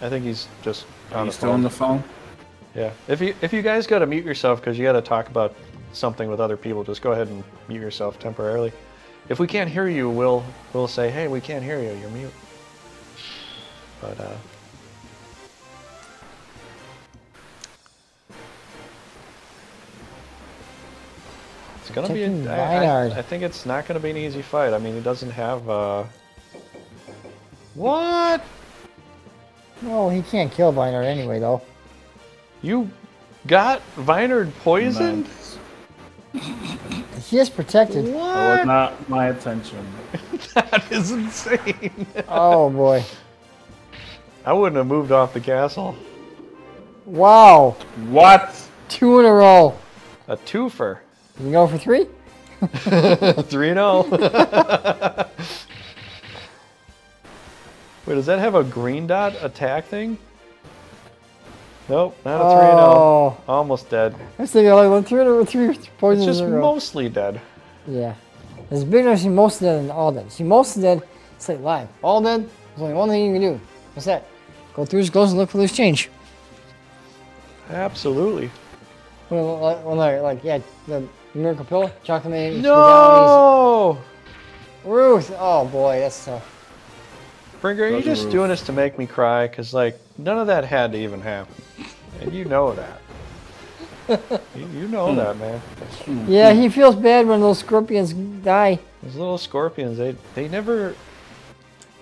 I think he's just Are on you the still phone. on the phone? Yeah. If you if you guys got to mute yourself because you got to talk about something with other people, just go ahead and mute yourself temporarily. If we can't hear you, we'll we'll say, hey, we can't hear you. You're mute. But uh, It's gonna be. A, I, I, I think it's not gonna be an easy fight. I mean, he doesn't have. Uh... What? Well, he can't kill Vinard anyway, though. You got Vinard poisoned? He is protected. That was not my attention. that is insane. oh boy! I wouldn't have moved off the castle. Wow! What? Two in a row. A twofer. You can go for three? 3 and 0. Wait, does that have a green dot attack thing? Nope, not a 3 0. Oh, Almost dead. I was thinking like one three or oh, three It's poisons just in a row. mostly dead. Yeah. It's bigger to see most dead than all dead. See mostly dead, it's like live. All dead, there's only one thing you can do. What's that? Go through his ghost and look for loose change. Absolutely. Well, like, well, like, like yeah, the miracle pill, chocolate made. No! Ruth! Oh boy, that's tough. Pringer, are you're just rules. doing this to make me cry? Because, like, none of that had to even happen. And you know that. you, you know that, man. Yeah, he feels bad when those scorpions die. Those little scorpions, they, they never.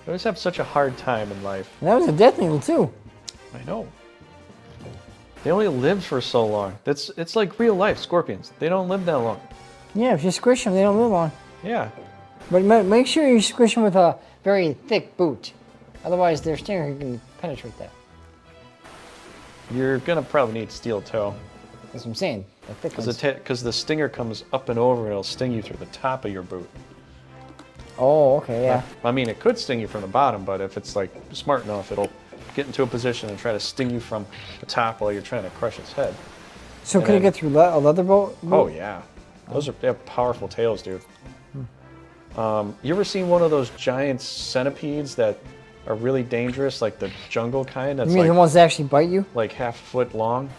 They always have such a hard time in life. And that was a death needle too. I know. They only live for so long. That's it's like real life scorpions. They don't live that long. Yeah, if you squish them, they don't live long. Yeah. But make sure you squish them with a very thick boot. Otherwise, their stinger can penetrate that. You're gonna probably need steel toe. That's what I'm saying. Because the, the stinger comes up and over and it'll sting you through the top of your boot. Oh, okay, yeah. I mean, it could sting you from the bottom, but if it's like smart enough, it'll get into a position and try to sting you from the top while you're trying to crush its head. So and can it get through le- a leather boat? Oh yeah, those are they have powerful tails, dude. Um, you ever seen one of those giant centipedes that are really dangerous, like the jungle kind? That's You mean like the ones that actually bite you? like half a foot long.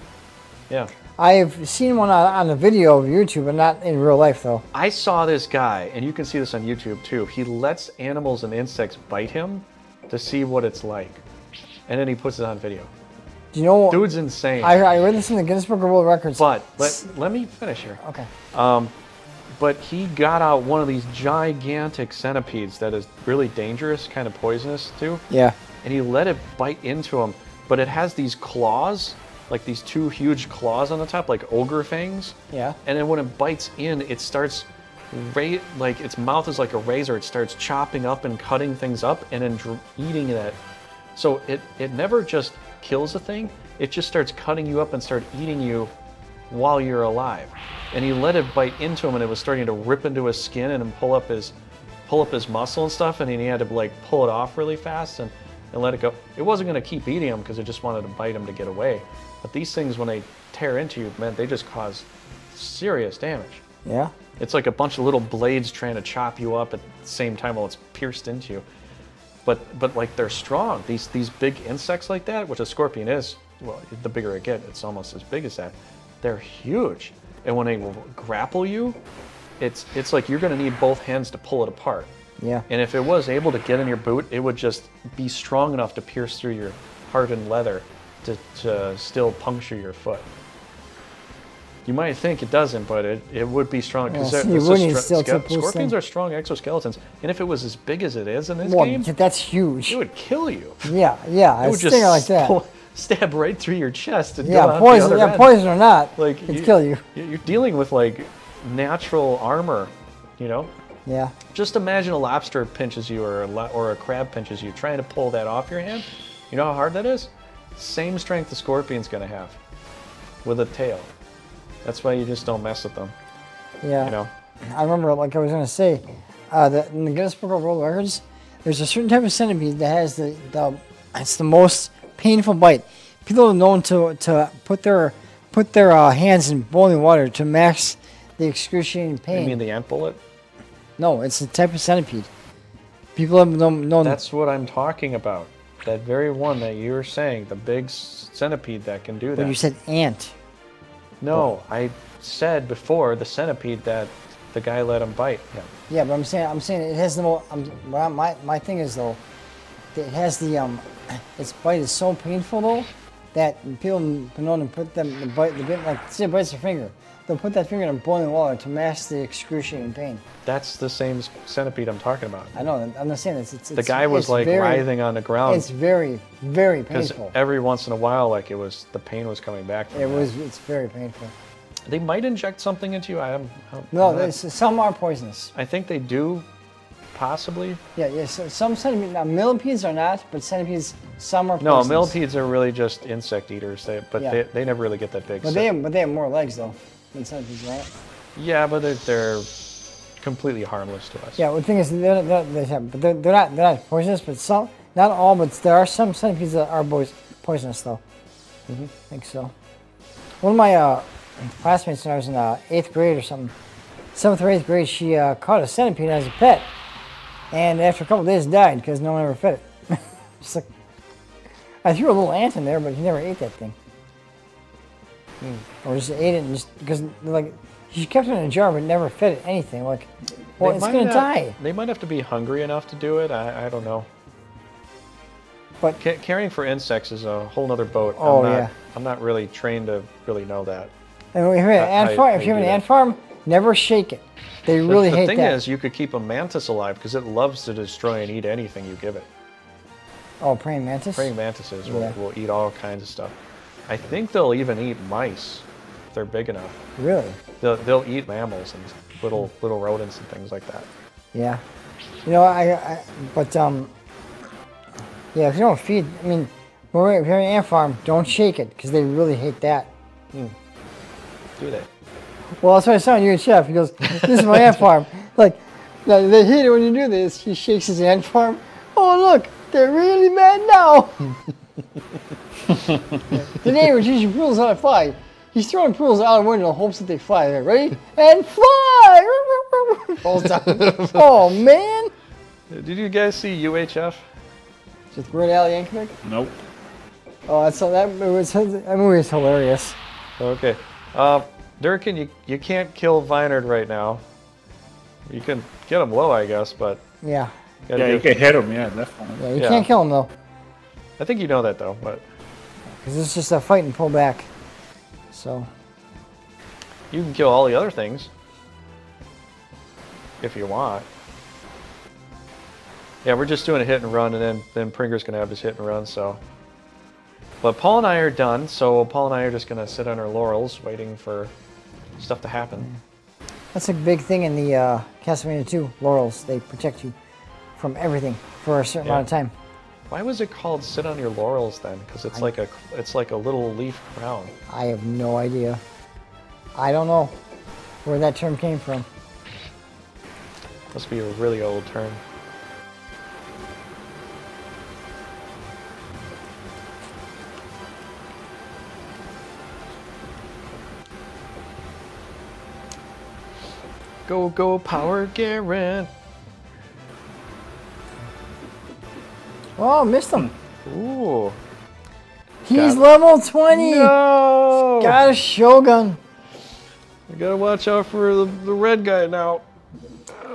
Yeah, I've seen one on, on a video of YouTube, but not in real life though. I saw this guy, and you can see this on YouTube too. He lets animals and insects bite him to see what it's like, and then he puts it on video. Do you know? Dude's insane. I, I read this in the Guinness Book of World Records. but let, let me finish here. okay. Um, But he got out one of these gigantic centipedes that is really dangerous, kind of poisonous too, Yeah. and he let it bite into him. But it has these claws, like these two huge claws on the top, like ogre fangs. Yeah. And then when it bites in, it starts, ra- like its mouth is like a razor. It starts chopping up and cutting things up, and then dr- eating that. So it it never just kills a thing. It just starts cutting you up and start eating you while you're alive. And he let it bite into him, and it was starting to rip into his skin and pull up his pull up his muscle and stuff. And he had to like pull it off really fast and, and let it go. It wasn't going to keep eating him because it just wanted to bite him to get away. But these things, when they tear into you, man, they just cause serious damage. Yeah. It's like a bunch of little blades trying to chop you up at the same time while it's pierced into you. But but like they're strong. These these big insects like that, which a scorpion is, well, the bigger it gets, it's almost as big as that. They're huge, and when they grapple you, it's it's like you're gonna need both hands to pull it apart. Yeah. And if it was able to get in your boot, it would just be strong enough to pierce through your hardened leather to, to still puncture your foot. You might think it doesn't, but it, it would be strong. Yeah, Because so you still tip those scorpions are strong exoskeletons, and if it was as big as it is in this Well, game, that's huge. it would kill you. Yeah, yeah. It A would just like that. Stab right through your chest and go Yeah, poison. Yeah, end. poison or not, Like it'd you- kill you. you- You're dealing with like natural armor, you know. Yeah. Just imagine a lobster pinches you or a, or a crab pinches you, trying to pull that off your hand. You know how hard that is? Same strength the scorpion's gonna have with a tail. That's why you just don't mess with them. Yeah. You know, I remember, like I was gonna say, uh, that in the Guinness Book of World Records, there's a certain type of centipede that has the, the it's the most painful bite. People are known to to put their put their uh, hands in boiling water to max the excruciating pain. you mean the ant bullet? no, it's a type of centipede. People have known. known That's what I'm talking about. That very one that you're saying, the big centipede that can do but that. you said ant. no, I said before the centipede that the guy let him bite him. Yeah, but I'm saying I'm saying it has the most. I'm, my my thing is though, it has the um, its bite is so painful though, that people known to put them the bite the bit like say it bites their finger. They'll put that finger in boiling water to mask the excruciating pain. That's the same centipede I'm talking about. I know. I'm not saying this. It's, The guy was it's like very, writhing on the ground It's very, very because painful. every once in a while, like it was the pain was coming back. It that. was. It's very painful. They might inject something into you. I am. No, some are poisonous. I think they do, possibly. Yeah, yeah. So some centipedes, now millipedes are not, but centipedes, some are No, poisonous. millipedes are really just insect eaters. They, but Yeah. they, they never really get that big. But so- they have, but they have more legs though than centipedes, right? yeah, but they're, they're completely harmless to us. Yeah. Well, the thing is, they're, they're, they have, but they're, they're not they're not poisonous. But some, not all, but there are some centipedes that are boys, poisonous though. Mm-hmm. I think so. One of my uh, classmates when I was in uh, eighth grade or something, seventh or eighth grade, she uh, caught a centipede as a pet, and after a couple days died because no one ever fed it. Just like I threw a little ant in there, but he never ate that thing. Hmm. Or just ate it and just because like she kept it in a jar but never fed it anything. Like, well, They it's might gonna not- die. They might have to be hungry enough to do it. I, I don't know. But Ca- caring for insects is a whole nother boat. Oh, I'm not, yeah. I'm not really trained to really know that. and if you have an How- ant how- farm, how if you you have do an that. ant farm, never shake it. They The- really the, hate thing that. is, you could keep a mantis alive because it loves to destroy and eat anything you give it. oh, praying mantis. Praying mantises will, Yeah. will eat all kinds of stuff. I think they'll even eat mice if they're big enough. Really? They'll, they'll eat mammals and little little rodents and things like that. Yeah. You know, I, I but um, yeah, if you don't feed, I mean, when we- if you have an ant farm, don't shake it because they really hate that. Do they? Well, that's what I saw on your chef. He goes, "This is my ant farm." Like, they hate it when you do this. He shakes his ant farm. Oh, look, they're really mad now. the neighbor teaching poodles how to fly. He's throwing poodles out the window in hopes that they fly. They're ready and fly. Falls down. oh man! Did you guys see UHF? With Weird Al Yankovic. Nope. Oh, that's so that movie was that movie is hilarious. Okay. Uh, Durriken, you, you can't kill Vinard right now. You can get him low, I guess, but Yeah, you Yeah, you can hit him. Yeah, definitely. yeah, you Yeah. can't kill him though, I think you know that though, but because it's just a fight and pull back. So you can kill all the other things if you want. Yeah, we're just doing a hit and run, and then then Pringer's gonna have his hit and run. So, but Paul and I are done. So Paul and I are just gonna sit on our laurels, waiting for stuff to happen. that's a big thing in the uh, Castlevania 2 laurels. They protect you from everything for a certain Yeah. amount of time. Why was it called "sit on your laurels" then? Because it's like a it's like a little leaf crown. I have no idea. I don't know where that term came from. Must be a really old term. Go go Power Garrett. Oh, missed him. Ooh. He's Got- level 20. No! Got a Shogun. You gotta watch out for the, the red guy now.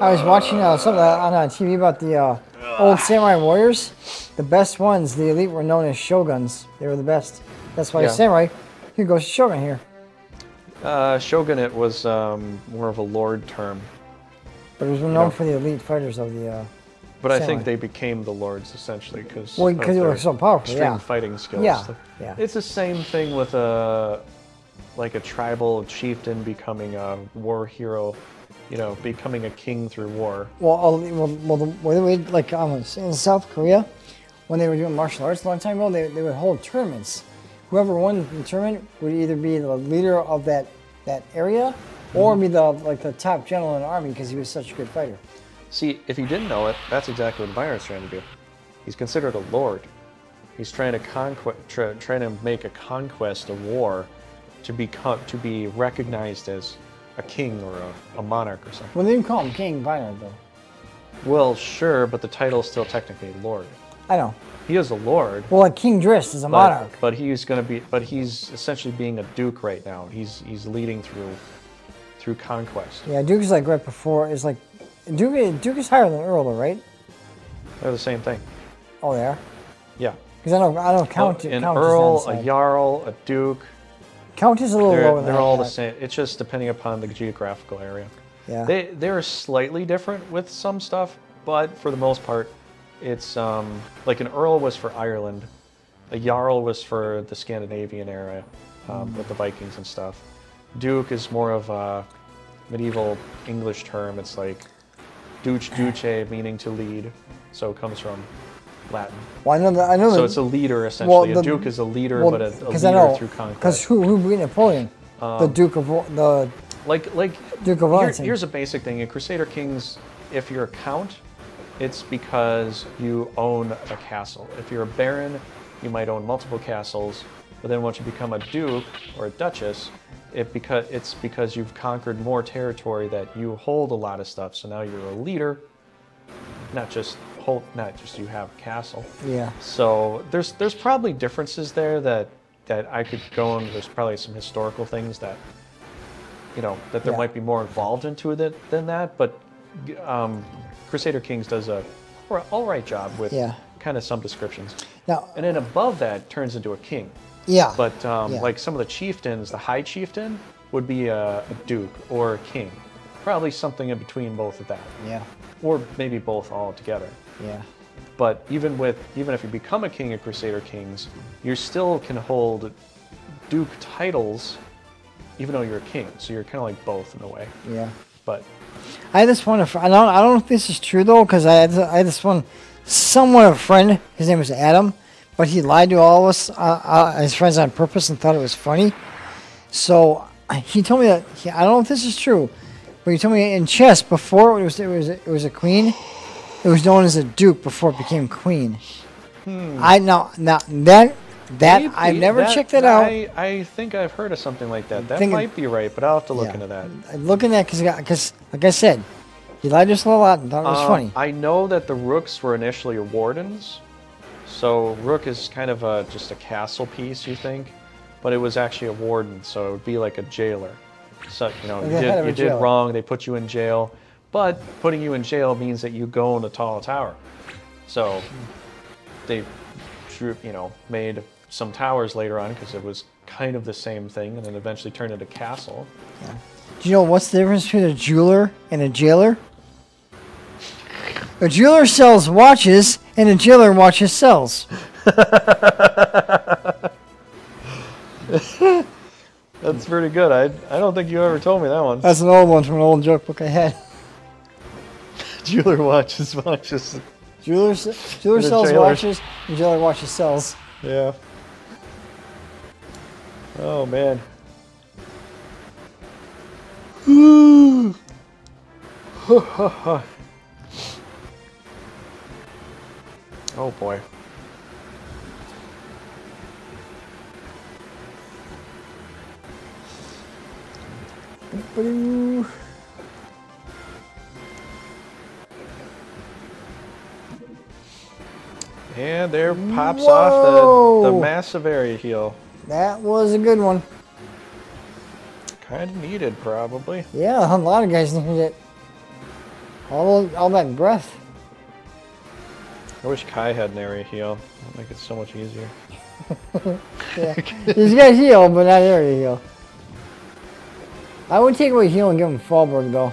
I was watching uh, something on uh, TV about the uh, old samurai warriors. The best ones, the elite, were known as shoguns. They were the best. That's why Yeah. samurai. Here goes shogun here. Uh, Shogunate was um, more of a lord term, But it was known No. for the elite fighters of the. Uh, but I think they became the lords essentially because well, because they were so powerful. extreme Yeah. fighting skills. Yeah. Yeah. It's the same thing with a like a tribal chieftain becoming a war hero, you know, becoming a king through war. Well, uh, well, well, the, well, the way, like um, in South Korea, when they were doing martial arts a long time ago, they, they would hold tournaments. Whoever won the tournament would either be the leader of that that area, or mhm. be the like the top general in the army because he was such a good fighter. See, if you didn't know it, that's exactly what Byron's trying to do. He's considered a lord. He's trying to conquest, try, trying to make a conquest, a war, to become to be recognized as a king or a, a monarch or something. Well, they didn't call him King Vinard though. Well, sure, but the title is still technically lord. I know. He is a lord, Well, like King Drist is a but, monarch. but he's going to be, but he's essentially being a duke right now. He's he's leading through through conquest. Yeah, Duke is like right before. Is like Duke. Duke is higher than Earl, though, right? They're the same thing. Oh, they are. Yeah. Because I know I don't count an count earl, a jarl, a duke. Count is a little They're, lower. they're all the same. It's just depending upon the geographical area. Yeah. They they're slightly different with some stuff, but for the most part, it's um, like an earl was for Ireland, a jarl was for the Scandinavian area um, with the Vikings and stuff. Duke is more of a medieval English term. It's like duce duce, meaning to lead, so it comes from Latin. well, I know that. I know So that. it's a leader essentially. the- a duke is a leader, well, but a, a leader know, through Because conquest. who who beat Napoleon? the Duke of the Like like Duke of Here- here's a basic thing. In Crusader Kings, if you're a count, it's because you own a castle. If you're a baron, you might own multiple castles. But then once you become a duke or a duchess, it because it's because you've conquered more territory that you hold a lot of stuff. So now you're a leader, not just hold, not just you have a castle. yeah. So there's there's probably differences there that that I could go and there's probably some historical things that you know that there Yeah. might be more involved into it than that. But um, Crusader Kings does a all- right job with Yeah. kind of some descriptions. Now And then above that turns into a king. yeah. But um, Yeah. like some of the chieftains, the high chieftain would be a, a duke or a king. Probably something in between both of that, yeah. or maybe both all together. Yeah. But even with even if you become a king of Crusader Kings, you still can hold duke titles, even though you're a king. So you're kind of like both in a way. Yeah. But I had this one. of- I don't. I don't know if this is true though, because I had. I had this one. Somewhat a friend. His name was Adam, but he lied to all of us, uh, uh, his friends, on purpose, and thought it was funny. So he told me that. He, I don't know if this is true, but he told me in chess before it was it was it was a queen. It was known as a duke before it became queen. I now now that that maybe I've never checked that out. I, I think I've heard of something like that. That might be right, but I'll have to look Yeah. into that. I'm looking at because because like I said, he lied to us a lot and thought it was Um, funny. I know that the rooks were initially wardens. So rook is kind of a just a castle piece, you think, but it was actually a warden, so it would be like a jailer. So you know, Like you did, you did wrong, they put you in jail, but putting you in jail means that you go in a tall tower. So they, you know, made some towers later on because it was kind of the same thing, and then eventually turned into a castle. Do you know what's the difference between a jeweler and a jailer? A jeweler sells watches, and a jailer watches sells. That's pretty good. I I don't think you ever told me that one. That's an old one from an old joke book I had. Jeweler watches watches. Jeweler, jeweler sells watches, and jailer watches sells. Yeah. Oh man. oh boy. And there pops off the, the massive area heal. That was a good one. Kind of needed, probably. Yeah, a lot of guys needed it. All, all that breath. I wish Kai had an area heal. That'd make it so much easier. Yeah. He's got heal, but not area heal. I would take away heal and give him Fallberg though,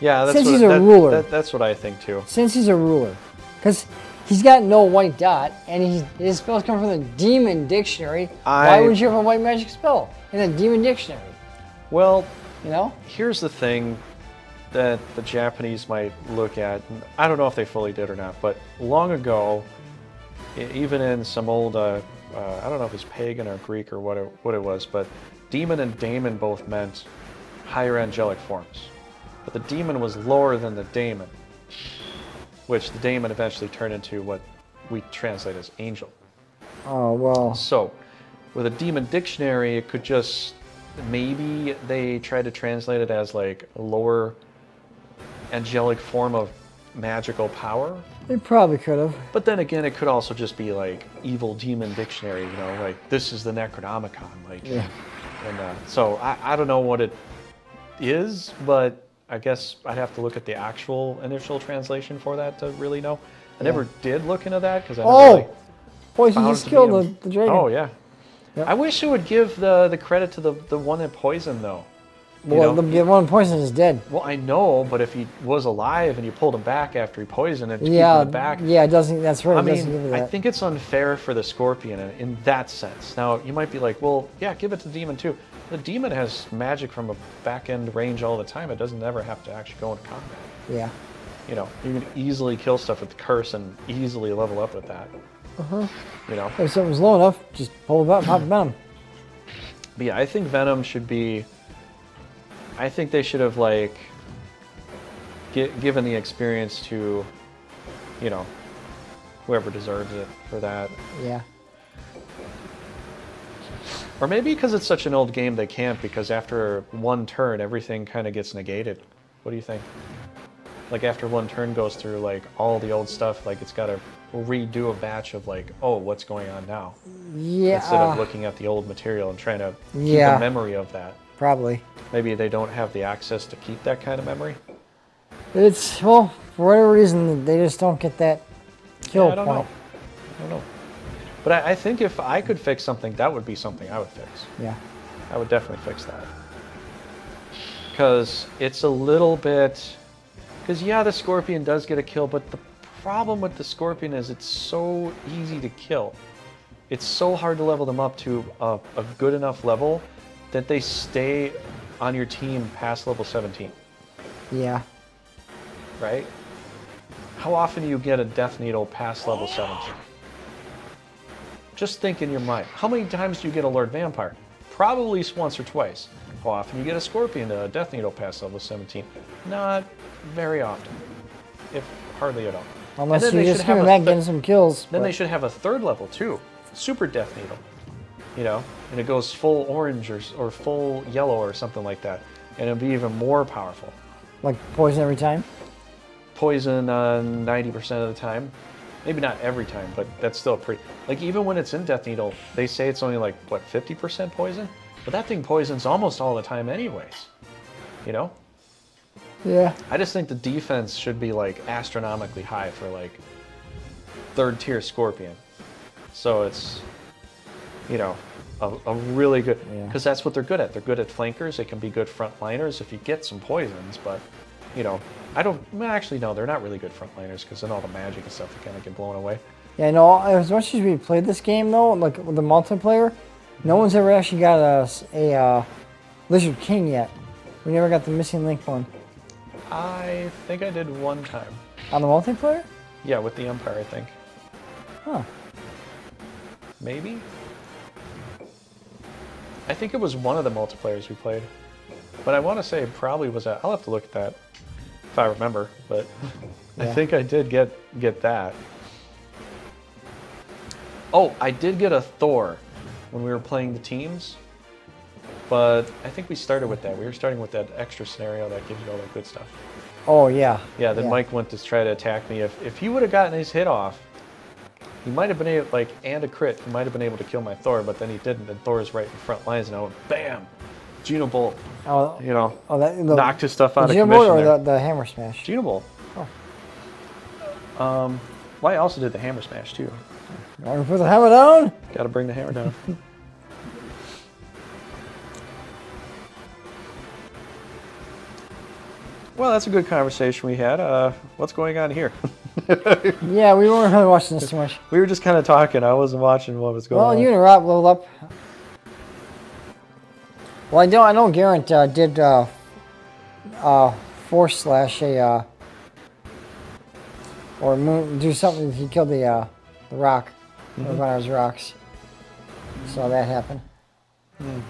Yeah, that's Since what, he's a that- ruler. that- that's what I think too. since he's a ruler, because he's got no white dot, and he's, his spells come from the Demon Dictionary. Why would you have a white magic spell in a Demon Dictionary? Well, You know? here's the thing that the Japanese might look at. I don't know if they fully did or not, but long ago, even in some old, uh, uh, I don't know if it's pagan or Greek or what it, what it was, but demon and daemon both meant higher angelic forms. But the demon was lower than the daemon, which the daemon eventually turned into what we translate as angel. Oh well. So, with a demon dictionary, it could just maybe they tried to translate it as like a lower angelic form of magical power. They probably could have. But then again, it could also just be like evil demon dictionary, you know, like this is the Necronomicon, like. Yeah. And uh, so I, I don't know what it is, but I guess I'd have to look at the actual initial translation for that to really know. I never did look into that because I never Oh! really Boy, he found just killed the, the dragon. Oh yeah. Yep. I wish it would give the the credit to the the one that poisoned though. You well, know? the, one poison is dead. Well, I know, but if he was alive and you pulled him back after he poisoned and Yeah, keep him back, yeah, it doesn't. That's right. I it doesn't give mean, you I think it's unfair for the scorpion in, in that sense. Now, you might be like, well, yeah, give it to the demon too. The demon has magic from a back end range all the time. It doesn't ever have to actually go into combat. yeah. You know, you can easily kill stuff with the curse and easily level up with that. Uh-huh. You know, If something's low enough, just pull it up, pop venom. but yeah, I think Venom should be. I think they should have like gi- given the experience to, you know, whoever deserves it for that. Yeah. Or maybe because it's such an old game, they can't because after one turn, everything kind of gets negated. What do you think? Like after one turn goes through, like all the old stuff, like it's got to redo a batch of like, oh, what's going on now? Yeah. Instead of looking at the old material and trying to keep Yeah. a memory of that. Probably. Maybe they don't have the access to keep that kind of memory. It's well, for whatever reason, they just don't get that kill Yeah, I don't point. know. I don't know. But I, I think if I could fix something, that would be something I would fix. Yeah. I would definitely fix that. Because it's a little bit. Because, yeah, the scorpion does get a kill, but the problem with the scorpion is it's so easy to kill. It's so hard to level them up to a, a good enough level that they stay on your team past level 17, Yeah. right? How often do you get a Death Needle past level 17? Just think in your mind. How many times do you get a Lord Vampire? Probably once or twice. How often you get a Scorpion to a Death Needle past level 17? Not very often, if hardly at all. Unless you're just a back getting some kills. Then but- they should have a third level too, Super Death Needle. You know, and it goes full orange or, or full yellow or something like that, and it'll be even more powerful. like poison every time. poison uh, 90% of the time. Maybe not every time, but that's still pretty. Like, even when it's in Death Needle, they say it's only like, what, 50% poison? But that thing poisons almost all the time, anyways. You know? Yeah. I just think the defense should be like astronomically high for like third tier Scorpion. So it's, you know, a, a really good, Yeah. because that's what they're good at. They're good at flankers. They can be good frontliners if you get some poisons, but, you know, I don't, actually, no, they're not really good frontliners because then all the magic and stuff kind of get blown away. Yeah, no, as much as we played this game though, like with the multiplayer, no one's ever actually got a uh, Lizard King yet. We never got the missing link one. I think I did one time. On the multiplayer? Yeah, with the Empire, I think. Huh. Maybe? I think it was one of the multiplayers we played. But I want to say it probably was that. I'll have to look at that if I remember, but I think I did get get that. Oh, I did get a Thor when we were playing the teams. But I think we started with that. We were starting with that extra scenario that gives you all that good stuff. Oh yeah. Yeah, then Mike went to try to attack me. If, if he would have gotten his hit off, he might have been able, like, and a crit, he might have been able to kill my Thor, but then he didn't. And Thor's right in front lines, and I went, bam! Genobolt, Oh, you know, oh that the, knocked his stuff out the of commission or there. the, the hammer smash. Genobolt. Oh. Um, also did the hammer smash, too. To put the hammer down? Gotta bring the hammer down. well, that's a good conversation we had. Uh, what's going on here? Yeah, we weren't really watching this too much. we were just kind of talking. I wasn't watching what was going Well, on. Well, you and Rob leveled up. Well, I know I know Garrett uh, did uh, uh, force slash a uh, or moon, do something. He killed the uh, the rock, one of those rocks. Saw that happen. Did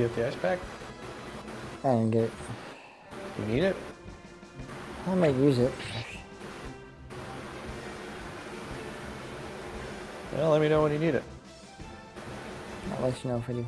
you get the ice pack? I didn't get it. You need it? I might use it. Well, let me know when you need it. I'll let you know if I do.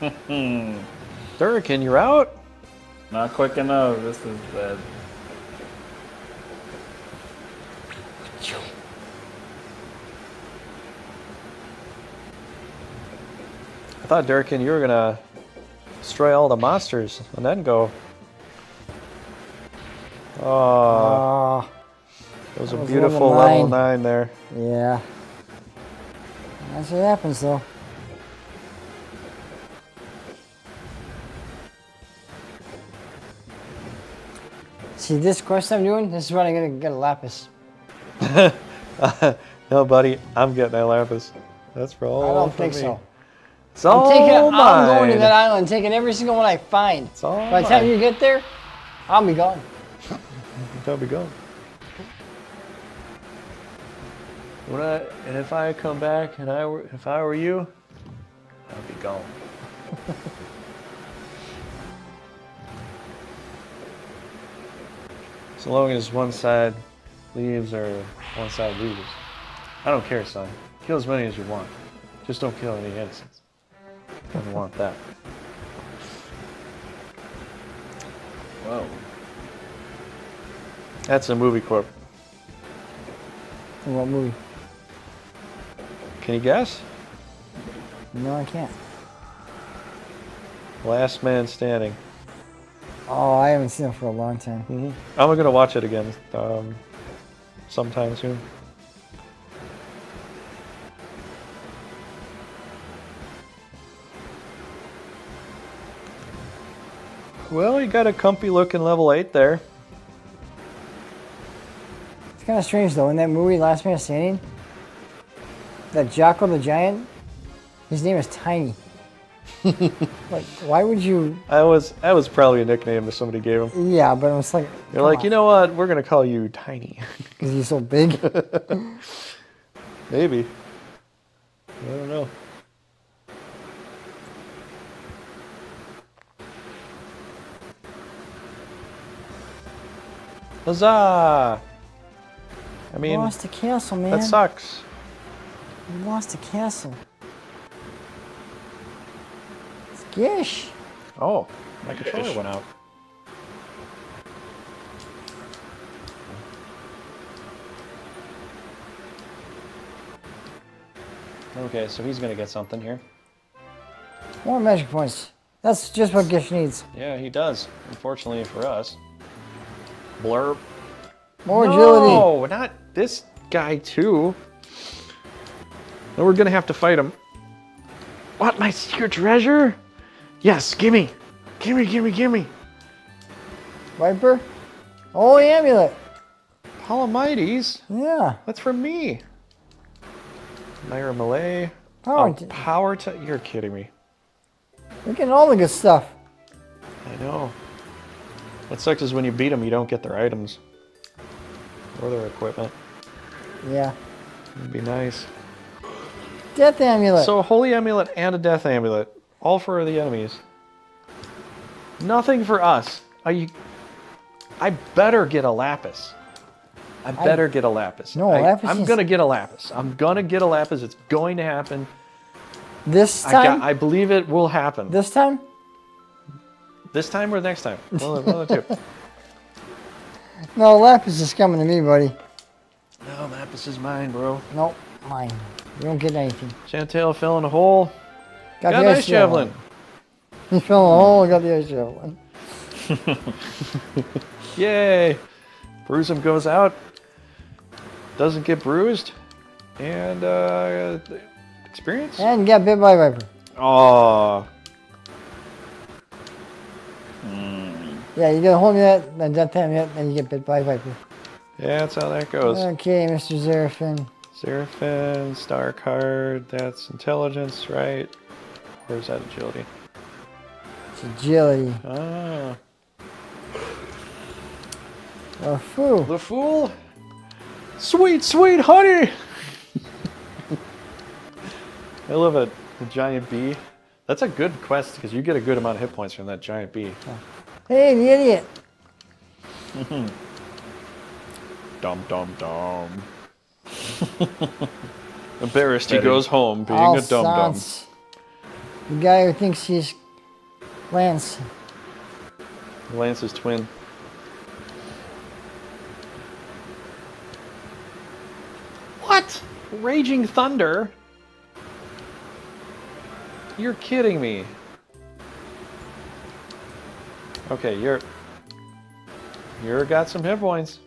Durriken, you're out? Not quick enough. This is bad. I thought, Durriken, you were gonna destroy all the monsters and then go. Oh, Oh, that was a was beautiful level level nine. nine there. yeah. That's what happens though. See this quest I'm doing? This is when I'm gonna get a lapis. no, buddy, I'm getting a lapis. That's for all. I don't think me. so. It's I'm all taking. I'm going to that island, taking every single one I find. It's all By the time mine. you get there, I'll be gone. Don't be gone. When I, and if I come back and I were, if I were you, I'd be gone. so long as one side leaves or one side loses. I don't care, son. Kill as many as you want. Just don't kill any innocents. I don't want that. Whoa. That's a movie quote. What movie? Can you guess? No, I can't. Last Man Standing. Oh, I haven't seen it for a long time. hmm I'm gonna watch it again um, sometime soon. Well, you got a comfy looking level 8 there. It's kind of strange though. In that movie, Last Man Standing, that Jocko the Giant, his name is Tiny. like, why would you? I was that was probably a nickname that somebody gave him. Yeah, but I was like. They're like, you know what? We're gonna call you Tiny. because you're so big. Maybe. I don't know. Huzzah! I mean, lost the castle, man. that sucks. We lost the castle. Skish. Oh, my controller went out. Okay, so he's gonna get something here. More magic points. That's just what Gish needs. Yeah, he does. Unfortunately for us. Blurb. More agility. No, not this guy too. Then we're gonna have to fight him. What, my secret treasure? Yes, gimme. Gimme, gimme, gimme. Viper. Holy amulet. Palomides? Yeah. That's for me. Naira Malay. Power. Oh, power to you're kidding me. We're getting all the good stuff. I know. What sucks is when you beat them, you don't get their items or their equipment. Yeah. It'd be nice. Death amulet. So a holy amulet and a death amulet, all for the enemies. Nothing for us. Are you? I better get a lapis. I better get a lapis. No, I, lapis I'm is- gonna get a lapis. I'm gonna get a lapis. It's going to happen. this I, time. got, I believe it will happen. this time. This time or next time? One of the- one of the two. No, Lapis is coming to me, buddy. No, lapis is mine, bro. Nope, mine. You don't get anything. Chantel fell in a hole. Got, Got the ice ice javelin. He fell in a hole and got the ice javelin. Yay! Bruisum goes out. doesn't get bruised, and uh, experience. And got bit by a viper. Oh, Yeah, you get a hold of that, then death time yet, then you get bit by a viper. yeah, that's how that goes. Okay, Mr. Zerafin. Seraphim, star card. That's intelligence, right? Or is that agility? It's agility. Ah, The fool. the fool. Sweet, sweet honey. I love a, a giant bee. That's a good quest because you get a good amount of hit points from that giant bee. Hey, the idiot. Dum dum dum. Embarrassed, he goes home being All a dum dum. The guy who thinks he's Lance. Lance's twin. What? Raging Thunder? You're kidding me. Okay, you're you're got some hit points.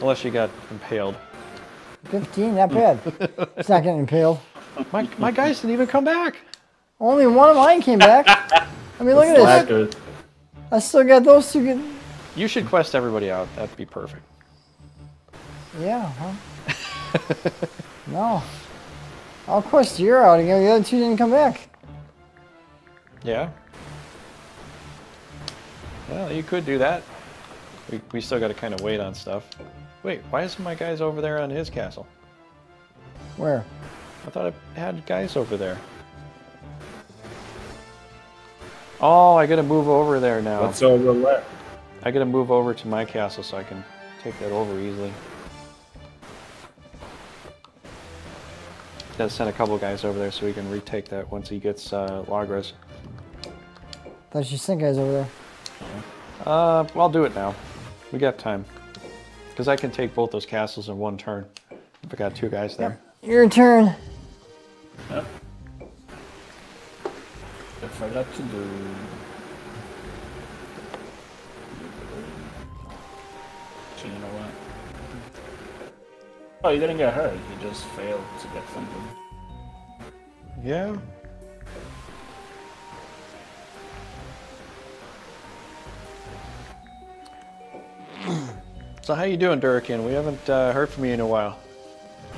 Unless you got impaled. 15, not bad. It's not getting impaled. My my guys didn't even come back. Only one of mine came back. I mean, look at this. Slackers. I still got those two. Good. You should quest everybody out. That'd be perfect. Yeah, huh? no. I'll quest you're out again. The other two didn't come back. Yeah. Well, you could do that. We, we still got to kind of wait on stuff. Wait, why isn't my guys over there on his castle? Where? I thought I had guys over there. Oh, I gotta move over there now. What's over there? I gotta move over to my castle so I can take that over easily. Gotta send a couple guys over there so we can retake that once he gets uh, Lagras. Thought you sent guys over there. Uh, well, I'll do it now. We got time. Because I can take both those castles in one turn. If I got two guys there. Your turn. I forgot to do. So you know what? Oh, he didn't get hurt. You just failed to get something. Yeah. So how you doing, Durriken? We haven't uh, heard from you in a while.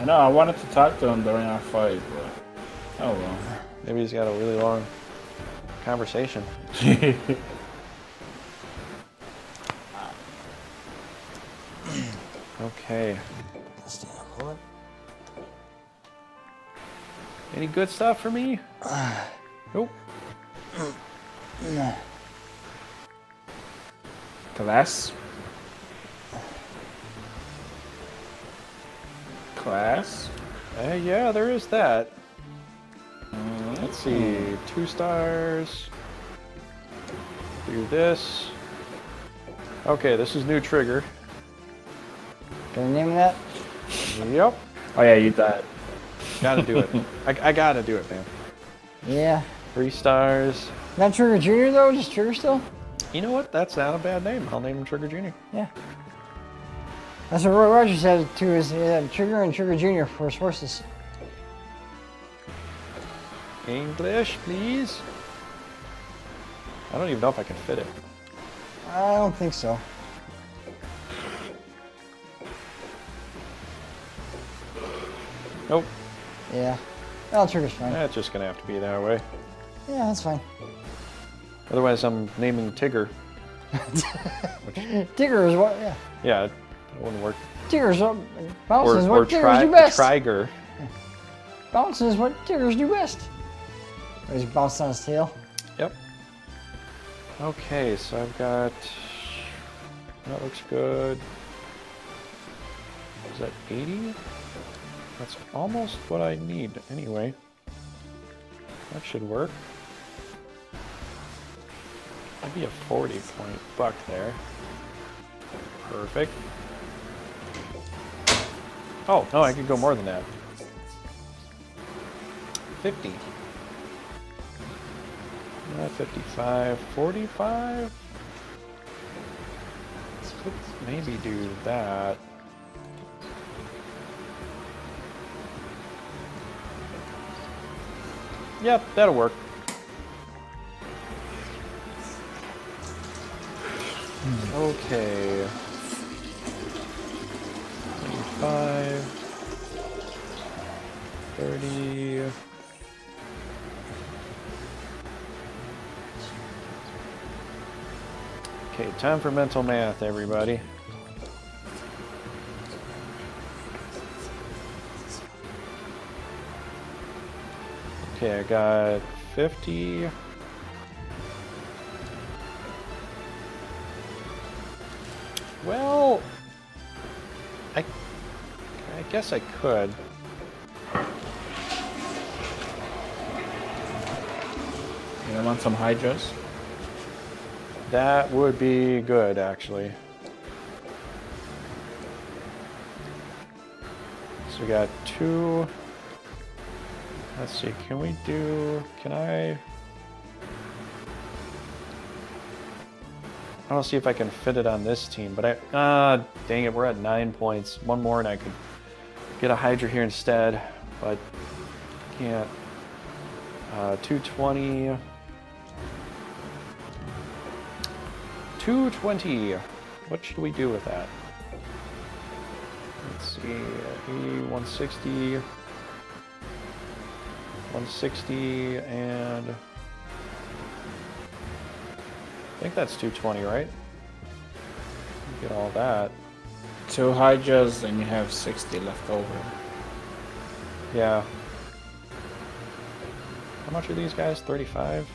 I know. I wanted to talk to him during our fight, but oh well. Maybe he's got a really long conversation. Okay. Any good stuff for me? Nope. Class. Class. Uh, yeah, there is that. Let's see, two stars. Do this. Okay, this is new trigger. Can I name that? Yep, Oh yeah, you died. gotta do it. I, I gotta do it, man. Yeah. Three stars. Not Trigger Jr. though, just Trigger still? You know what? That's not a bad name. I'll name him Trigger Jr. Yeah. That's what Roy Rogers said too, is he uh, had Trigger and Trigger Jr. for his horses. English, please. I don't even know if I can fit it. I don't think so. Nope. Yeah. Well, Trigger's fine. That's just gonna have to be that way. Yeah, that's fine. Otherwise, I'm naming Tigger. Tigger is what, yeah. Yeah, wouldn't work. Tigger's Or, bouncing is or what Tiggers do best. Triger. Bouncing is what Tiggers do best. He's bounced on his tail. Yep. Okay, so I've got. That looks good. Is that 80? That's almost what I need anyway. That should work. That'd be a 40 point buck there. Perfect. Oh, no, I could go more than that. 50. Uh, 55, 45? Let's maybe do that. Yep, that'll work. Hmm. Okay. 25. 30. Okay, time for mental math, everybody. Okay, I got 50. Guess I could. You want some hydras? That would be good, actually. So we got two. Let's see, can we do, can I? I want to see if I can fit it on this team, but I, ah, dang it, we're at nine points. One more and I could get a Hydra here instead, but can't. Uh, 220. 220. What should we do with that? Let's see. E 160. 160 and I think that's 220, right? Get all that. Two hydras and you have 60 left over. Yeah. How much are these guys? 35?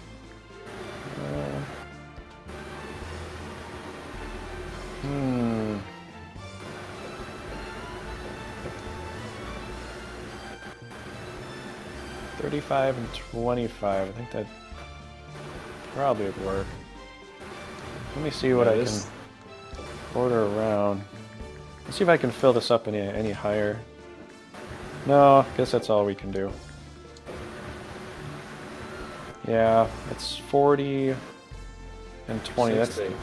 Uh, hmm. Thirty-five and twenty-five. I think that probably would work. Let me see what Yeah, I this- can order around. Let's see if I can fill this up any any higher. No, I guess that's all we can do. Yeah, it's 40 and 20. That's 60.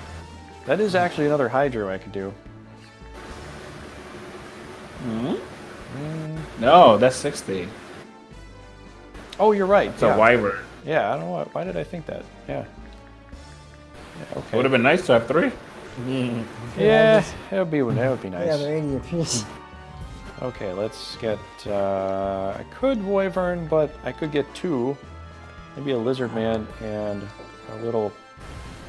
that is actually another Hydra I could do. Hmm? Mm. No, that's 60. Oh, you're right. It's yeah. a wyvern. Yeah, I don't know why, why did I think that. Yeah. Yeah, It okay. would have been nice to have three. Mm. yeah, that would be that would be Yeah, nice. they're 80 apiece. Okay, let's get. Uh, I could Wyvern, but I could get two. Maybe a Lizard Man and a little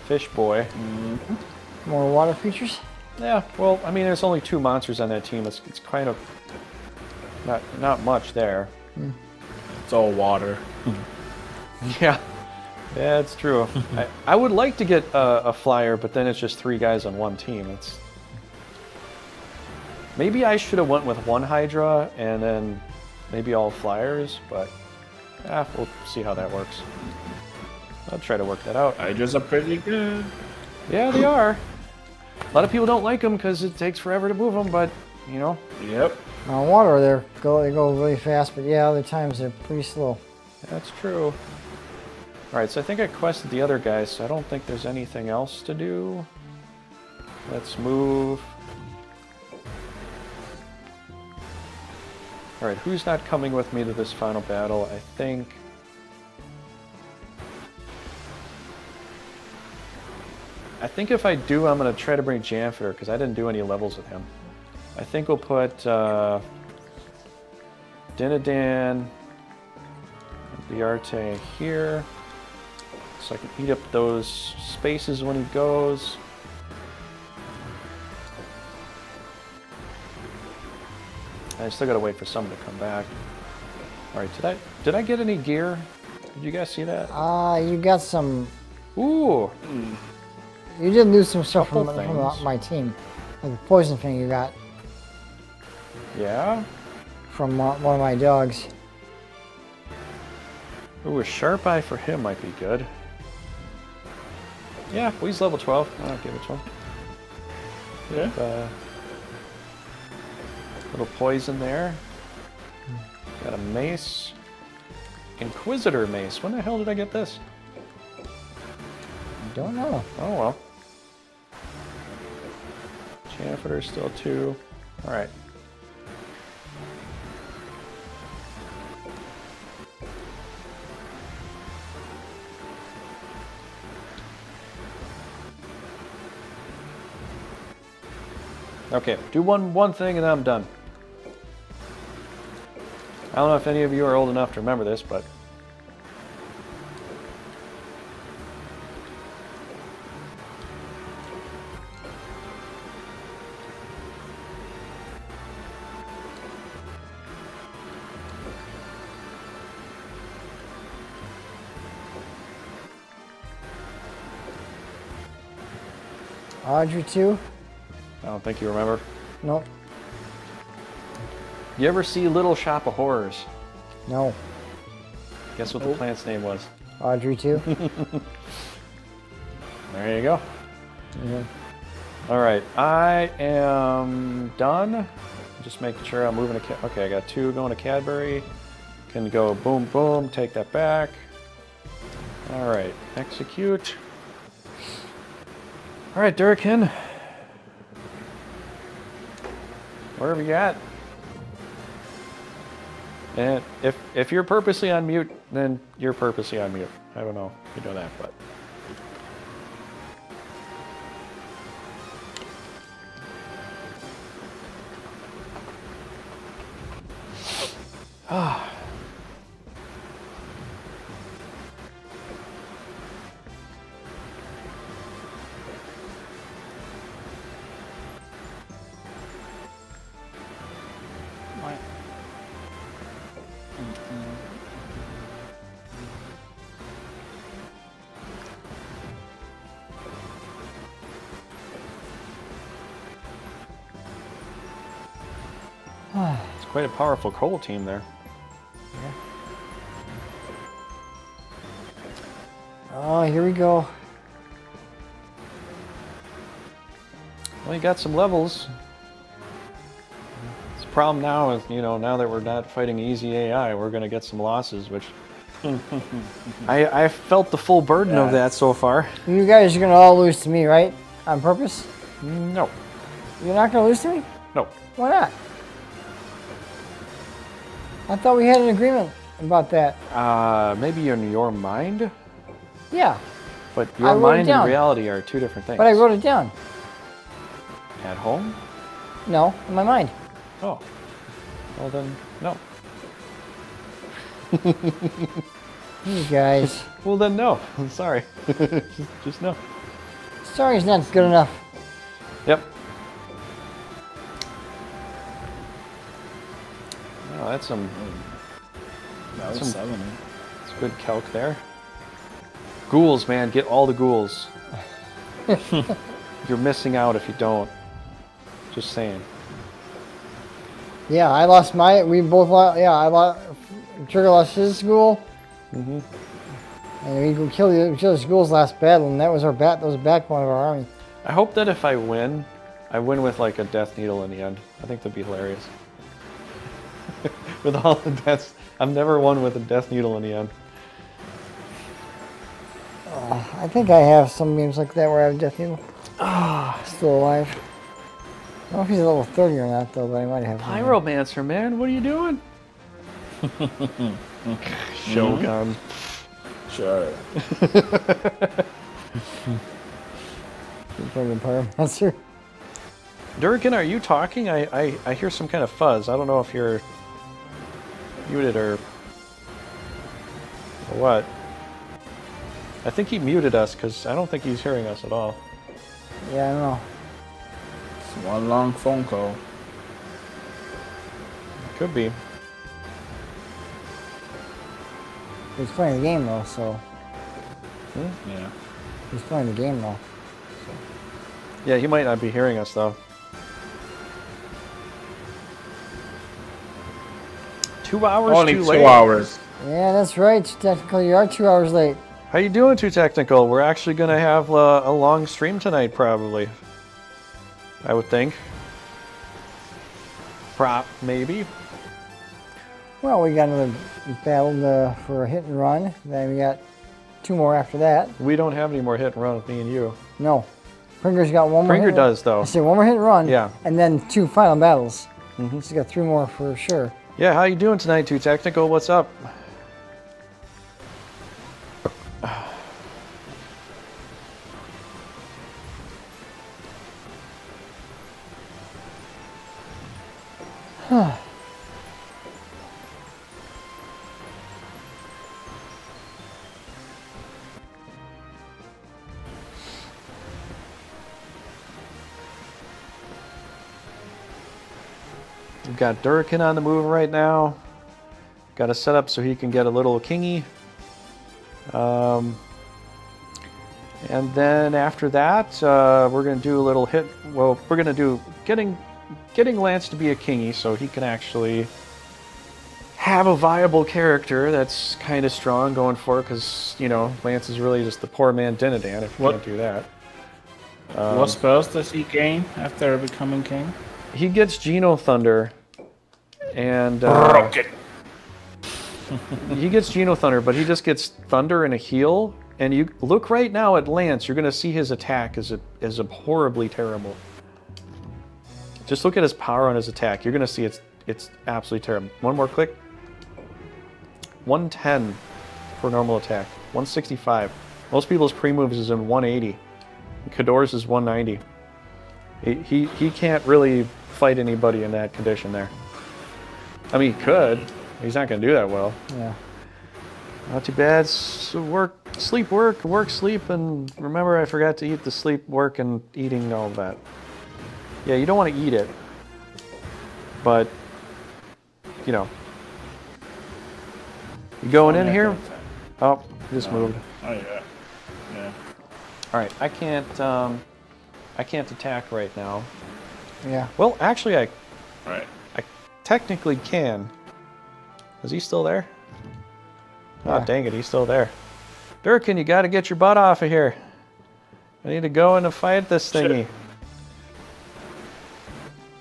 Fish Boy. Mm-hmm. More water features? Yeah, well, I mean, there's only two monsters on that team. It's, it's kind of not not much there. Hmm. It's all water. Yeah, yeah, it's true. I, I would like to get a, a flyer, but then it's just three guys on one team. It's maybe I should have went with one Hydra and then maybe all flyers, but yeah, we'll see how that works. I'll try to work that out. Hydras are pretty good. Yeah, they are. A lot of people don't like them because it takes forever to move them, but you know, Yep. Now, water, they go they go really fast, but yeah, other times they're pretty slow. That's true. Alright, so I think I quested the other guys, so I don't think there's anything else to do. Let's move. Alright, who's not coming with me to this final battle? I think... I think if I do, I'm going to try to bring Janfitter, because I didn't do any levels with him. I think we'll put uh, Dinadan, Biarte here. So I can eat up those spaces when he goes. I still gotta wait for someone to come back. Alright, did I did I get any gear? Did you guys see that? Ah, you got some. Ooh! You did lose some stuff from, from my team. Like the poison thing you got Yeah? from uh, one of my dogs. Ooh, a sharp eye for him might be good. Yeah, well, he's level 12. I don't give a to him. Yeah. Uh, little poison there. Got a mace. Inquisitor mace. When the hell did I get this? Don't know. Oh well. Chamfer still two. Alright. Okay, do one one thing and I'm done. I don't know if any of you are old enough to remember this, but Audrey too? I don't think you remember. No. You ever see Little Shop of Horrors? No. Guess what the plant's name was? Audrey too? There you go. Mhm. All right, I am done. Just making sure I'm moving Okay, I got two going to Cadbury. Can go boom, boom, take that back. All right, execute. All right, Durkin. Wherever you at. And if if you're purposely on mute, then you're purposely on mute. I don't know if you know that, but. It's quite a powerful coal team there. Oh, here we go. Well, you got some levels. The problem now is, you know, now that we're not fighting easy AI, we're going to get some losses, which I, I felt the full burden of that so far. You guys are gonna all lose to me, right? On purpose? No, You're not gonna lose to me? no. Why not? I thought we had an agreement about that. Uh, maybe in your mind, Yeah, but your mind and reality are two different things. but I wrote it down. At home? No, in my mind. Oh. Well then, no. You guys. Well then, no. I'm sorry. just, just no. Sorry's not good enough. Yep. Oh, that's some That was Some- seven. that's good calc there. Ghouls, man, get all the ghouls. You're missing out if you don't. Just saying. Yeah, I lost my. We both lost. Yeah, I lost. Trigger lost his ghoul. Mhm. And we killed the- we killed the ghoul's last battle, and that was our bat. That was the backbone of our army. I hope that if I win, I win with like a death needle in the end. I think that'd be hilarious. with all the deaths, I've never won with a death needle in the end. I think I have some games like that where I have Death Needle. Ah, Still alive. I don't know if he's a level 30 or not, though, but I might have. some. Pyromancer, man, what are you doing? Shogun. Sure. He's probably Pyromancer. Durkin, are you talking? I, I, I hear some kind of fuzz. I don't know if you're muted or, or what. I think he muted us because I don't think he's hearing us at all. Yeah, I don't know. It's one long phone call. Could be. He's playing the game, though, so. Hmm? Yeah. He's playing the game, though. Yeah, he might not be hearing us though. Two hours Only too two late. hours. Yeah, that's right. Technical. you are two hours late. How you doing, Too Technical? We're actually gonna have uh, a long stream tonight, probably. I would think. Prop, maybe. Well, we got another battle uh, for a hit and run. Then we got two more after that. We don't have any more hit and run with me and you. No. Pringer's got one more Pringer does though. I say one more hit and run. Yeah. And then two final battles. Mhm. He's got three more for sure. Yeah, how you doing tonight, Too Technical? What's up? Huh. We've got Durkin on the move right now. Got to set up so he can get a little kingy. Um, and then after that, uh, we're going to do a little hit. Well, we're going to do getting getting Lance to be a kingy so he can actually have a viable character that's kind of strong going forward because, you know, Lance is really just the poor man Dinadan if you What- can't do that. what spells does he gain after becoming king? He gets Geno Thunder and. Uh, he gets Geno Thunder, but he just gets Thunder and a heal. And you look right now at Lance, you're going to see his attack is a, is a horribly terrible. Just look at his power on his attack. You're going to see it's it's absolutely terrible. One more click. 110 for normal attack. 165. Most people's pre-moves is in 180. Cador's is 190. He, he, he can't really fight anybody in that condition there. I mean, he could. He's not going to do that well. Yeah. Not too bad. So work, sleep, work, work, sleep, and remember, I forgot to eat the sleep, work, and eating all of that. Yeah, you don't want to eat it, but you know, you going in here? Oh, you just moved. Oh yeah. Yeah. All right, I can't. Um, I can't attack right now. Yeah. Well, actually, I Right. I technically can. Is he still there? Oh, dang it, he's still there. Durkin, you got to get your butt off of here. I need to go in and fight this Shit. thingy.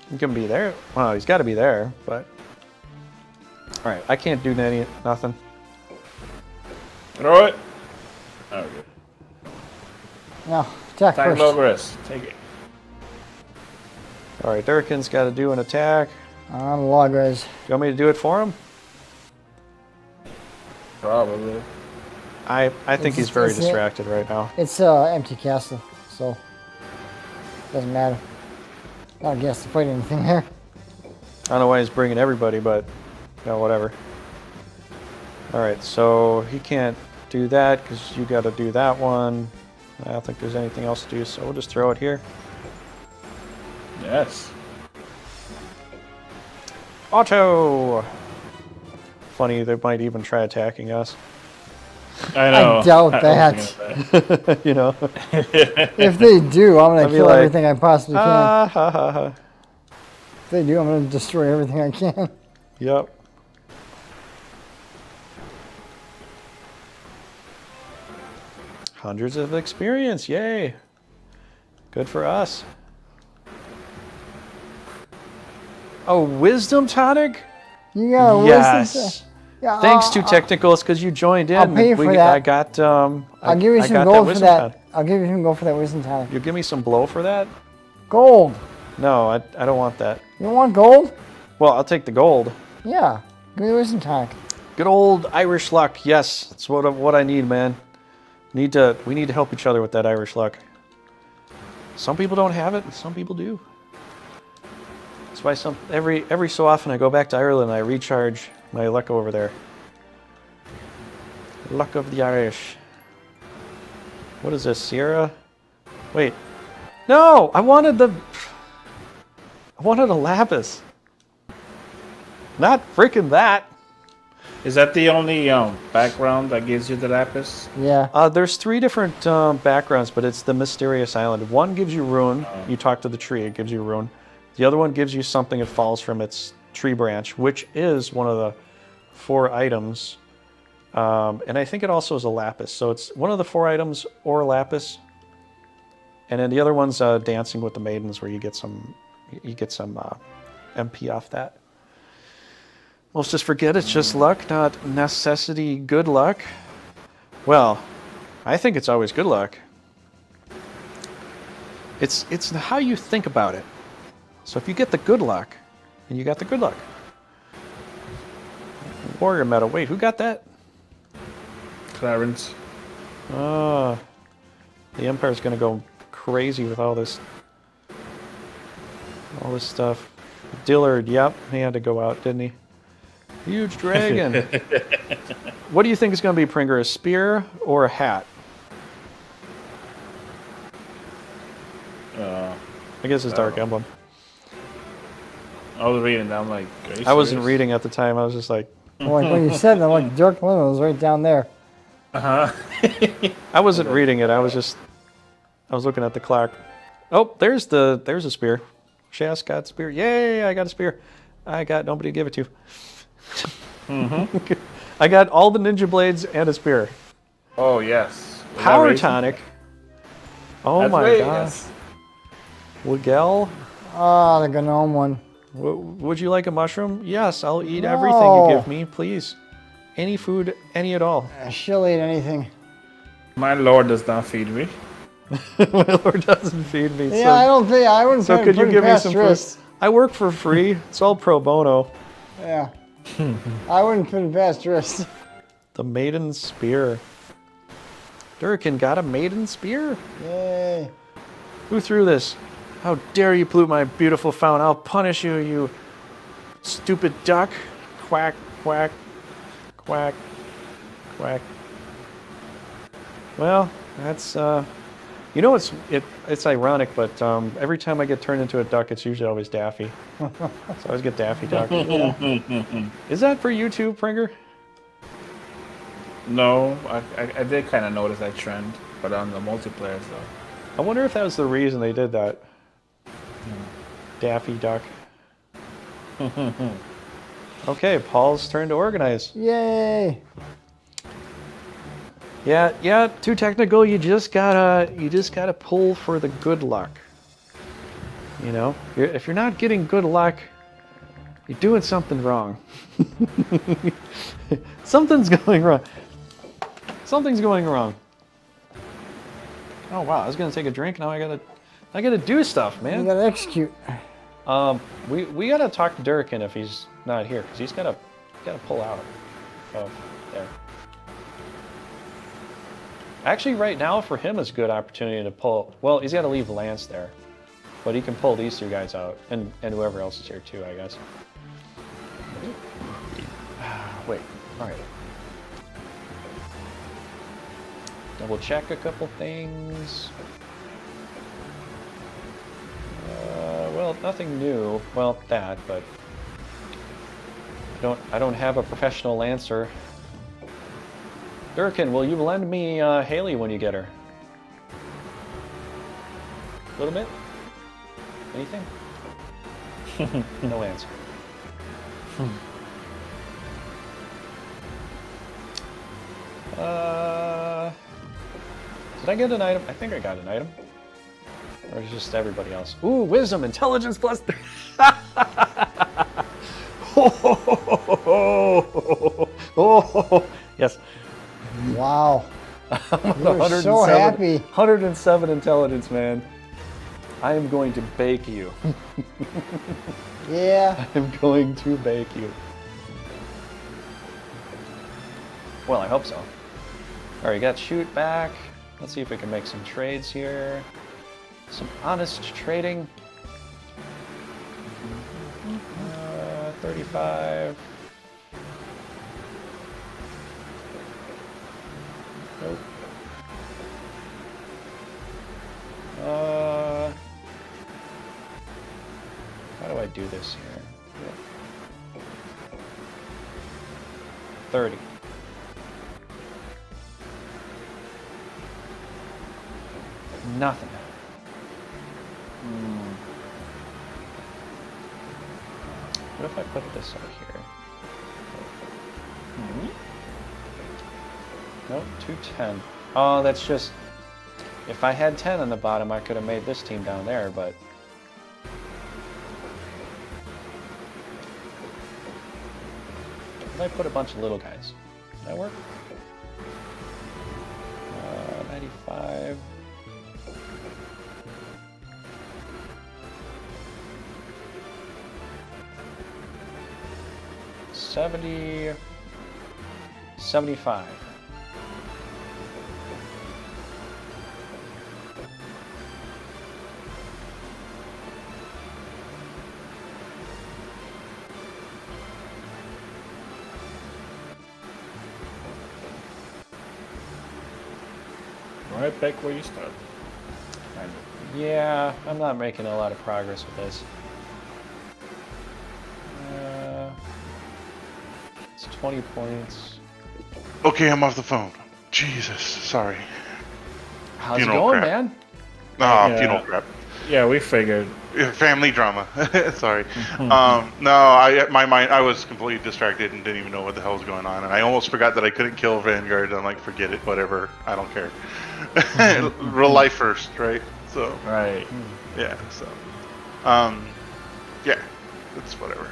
He can be there. Well, he's got to be there, but. All right, I can't do any nothing. Throw it. Okay. No. Attack Attack first. Logres. Take it. All right, Durkin's got to do an attack. On Logres. You want me to do it for him? Probably. I I think It's- he's very it's it. distracted right now. It's uh empty castle, so doesn't matter. Not a guess to fight anything there. I don't know why he's bringing everybody, but you know, whatever. All right, so he can't do that because you got to do that one. I don't think there's anything else to do, so we'll just throw it here. Yes. Auto. Funny, they might even try attacking us. I know. I doubt was that. that. you know. If they do, I'm gonna kill like, everything I possibly can. Ah, ha, ha, ha. if they do, I'm gonna destroy everything I can. Yep. Hundreds of experience, yay! Good for us. Oh, wisdom tonic? You got a wisdom yes. Yeah, Thanks to Technicals because you joined in. I'll pay you We- for that. I got. Um, I, I'll give you some gold for wisdom that. tonic. I'll give you some gold for that wisdom tonic. You give me some blow for that? Gold. No, I, I don't want that. You want gold? Well, I'll take the gold. Yeah. Give me the wisdom tonic. Good old Irish luck. Yes, that's what I- what I need, man. Need to we need to help each other with that Irish luck. Some people don't have it, and some people do. That's why some every every so often I go back to Ireland and I recharge my luck over there. Luck of the Irish. What is this, Sierra? Wait. No, I wanted the I wanted a lapis. Not freaking that. Is that the only um, background that gives you the lapis? Yeah. Uh, there's three different um, backgrounds, but it's the mysterious island. One gives you rune. You talk to the tree, it gives you rune. The other one gives you something that falls from its tree branch, which is one of the four items. Um, and I think it also is a lapis. So it's one of the four items or lapis. And then the other one's uh, dancing with the maidens, where you get some, you get some uh, MP off that. Let's just forget it's just luck, not necessity. Good luck. Well, I think it's always good luck. It's it's how you think about it. So if you get the good luck, and you got the good luck. Warrior medal. Wait, who got that? Clarence. Oh, the Empire's gonna go crazy with all this, all this stuff. Dillard, yep, he had to go out, didn't he? Huge dragon. what do you think is gonna be Pringer? A spear or a hat? Uh, I guess it's Dark Emblem. I was reading that. I'm like, are you I wasn't serious? reading at the time. I was just like, Well, like when you said that, like Dirk Limo was right down there. Uh-huh. I wasn't reading it. I was just, I was looking at the clock. Oh, there's the, there's a spear. Shas got spear. Yay! I got a spear. I got nobody to give it to. I got all the ninja blades and a spear. Oh yes. Was Power tonic. Oh That's my right, god. yes. Wigel, Ah, the gnome one. W- would you like a mushroom? Yes, I'll eat everything you give me, please. Any food, any at all. Uh, She'll eat anything. My lord does not feed me. My lord doesn't feed me. Yeah, so I don't think I wouldn't so put, could you give me past some food? I work for free. It's all pro bono. Yeah. I wouldn't put it past Trist. The maiden spear. Durkin got a maiden spear? Yay. Who threw this? How dare you pollute my beautiful fountain? I'll punish you, you stupid duck. Quack, quack, quack, quack. Well, that's, uh, you know, it's, it, it's ironic, but um, every time I get turned into a duck, it's usually always Daffy. so I always get Daffy Duck. Is that for you too, Pringer? No, I, I, I did kind of notice that trend, but on the multiplayer though. I wonder if that was the reason they did that. Daffy Duck. okay, Paul's turn to organize. Yay. Yeah, yeah, too technical. You just gotta, you just gotta pull for the good luck. You know, you're, if you're not getting good luck, you're doing something wrong. Something's going wrong. Something's going wrong. Oh wow, I was gonna take a drink. Now I gotta, I gotta do stuff, man. You gotta execute. Um, we we gotta talk to Durkin if he's not here, because he's gotta gotta pull out of there. Actually, right now for him is a good opportunity to pull. Well, he's got to leave Lance there, but he can pull these two guys out, and and whoever else is here too, I guess. Wait, all right. Double check a couple things. Uh, well, nothing new. Well, that, but I don't. I don't have a professional lancer. Durkin, will you lend me uh, Haley when you get her? A little bit. Anything? no answer. Uh, did I get an item? I think I got an item. Or is just everybody else? Ooh, wisdom, intelligence plus three. oh, yes. Wow. You're 107 so happy. 107 intelligence, man. I am going to bake you. Yeah. I'm going to bake you. Well, I hope so. All right, got shoot back. Let's see if we can make some trades here. Some honest trading. Uh, 35. Nope. Uh, how do I do this here? 30. Nothing. Hmm. What if I put this out here? Hmm. Nope, 210. Oh, that's just... If I had 10 on the bottom, I could have made this team down there, but... If I put a bunch of little guys, Does that work? Uh, 95. Seventy. Seventy-five. Right back where you started. Yeah, I'm not making a lot of progress with this. Uh, 20 points. Okay, I'm off the phone. Jesus, sorry. How's Funeral it going, crap. man? Ah, Yeah. funeral crap. Yeah, we figured. Family drama. sorry. um, no, I my mind I was completely distracted and didn't even know what the hell was going on, and I almost forgot that I couldn't kill Vinard. I'm like, forget it, whatever. I don't care. Real life first, right? So Right. yeah. So, um, yeah, it's whatever.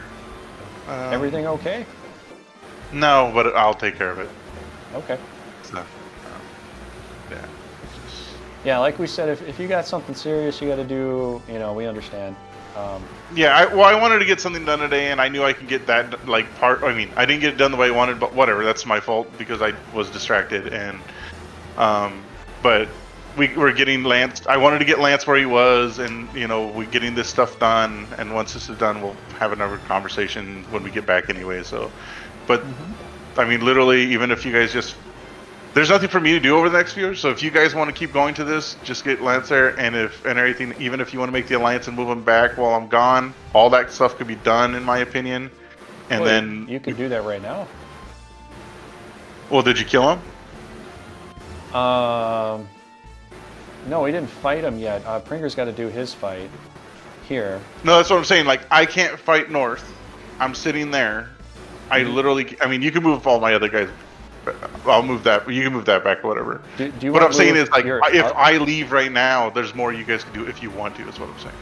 Um, Everything okay? No, but I'll take care of it. Okay. So, um, yeah. Yeah, like we said, if, if you got something serious you got to do, you know, we understand. Um, Yeah, I, well, I wanted to get something done today, and I knew I could get that like part. I mean, I didn't get it done the way I wanted, but whatever. That's my fault because I was distracted, and um, but we were getting Lance. I wanted to get Lance where he was, and you know, we're getting this stuff done. And once this is done, we'll have another conversation when we get back anyway. So, but I mean, literally, even if you guys just there's nothing for me to do over the next few years. So if you guys want to keep going to this, just get Lancer, and if and everything, even if you want to make the alliance and move him back while I'm gone, all that stuff could be done, in my opinion. And well, then, you could do that right now. well, did you kill him? Um, no, we didn't fight him yet. Uh, Pringer's got to do his fight here. No, that's what I'm saying. Like I can't fight north. I'm sitting there. I literally. I mean, you can move all my other guys. I'll move that. You can move that back or whatever. Do, do you what I'm saying is like, your- if uh, I leave right now, there's more you guys can do if you want to. Is what I'm saying.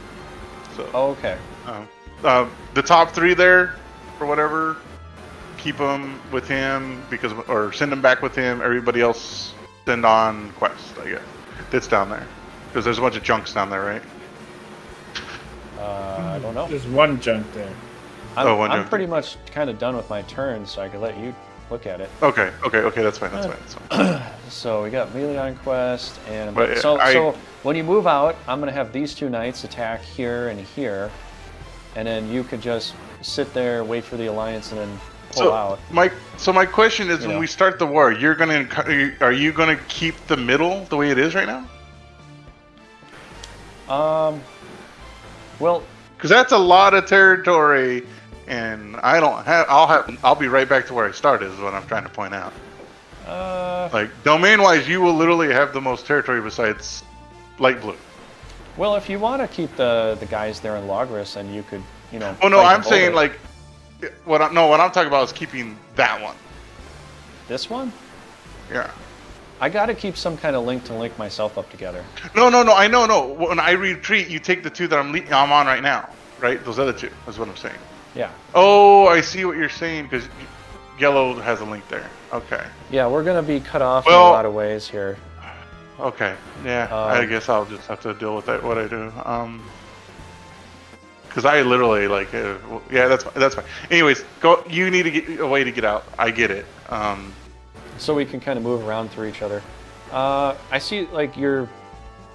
So. oh, okay. Um, um, the top three there, or whatever, keep them with him because, or send them back with him. Everybody else send on quest. I guess that's down there because there's a bunch of junks down there, right? Uh, I don't know. There's one junk there. I'm, Oh, I'm pretty much kind of done with my turn, so I could let you look at it. Okay, okay, okay. That's fine. That's fine. That's fine. So we got melee on quest, and But, uh, so I- so when you move out, I'm gonna have these two knights attack here and here, and then you could just sit there, wait for the alliance, and then pull So out. my so my question is, You when know. we start the war, you're gonna are you gonna keep the middle the way it is right now? Um, well, Because that's a lot of territory, and I don't have. I'll have. I'll be right back to where I started. Is what I'm trying to point out. uh, Like domain wise, you will literally have the most territory besides light blue. well, if you want to keep the the guys there in Logres, then you could, you know. Oh no, I'm saying like what? I, no, what I'm talking about is keeping that one. this one. Yeah. I got to keep some kind of link to link myself up together. No, no, no. I know, no. When I retreat, you take the two that I'm le- I'm on right now, right? Those other two. That's what I'm saying. Yeah, Oh, I see what you're saying because yellow has a link there. Okay. yeah, we're gonna be cut off in a lot of ways here. Okay. Yeah. I Um, guess I'll just have to deal with that. What I do. Um. Because I literally like, uh, well, yeah, that's fine. That's fine. Anyways, go. You need to get a way to get out. I get it. Um. so we can kind of move around through each other. Uh, I see, like you're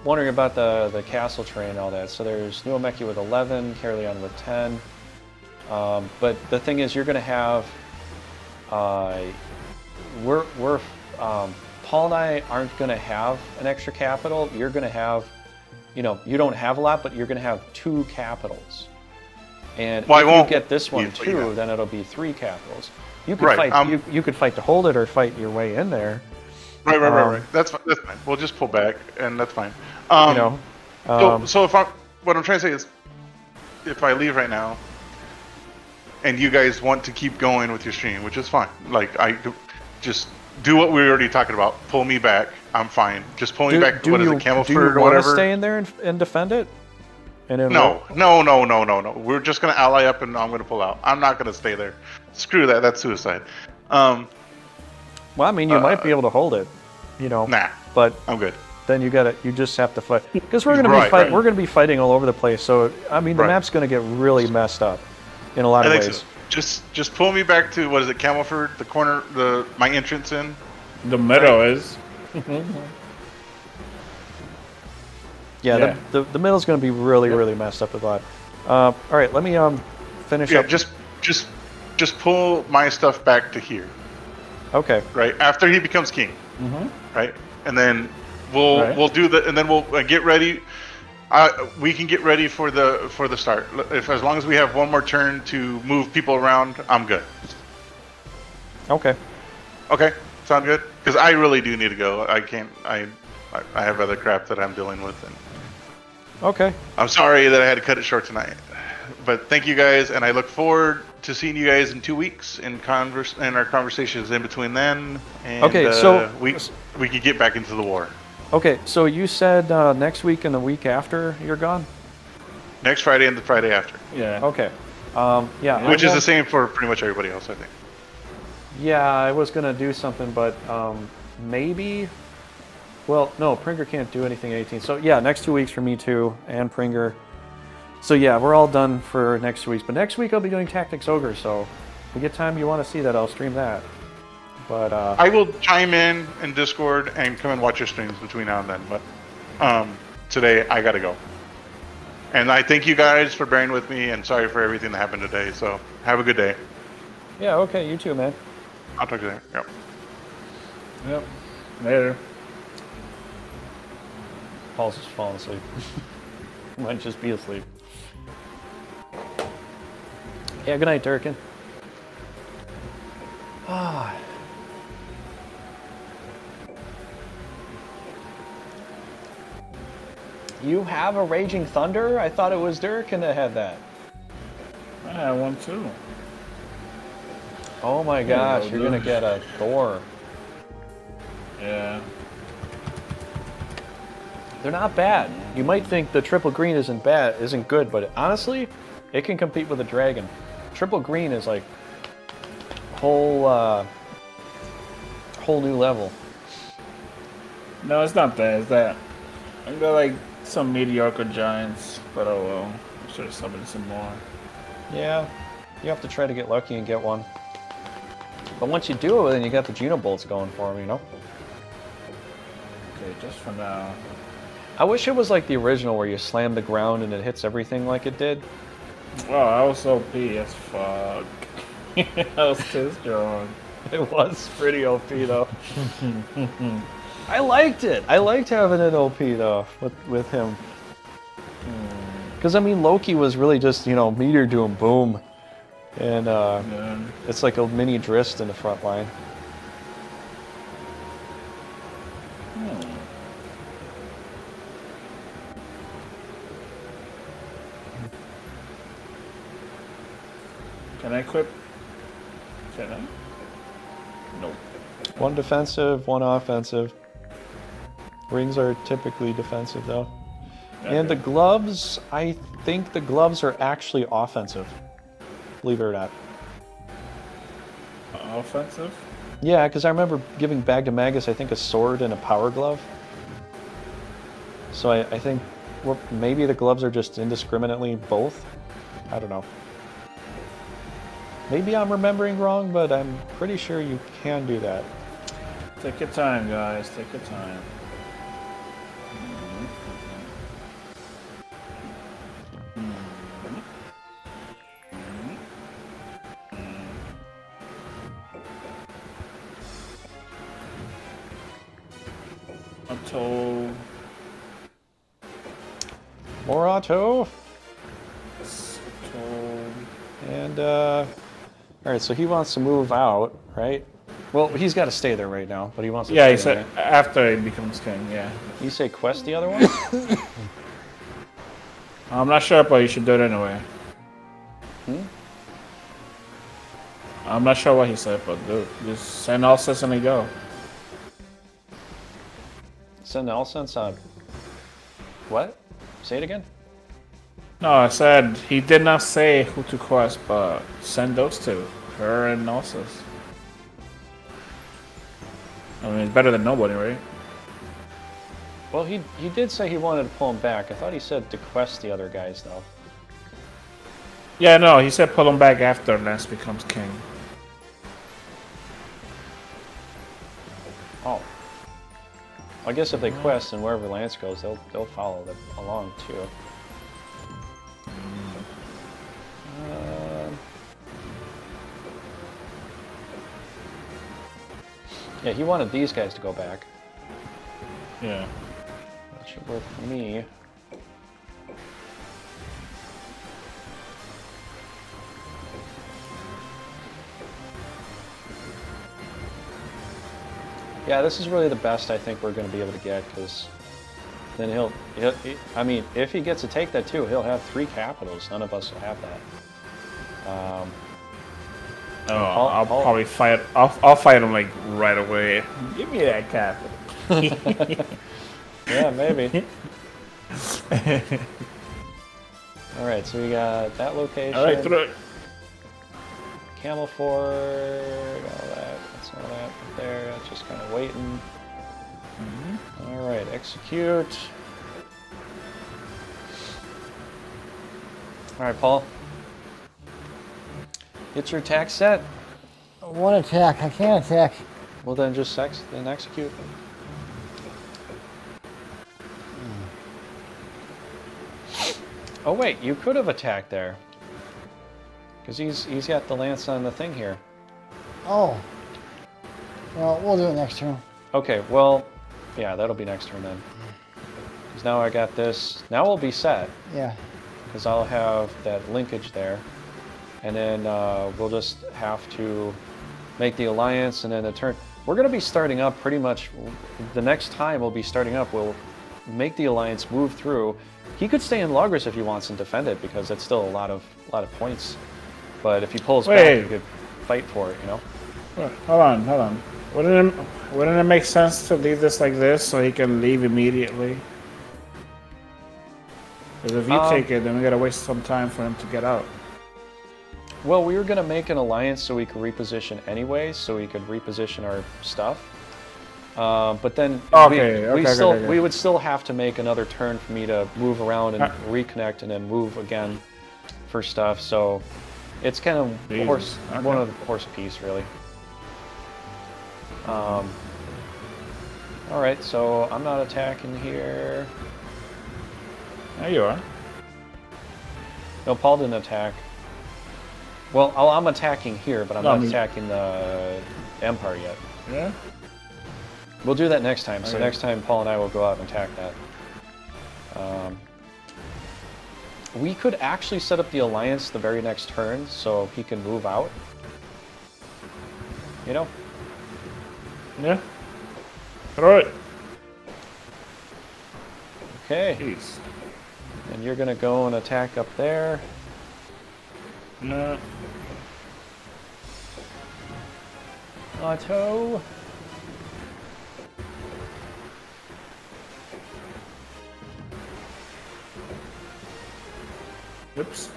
wondering about the the castle train and all that. So there's New Almekia with 11, Caerleon with 10. Um, but the thing is, you're going to have. Uh, we're we're um, Paul and I aren't going to have an extra capital. You're going to have, you know, you don't have a lot, but you're going to have two capitals. And Well, I if won't- you get this one too, yeah. then it'll be three capitals. You could Right, fight. um, you, you could fight to hold it or fight your way in there. Right, right, right, Um, right. That's fine. That's fine. We'll just pull back, and that's fine. Um, you know. So, Um, so if I'm, what I'm trying to say is, if I leave right now, and you guys want to keep going with your stream, which is fine. Like I, just do what we were already talking about. Pull me back. I'm fine. Just pull me do, back. do what is you, it, Camelford do you or want to whatever? stay in there and, and defend it? And no, no, no, no, no, no. We're just gonna ally up, and I'm gonna pull out. I'm not gonna stay there. Screw that. That's suicide. Um, Well, I mean, you might Uh, be able to hold it. You know. nah. But I'm good. then you got to You just have to fight because we're going to Right, be fight, right. We're going to be fighting all over the place. So I mean, the Right. map's going to get really messed up in a lot I of think ways. so. Just, just pull me back to what is it, Camelford? The corner, the my entrance in. The middle is. Yeah, Yeah. The, the the middle's going to be really really messed up with that. Uh, all right, let me um finish Yeah, up. just, just, just pull my stuff back to here. okay. right after he becomes king right and then we'll Right. we'll do the and then we'll uh, get ready uh, we can get ready for the for the start if as long as we have one more turn to move people around i'm good Okay. Okay, sound good? Because I really do need to go. I can't. I, I have other crap that I'm dealing with, and Okay. I'm sorry that I had to cut it short tonight. But thank you guys, and I look forward to seeing you guys in two weeks in converse and our conversations in between then. And, Okay, uh, so- we we could get back into the war Okay. So you said uh, next week and the week after you're gone. next Friday and the Friday after, Yeah. Okay. Um, yeah. I which is the won't- same for pretty much everybody else, I think. Yeah, I was gonna do something, but um, maybe. Well, no, Pringer can't do anything 18. So yeah, next two weeks for me too, and Pringer. So yeah, we're all done for next two weeks. But next week I'll be doing Tactics Ogre. So if we get time you want to see that, I'll stream that. But uh, I will chime in in Discord and come and watch your streams between now and then. But um, today I gotta go. And I thank you guys for bearing with me, and sorry for everything that happened today. So have a good day. yeah, okay, you too, man. I'll talk to you later. Yep. Yep. Later. Paul's just falling asleep. Might just be asleep. Yeah, good night, Durkin. Ah. You have a Raging Thunder? I thought it was Durkin that had that. I had one too. Oh my gosh, well you're gonna get a Thor. Yeah. They're not bad. You might think the triple green isn't bad, isn't good, but honestly, it can compete with a dragon. Triple green is like whole uh, whole new level. No, it's not that. It's that. I'm gonna like some mediocre giants, but oh well. I'm sure somebody some more. Yeah, you have to try to get lucky and get one. But once you do it, then you got the Juno bolts going for them, you know. Okay, just for now. I wish it was like the original where you slam the ground and it hits everything like it did. Wow, I was OP as fuck. I was too strong. It was pretty OP though. I liked it. I liked having it OP though with with him. Because I mean, Loki was really just you know meter doing boom, and uh, Yeah. it's like a mini Dryst in the front line. Can I equip? Can I? Nope. One defensive, one offensive. Rings are typically defensive though. And the gloves, I think the gloves are actually offensive. Believe it or not. Uh, offensive. Yeah, because I remember giving Bag to Magus, I think, a sword and a power glove. So I, I think maybe the gloves are just indiscriminately both. I don't know. Maybe I'm remembering wrong, but I'm pretty sure you can do that. Take your time, guys. Take your time. Auto. More auto. Auto. And, uh, all right, so he wants to move out, right? Well, he's got to stay there right now, but he wants to Yeah, he said there. after he becomes king. Yeah. You say quest the other one? I'm not sure, but you should do it anyway. Hmm? I'm not sure what he said, but dude, just send all and go. Send Elsense on. What? Say it again? No, I said he did not say who to quest, but send those two, her and Nalsus. I mean, it's better than nobody, right? Well, he he did say he wanted to pull him back. I thought he said to quest the other guys though. Yeah, no, he said pull him back after Lance becomes king. Oh. I guess if they quest and wherever Lance goes, they'll they'll follow them along too. Um, yeah, he wanted these guys to go back. Yeah. That should work for me. Yeah, this is really the best I think we're going to be able to get because then he'll, he'll he, I mean, if he gets to take that too, he'll have three capitals. None of us will have that. Um, Oh, I'll- I'll, I'll- probably fight. I'll, I'll fight him like right away. Give me that capital. yeah, maybe. All right, so we got that location. All right, throw it. Camelford, all that. That there. That's just kind of waiting. Mm-hmm. All right, execute. All right, Paul. Get your attack set. One attack. I can't attack. Well, then just sex, then execute. Oh wait, you could have attacked there. Because he's he's got the lance on the thing here. Oh. Well, we'll do it next turn. Okay, well, yeah, that'll be next turn then. Because now I got this. Now we'll be set. Yeah. Because I'll have that linkage there. And then uh, we'll just have to make the alliance and then the turn. We're going to be starting up pretty much. The next time we'll be starting up, we'll make the alliance move through. He could stay in Logres if he wants and defend it because that's still a lot of a lot of points. But if he pulls back, he could fight for it, you know? Hold on, hold on. Wouldn't it, wouldn't it make sense to leave this like this so he can leave immediately? Because if you Um, take it, then we gotta waste some time for him to get out. Well, we were going to make an alliance so we could reposition anyway, so we could reposition our stuff. Uh, but then Okay, we, okay, we okay, still we would still have to make another turn for me to move around and Uh. reconnect and then move again for stuff. So it's kind of horse one of the horse piece really. Um, all right, so I'm not attacking here. There you are. No, Paul didn't attack. Well, I'm attacking here, but I'm No, I not mean- attacking the Empire yet. Yeah? We'll do that next time. So next time, Paul and I will go out and attack that. Um, we could actually set up the alliance the very next turn, so he can move out. You know? Yeah? Throw it. Okay. Jeez. And you're gonna go and attack up there. No. Auto. Oops.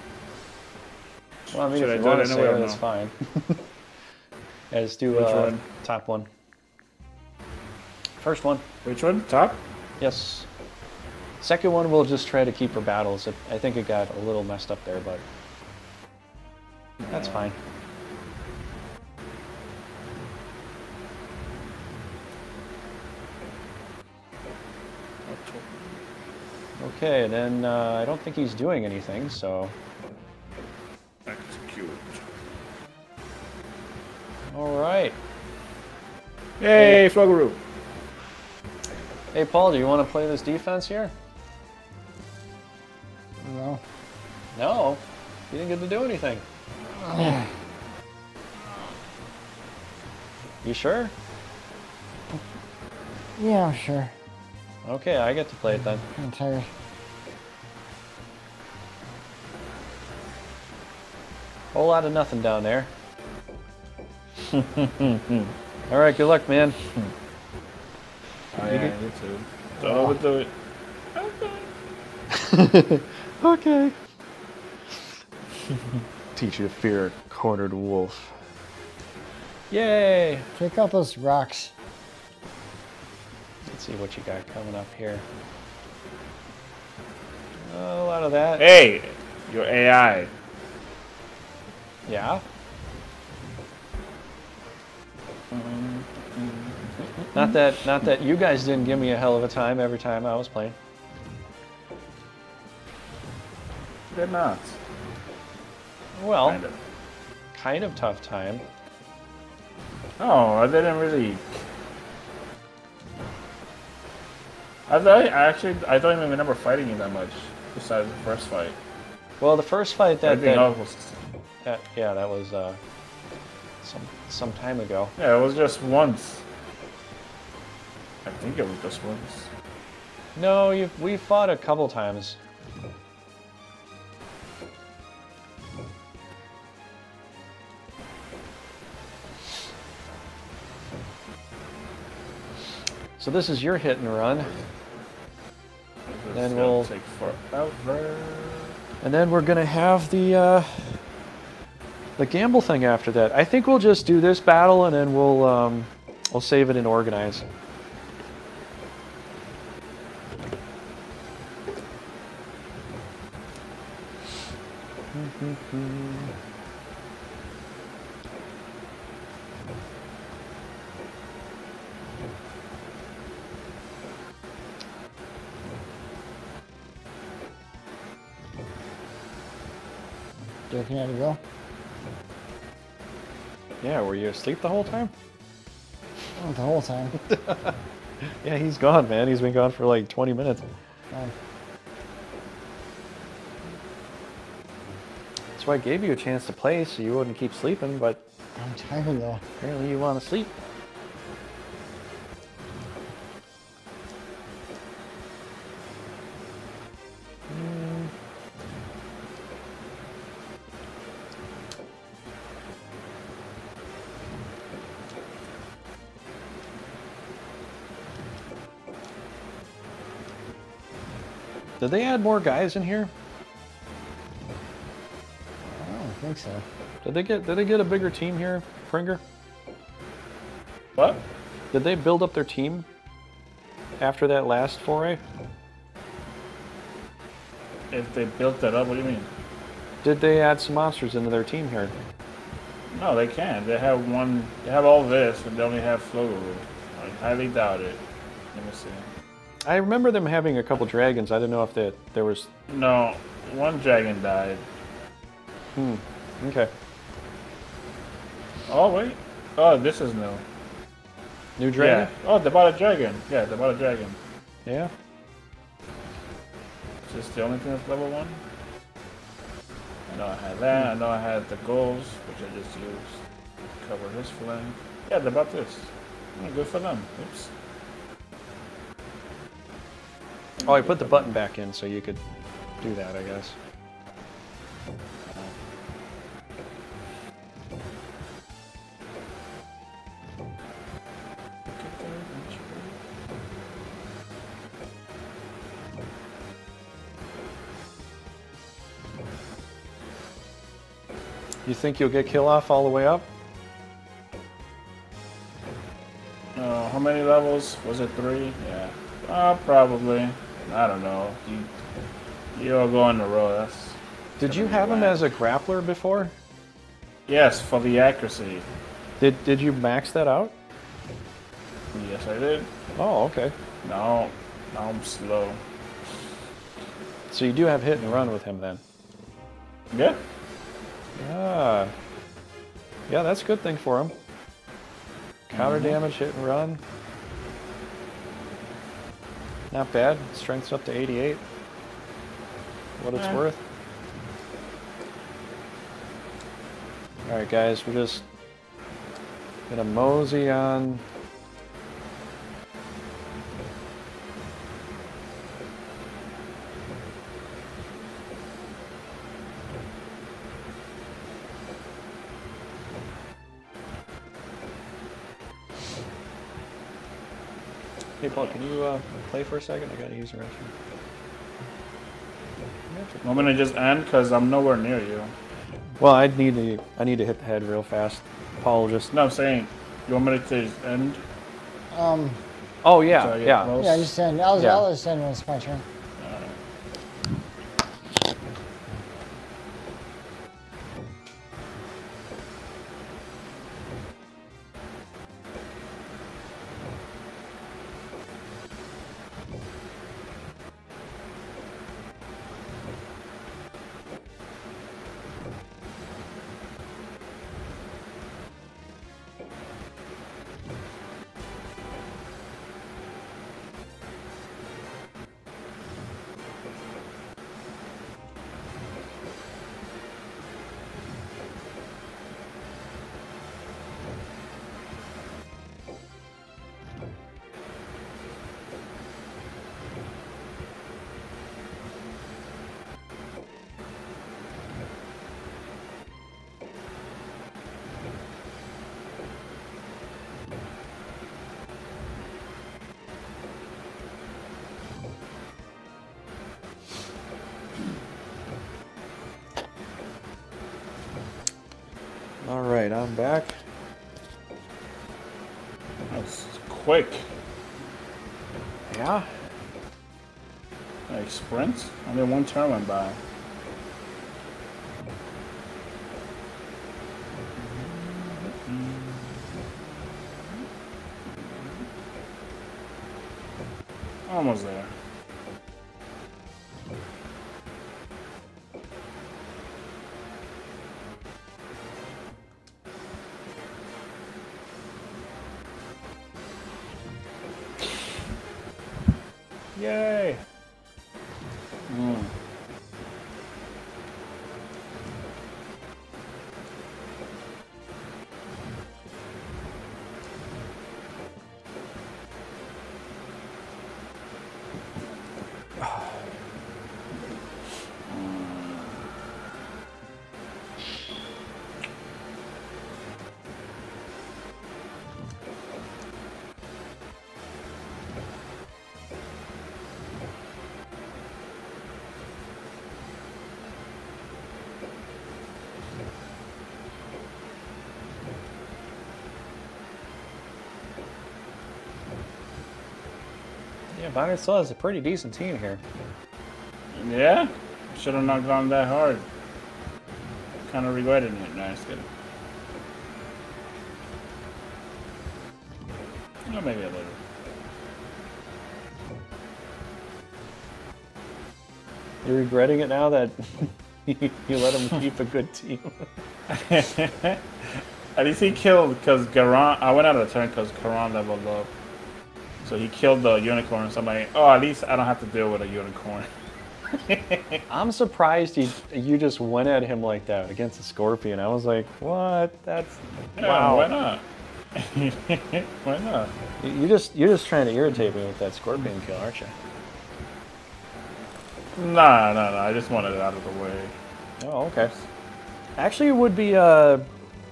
Well, I mean, Should I if you it want to say it, that's fine. yeah, just do uh, one? top one. First one. Which one? Top? Yes. Second one, we'll just try to keep for battles. I think it got a little messed up there, but that's fine. Okay, then uh, I don't think he's doing anything, so Execute. all right. Yay, Fluggeroo. Hey, Paul, do you want to play this defense here? No. No, you didn't get to do anything. You sure? Yeah, I'm sure. Okay, I get to play it then. I'm tired. Whole lot of nothing down there. All right, good luck, man. Oh, yeah, you too. So we'll do it. Okay. okay. Teach you to fear a cornered wolf. Yay! Take out those rocks. Let's see what you got coming up here. a lot of that. Hey, your AI. Yeah. Mm-hmm. Not that, not that you guys didn't give me a hell of a time every time I was playing. They're not. Well, Kind of. kind of tough time. Oh, I didn't really. I thought I actually I don't even remember fighting you that much. Besides the first fight, Well, the first fight that, that, was that yeah, that was uh, some some time ago. yeah, it was just once. I think it was just once. No, you we fought a couple times. So this is your hit and run, This Then we'll- take forever. and then we're gonna have the uh, the gamble thing after that. I think we'll just do this battle and then we'll um, we'll save it and organize. How to go. Yeah, were you asleep the whole time? Oh, the whole time. Yeah, he's gone, man. He's been gone for like 20 minutes. Um, That's why I gave you a chance to play so you wouldn't keep sleeping, but I'm tired though. apparently you want to sleep. Did they add more guys in here? I think so. Did they get did they get a bigger team here, Pringer? What? Did they build up their team after that last foray? If they built that up, what do you mean? Did they add some monsters into their team here? No, they can't. They have one. They have all this, and they only have Flogo. I highly doubt it. Let me see. I remember them having a couple dragons. I don't know if that there was. No, one dragon died. Hmm. Okay. Oh wait. Oh, this is new. New dragon. Yeah. Oh, they bought a dragon. Yeah, they bought a dragon. Yeah. Is this the only thing that's level one? I know I had that. I hmm. know I had the goals, which I just used. To cover his flank. Yeah, they bought this. Oh, good for them. Oops. Oh, I put the button back in so you could do that. I guess. You think you'll get kill off all the way up? Uh, how many levels? Was it three? Yeah. Uh, probably. I don't know. You, you all go on the road. That's. Did you have him as a grappler before? Yes, for the accuracy. Did Did you max that out? Yes, I did. Oh, okay. No, now I'm slow. So you do have hit and run with him then. Yeah. Ah. Yeah, that's a good thing for him. Counter damage, hit and run. Not bad. Strength's up to 88. What it's Yeah. worth. Alright guys, we're just gonna mosey on Hey Paul, can you uh, play for a second? I gotta use the restroom. I'm gonna just end because I'm nowhere near you. Well, I need to I need to hit the head real fast. Paul just No, I'm saying, you want me to just end? Um, Oh yeah, So I yeah. close? yeah, just send. I'll, Yeah. I'll just send when it's my turn. Back. That's quick. Yeah. Like sprint. Only one turn went by. Almost there. Yeah, still has a pretty decent team here. Yeah? Should have not gone that hard. Kind of regretting it. No, kidding. No, maybe a little. You're regretting it now that you let him keep a good team. At least he killed because Garan. I went out of the turn because Garan leveled up. So he killed the unicorn. So I'm like, oh, at least I don't have to deal with a unicorn. I'm surprised he, you just went at him like that against a scorpion. I was like, what? That's Yeah, wow. Why not? why not? You you just you're just trying to irritate me with that scorpion kill, aren't you? Nah, nah, nah. I just wanted it out of the way. Oh, okay. Actually, it would be uh,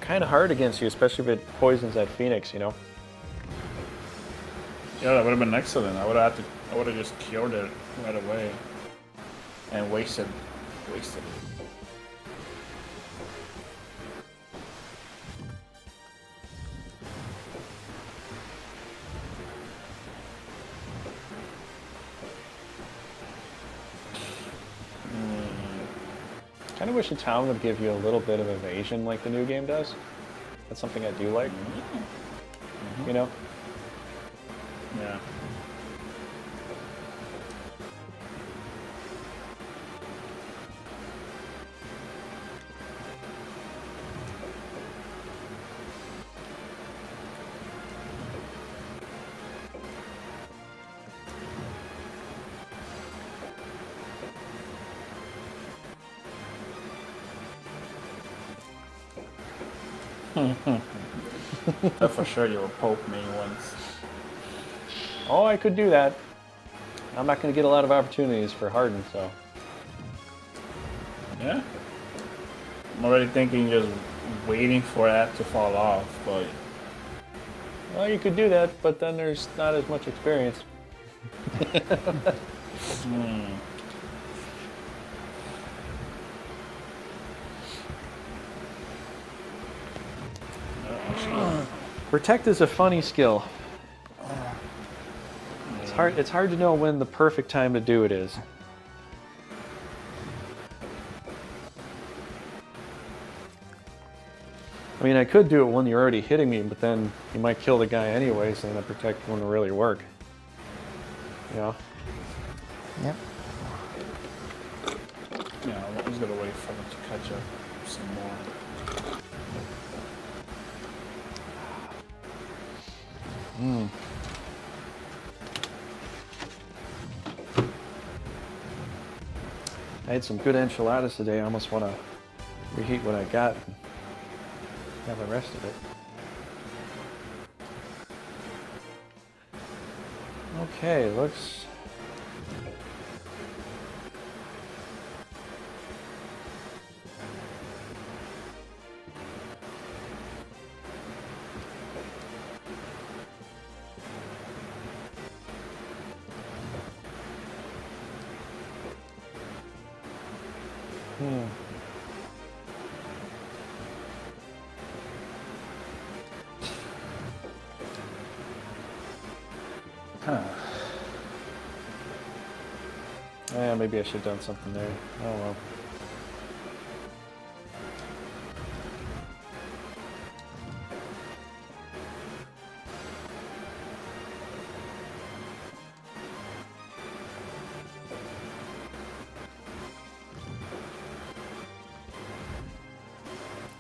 kind of hard against you, especially if it poisons that phoenix. You know. Yeah, that would have been excellent. I would have had to. I would have just killed it right away, and wasted, wasted. it. Hmm. Kind of wish the town would give you a little bit of evasion like the new game does. That's something I do like. Mm-hmm. You know. Yeah. For sure you will poke me once. Oh, I could do that. I'm not going to get a lot of opportunities for Harden, so. Yeah. I'm already thinking just waiting for that to fall off, but Well, you could do that, but then there's not as much experience. hmm. Protect is a funny skill. It's hard. It's hard to know when the perfect time to do it is. I mean, I could do it when you're already hitting me, but then you might kill the guy anyway, so then the protect wouldn't really work. You know? Yep. yeah, I was gonna wait for them to catch up some more. Hmm. I had some good enchiladas today. I almost want to reheat what I got and have the rest of it. Okay, looks. I should have done something there. Oh well.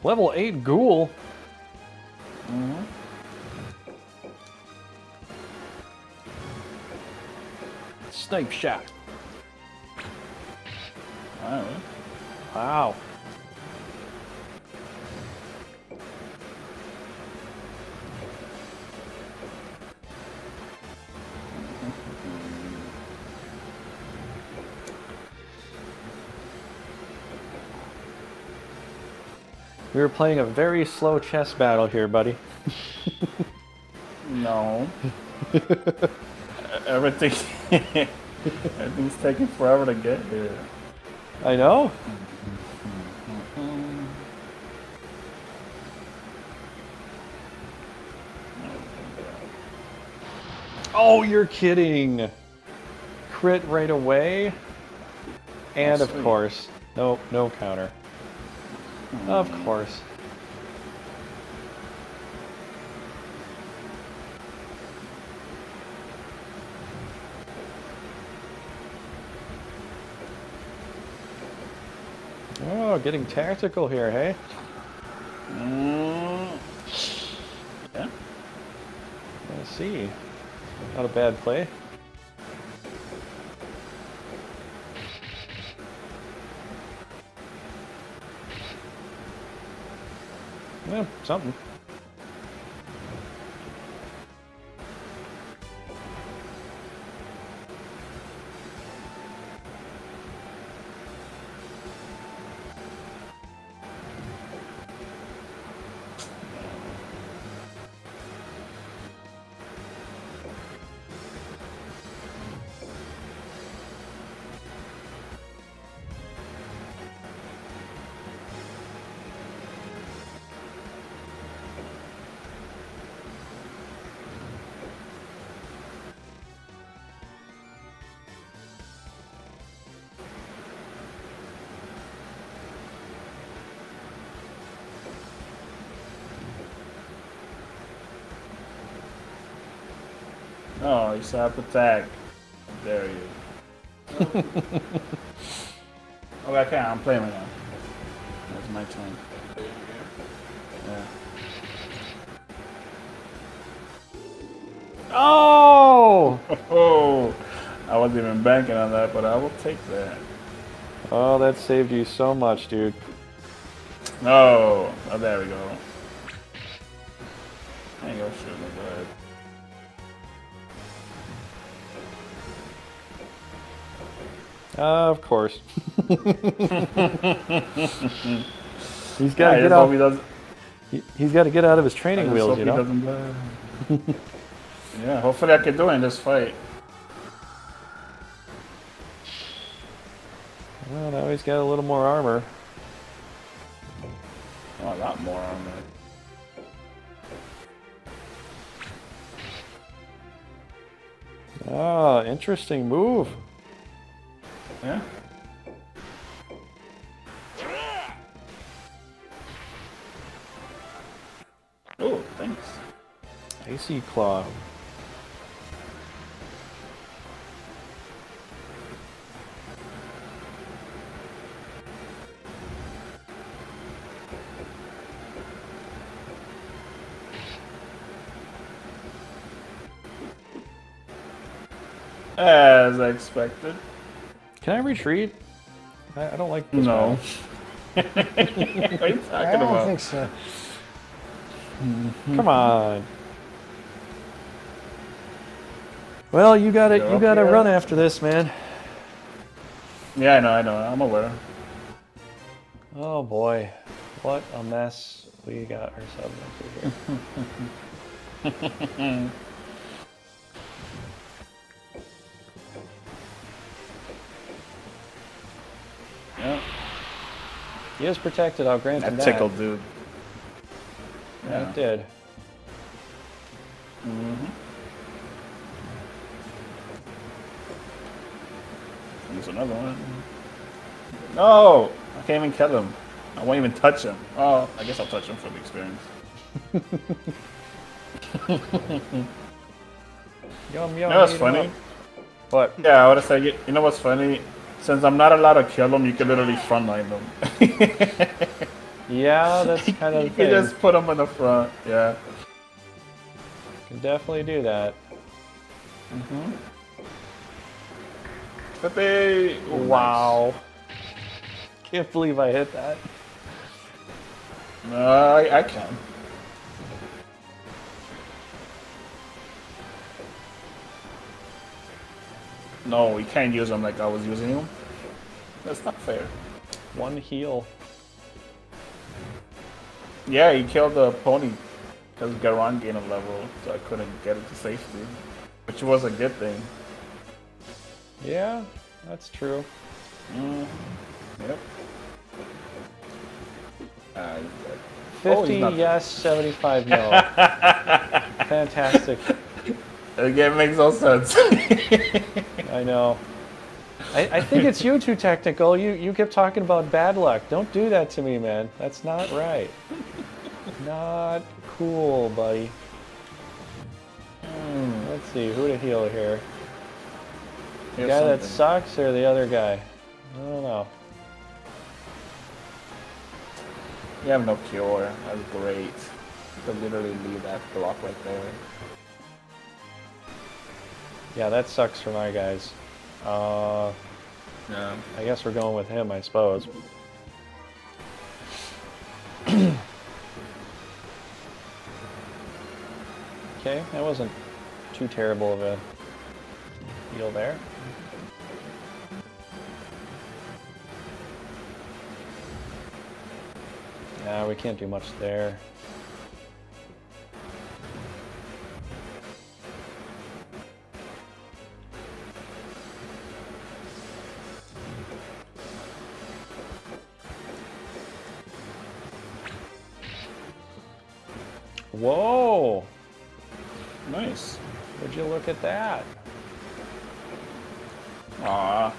Level 8 ghoul. Mm-hmm. Snipe shot. We were playing a very slow chess battle here, buddy. No. Everything. Everything's taking forever to get here. I know. Oh, you're kidding. Crit right away. And of course, nope, no counter. Of course. Oh, getting tactical here, hey? Mm. Yeah. Let's see. Not a bad play. Something. Stop attack. How dare you? okay, I can't. I'm playing right now. That's my turn. Yeah. Oh! Oh, I wasn't even banking on that, but I will take that. Oh, that saved you so much, dude. No. Oh, there we go. Uh, of course. He's got to get out. he he- He's got to get out of his training wheels, you know. yeah, hopefully I can do it in this fight. Well, now he's got a little more armor. Oh, a lot more that. Ah, interesting move. Claw. As I expected. Can I retreat? I, I don't like this. No. what are you talking I don't about? think so. Come on. Well, you got You're You got to run after this, man. Yeah, I know, I know. I'm aware. Oh boy, what a mess we got ourselves into here. Yeah. He is protected. I'll grant him That that. tickled, dude. Yeah, Yeah. it did. Use another one. No! I can't even kill him. I won't even touch him. Oh, I guess I'll touch him for the experience. Yum, yum, You know what's funny? up. What? Yeah, I would have said, you, you know what's funny? Since I'm not allowed to kill them, you can literally frontline them. Yeah, that's kind of you can just put them in the front. Yeah. Can definitely do that. But Ooh, Wow. Can't believe I hit that. nice. No, I, I can. No, we can't use them like I was using them. That's not fair. One heal. Yeah, he killed the pony because Garon gained a level, so I couldn't get it to safety, which was a good thing. Yeah, that's true. Mm. Yep. Uh, 50 not- yes, 75 no. Fantastic. again, makes no sense. I know. I, I think it's you too technical. You you kept talking about bad luck. Don't do that to me, man. That's not right. not cool, buddy. Hmm, let's see, who to heal here? The guy that sucks or the other guy? I don't know. You have no cure. That's great. You could literally leave that block right there. Yeah, that sucks for my guys. Uh, Yeah. I guess we're going with him, I suppose. okay, that wasn't too terrible of a deal there. Yeah, we can't do much there. Whoa! Nice. Would you look at that? Aw.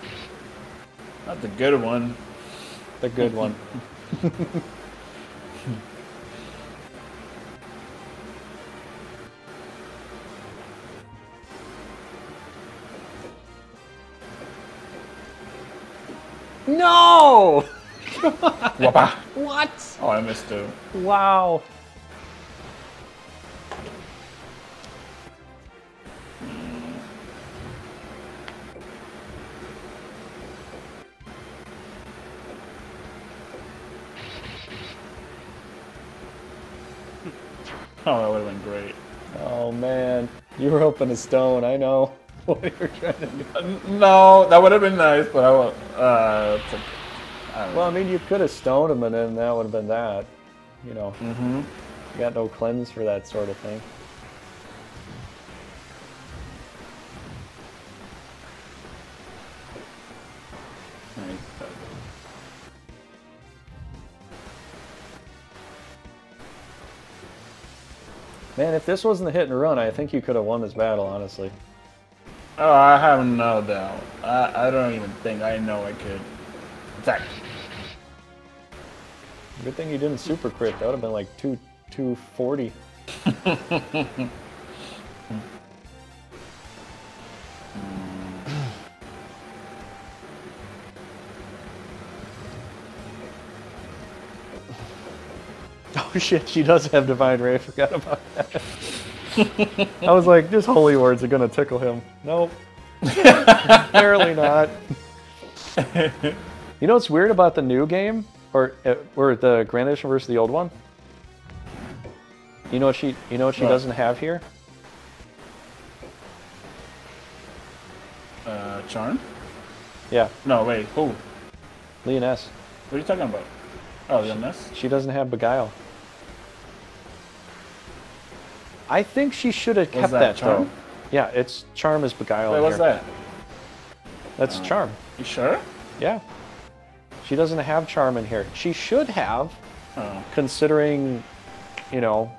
Not the good one. The good one. no! What? Oh, I missed two. Wow. You were hoping to stone. I know what you were trying to do. Uh, No, that would have been nice, but I will. Uh, it's a, I don't Well, I mean, you could have stoned him, and then that would have been that. You know, Mm-hmm. you got no cleanse for that sort of thing. Man, if this wasn't a hit and run, I think you could have won this battle, honestly. Oh, I have no doubt. I, I don't even think I know I could. Attack. Good thing you didn't super crit. That would have been like two, 240. Oh shit, she does have Divine Ray. I forgot about that. I was like, just holy words are gonna tickle him. Nope. Apparently not. You know what's weird about the new game, or uh, or the Grand Edition versus the old one? You know what she you know what she What? doesn't have here? Uh, Charm? Yeah, No, wait. Who? Leoness. What are you talking about? Oh, nest? She doesn't have Beguile. I think she should have kept that that, Charm? though. Yeah, it's Charm is Beguile. Wait, what's here. that? That's uh, Charm. You sure? Yeah. She doesn't have Charm in here. She should have, Oh. considering, you know,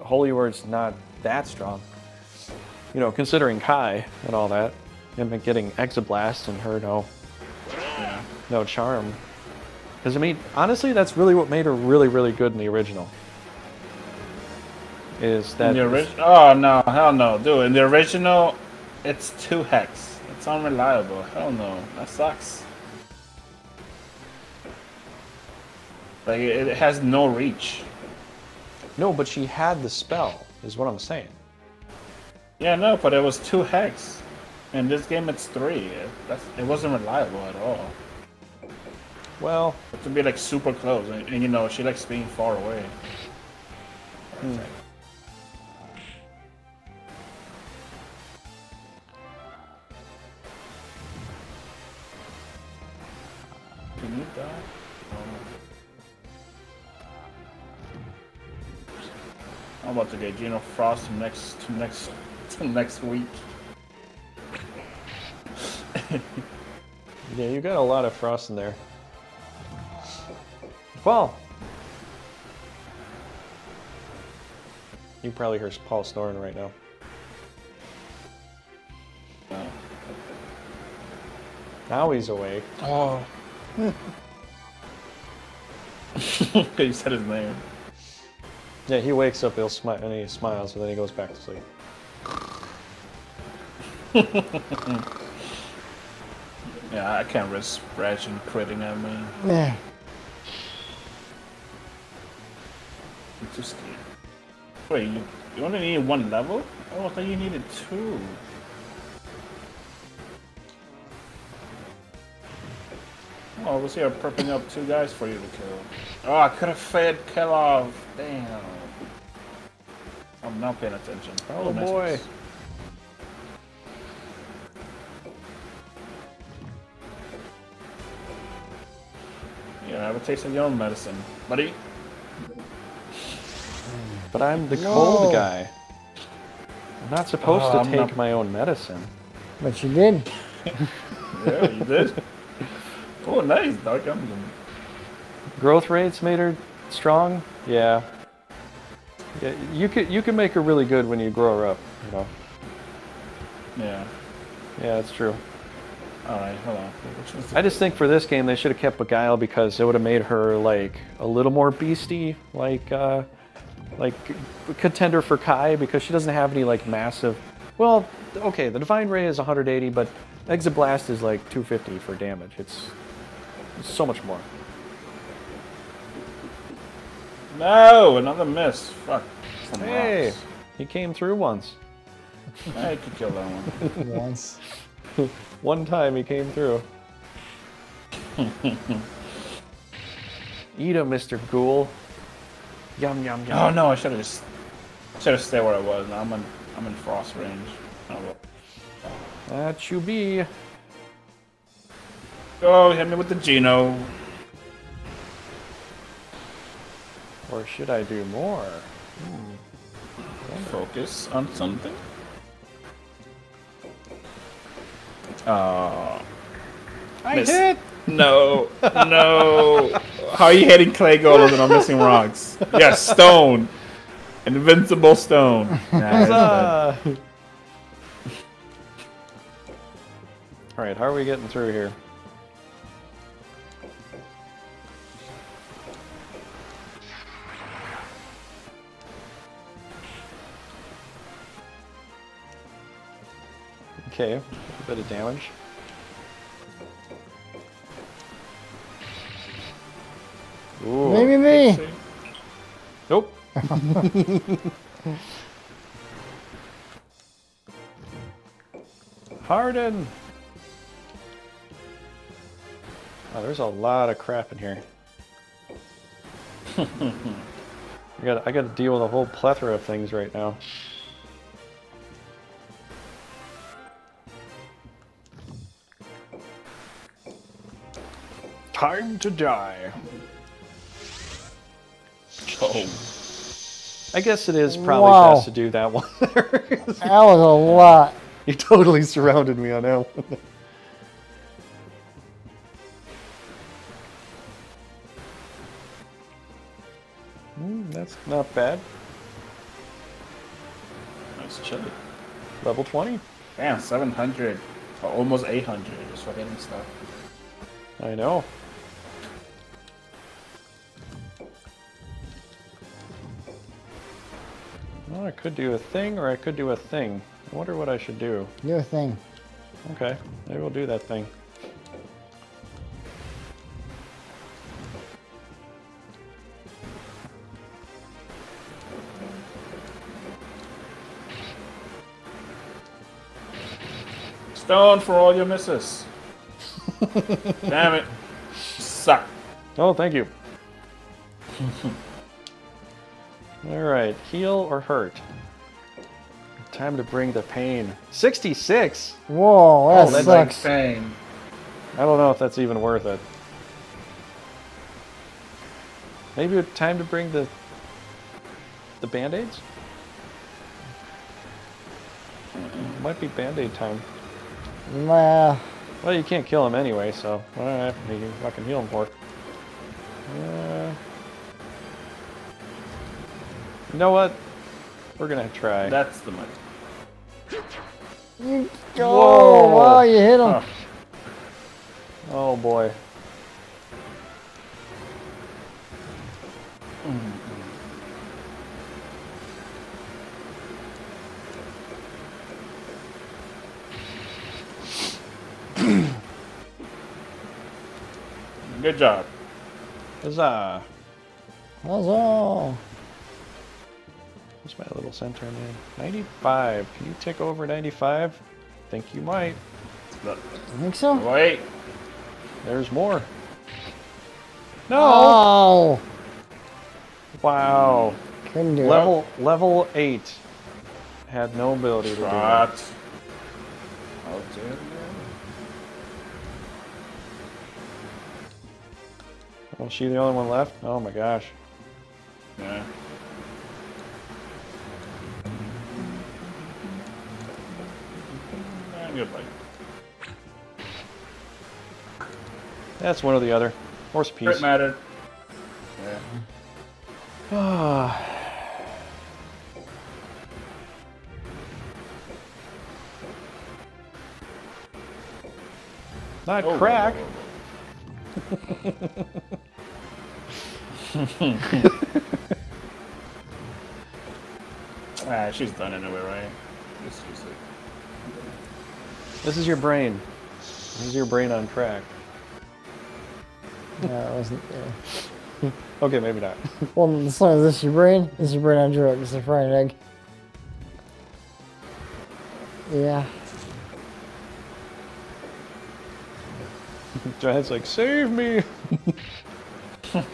Holy Word's not that strong. You know, considering Kai and all that, and getting Exoblast and her no no charm. Because I mean, honestly, that's really what made her really, really good in the original. Is that In the original? Oh no, hell no, dude. In the original, it's two hex. It's unreliable. Hell no, that sucks. Like it, it has no reach. no, but she had the spell, is what I'm saying. Yeah, no, but it was two hex. In this game, it's three. It, that's, it wasn't reliable at all. Well, It to be like super close, and, and you know she likes being far away. Can you die? Um, I'm about to get Geno Frost next next next week. yeah, you got a lot of frost in there. Paul. you probably hear Paul snoring right now. Now he's awake. Oh, you said his name. Yeah, he wakes up, he'll smile, and he smiles, and then he goes back to sleep. Yeah, I can't risk Rashing critting at me. Yeah. I'm too scared. Wait, you, you only need one level? Oh, I thought you needed two. Oh, I was here prepping up two guys for you to kill. Oh, I could have fed kill off. Damn. I'm not paying attention. Oh, nice boy. miss. Yeah, have a taste of your own medicine, buddy. But I'm the No. cold guy. I'm not supposed Oh, to I'm take not- my own medicine. But you did. Yeah, you did. Oh, nice, Dark Emblem. Growth rates made her strong. Yeah. Yeah, you could you can make her really good when you grow her up. You know. Yeah. Yeah, that's true. All right, hold on. Which one's the- I just think for this game they should have kept Beguile because it would have made her like a little more beastie, like uh, like contender for Kai because she doesn't have any like massive. Well, okay, the Divine Ray is 180, but Exit Blast is like 250 for damage. It's so much more. No, another miss. Fuck. Some Hey, rocks. he came through once. I could kill that one. Once. One time he came through. Eat him, Mr. Ghoul. Yum yum yum. Oh no, I should have just should have stayed where I was. Now I'm in I'm in frost range. Oh, well. That you be. Oh hit me with the Geno. Or should I do more? Hmm. Focus on something. Oh. I Miss. hit! No, no. How are you hitting clay golems and I'm missing rocks? Yes, stone. Invincible stone. Nah, it's dead. Huzzah! Alright, how are we getting through here? Okay, a bit of damage. Ooh. Maybe me. Nope. Harden. Oh, there's a lot of crap in here. I got I got to deal with a whole plethora of things right now. Time to die. Oh. I guess it is probably Wow. best to do that one. That was a lot. you totally surrounded me on that one. Hmm, that's not bad. Nice chili. Level 20. Damn, 700. Almost 800 just for hitting stuff. I know. Well, I could do a thing or I could do a thing. I wonder what I should do. Do a thing. Okay, maybe we'll do that thing. Stone for all your misses. Damn it. Suck. Oh, thank you. All right, heal or hurt? Time to bring the pain. 66? Whoa, that Oh, that's sucks. Pain. I don't know if that's even worth it. Maybe it's time to bring the the band-aids? Might be band-aid time. Well, Well, you can't kill him anyway, so alright, you can fucking heal him for it. Uh, you know what? We're gonna try. That's the money. you, Whoa. oh, wow, you hit him. Oh. Oh boy. Good job. Huzzah! That's all. What's my little center man? 95. Can you take over 95? Think you might. You think so? Wait. There's more. No! Oh, Wow. couldn't do Level level 8. Had no ability to do that. Shot. How dare you. Was she the only one left? Oh my gosh. Yeah. Goodbye. That's one or the other. Horse Crit piece. mattered. Yeah. Not Oh, crack. whoa, whoa, whoa. ah, she's done anyway, right? Just use it. This is your brain. This is your brain on crack. No, it wasn't. Yeah. Okay, maybe not. Well, as long as this is your brain, this is your brain on drugs. It's a fried egg. Yeah. Giant's like, save me!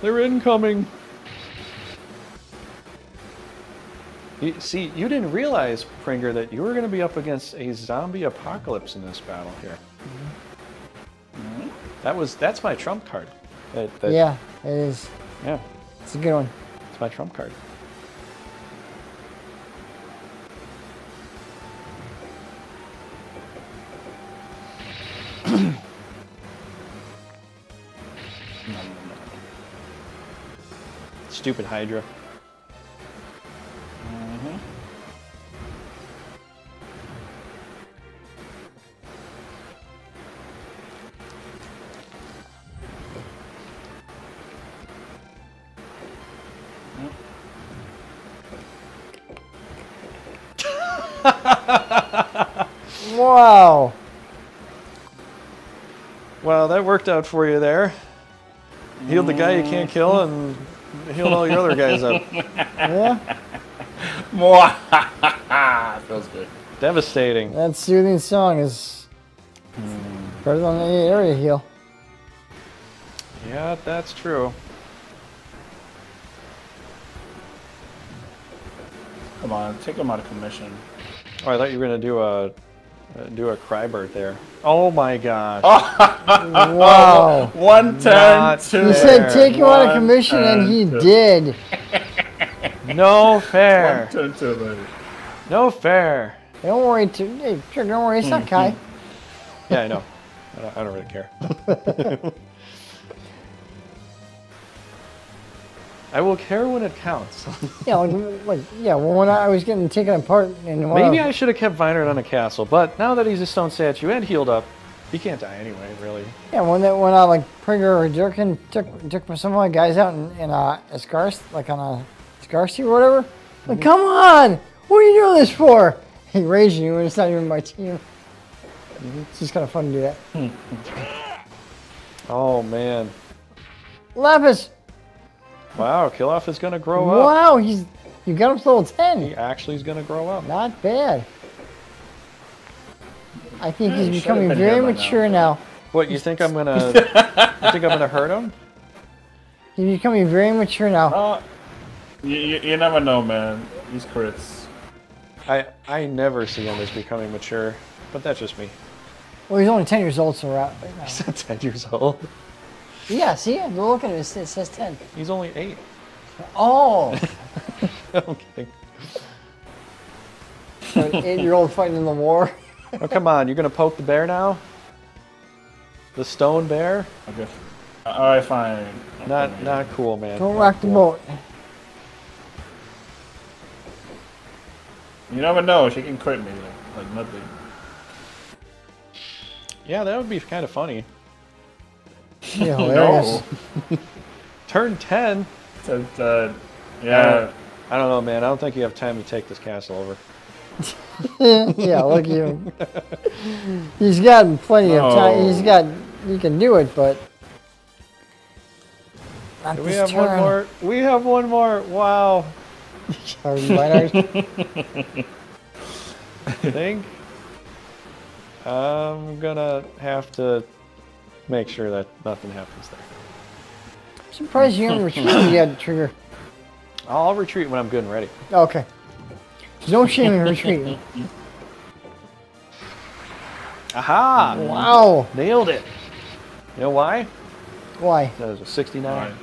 They're incoming! You, see, you didn't realize, Pringer, that you were going to be up against a zombie apocalypse in this battle here. Mm-hmm. That was that's my trump card. That, that- yeah, it is. yeah, It's a good one. it's my trump card. Stupid Hydra. Wow. Well, that worked out for you there. Healed the guy you can't kill mm-hmm. and healed all your other guys up. Yeah, More. Feels good. Devastating. that soothing song is better than any area heal. Yeah, that's true. Come on, take him out of commission. Oh, I thought you were gonna do a Uh, do a Crybird there. Oh my gosh. Oh. Wow. One turn, two. He said take you out of commission, and he two. did. No fair. One turn, two, baby. No fair. Don't worry, too. Hey, sure, don't worry, it's hmm, not Kai. Hmm. Yeah, I know. I don't, I don't really care. I will care when it counts. Yeah, like, like, yeah. Well, when I was getting taken apart, and Maybe I, I should have kept Vinard on a castle, but now that he's a stone statue and healed up, He can't die anyway, really. Yeah, when that when uh, like Pringer or Durriken took took some of my guys out in, in uh, a Scars like on a Scarsty or whatever. Like, come on, what are you doing this for? He raging you, and it's not even my team. It's just kind of fun to do that. Oh man. Lapis, Wow, Killoff is gonna grow up. wow, he's you got him to level He actually is gonna grow up. Not bad. I think he's he becoming very here by now. mature now. What you think I'm gonna? you think I'm gonna hurt him? He's becoming very mature now. Uh, you, you, you never know, man. These crits. I I never see him as becoming mature, but that's just me. Well, he's only ten years old, so right, right now. He's not ten years old. Yeah, see, look at it. It says- ten. He's only eight. Oh, I'm kidding. an eight-year-old fighting in the war. Oh come on, you're gonna poke the bear now? The stone bear? Okay. Alright, fine. Not not cool, man. Don't Not rock the boat. You never know. She can crit me like, like nothing. Yeah, that would be kind of funny. Yeah, hilarious. No. Turn ten. Says, uh, yeah. I don't know, man. I don't think you have time to take this castle over. yeah, look at him. He's got plenty of time. He's got. He can do it, but. Not Do we have turn. one more? We have one more. Wow. Sorry, Reinhardt. I think I'm gonna have to make sure that nothing happens there. I'm surprised you haven't retreated yet, Trigger. I'll retreat when I'm good and ready. Okay. No shame in retreating. Aha! Wow. Nailed it. You know why? Why? That was a 69.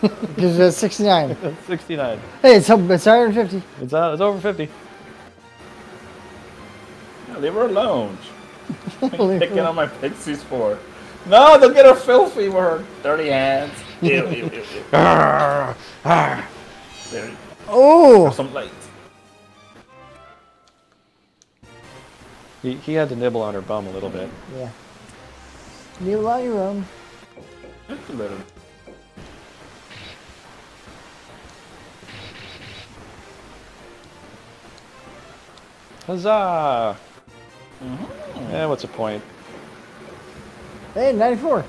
Because it's 69. 69. Hey, it's, it's 150. It's, uh, it's over 50. Yeah, leave her alone. Leave her Picking alone. on my pixies for. No, they'll get her filthy with her dirty hands. Ew, ew, ew, ew. There, Oh! some light. He, he had to nibble on her bum a little bit. Yeah. You allow your own. Just a little. Huzzah! Eh, what's the point? Hey, 94.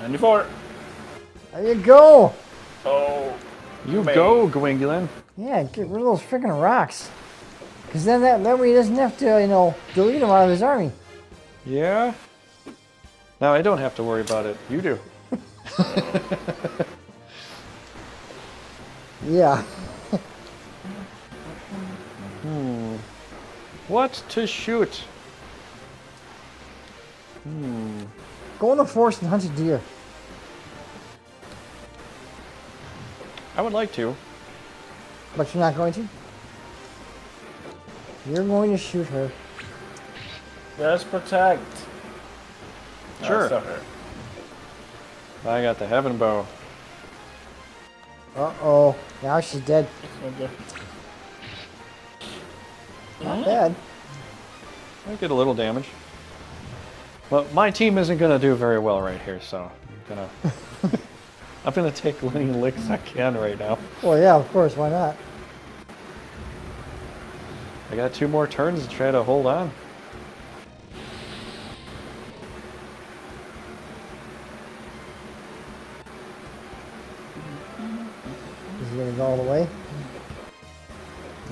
94. There you go. Oh. You Man. go, Gwingulin. Yeah, get rid of those freaking rocks. Because then that, that way he doesn't have to, you know, delete them out of his army. Yeah? Now I don't have to worry about it. You do. Yeah. What to shoot? Hmm. Go in the forest and hunt a deer. I would like to. But you're not going to? You're going to shoot her. Just protect. Sure. That's her. I got the heaven bow. Uh-oh. Now she's dead. Okay. Not hmm? bad. I get a little damage. But my team isn't gonna do very well right here, so I'm gonna I'm gonna take any licks I can right now. Well, yeah, of course. Why not? I got two more turns to try to hold on. Is he going to go all the way?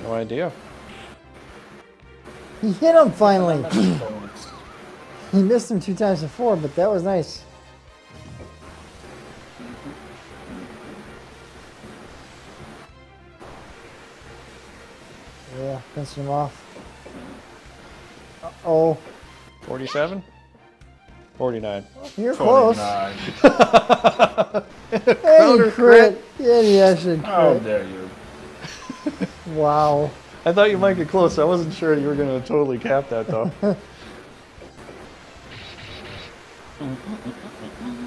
No idea. He hit him finally. he missed him two times before, but that was nice. Yeah, pinching him off. Uh-oh. 47? 49. You're close. 49. Hey, you crit. Yeah, he actually How crit. dare you? Wow. I thought you might get close. I wasn't sure you were gonna totally cap that though.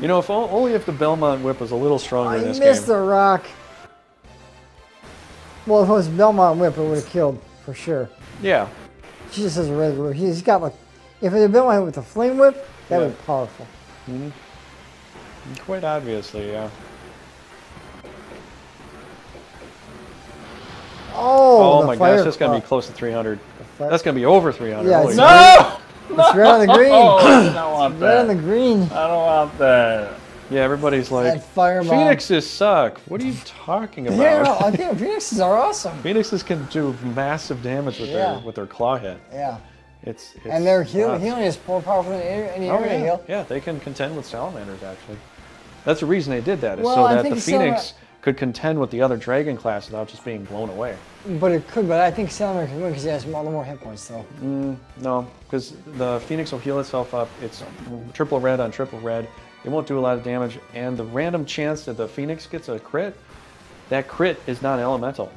you know, if o- only if the Belmont whip was a little stronger I in this missed game. the rock. Well, if it was Belmont Whip, it would have killed for sure. Yeah. She just has a regular. He's got like, If it had been like with the flame whip, that Yeah. would be powerful. Mm-hmm. Quite obviously, yeah. Oh, Oh, my fire gosh, that's gonna be close to 300. That's gonna be over 300. Yeah, Holy it's crap. No! It's red on the oh, green. Oh, I don't want red on the green. I don't want that. Yeah, everybody's like, That fireball. Phoenixes suck. What are you talking about? Yeah, no, I think Phoenixes are awesome. Phoenixes can do massive damage with Yeah. their with their claw hit. Yeah. It's, it's And their heal, healing is more powerful than any, any Oh, area yeah. heal. yeah, they can contend with salamanders actually. That's the reason they did that, is Well, so I that the Salama- Phoenix could contend with the other dragon class without just being blown away. But it could, but I think Salamander can win because he has more, more hit points, though. Mm, no, because the Phoenix will heal itself up. It's triple red on triple red. It won't do a lot of damage, and the random chance that the Phoenix gets a crit, that crit is not elemental.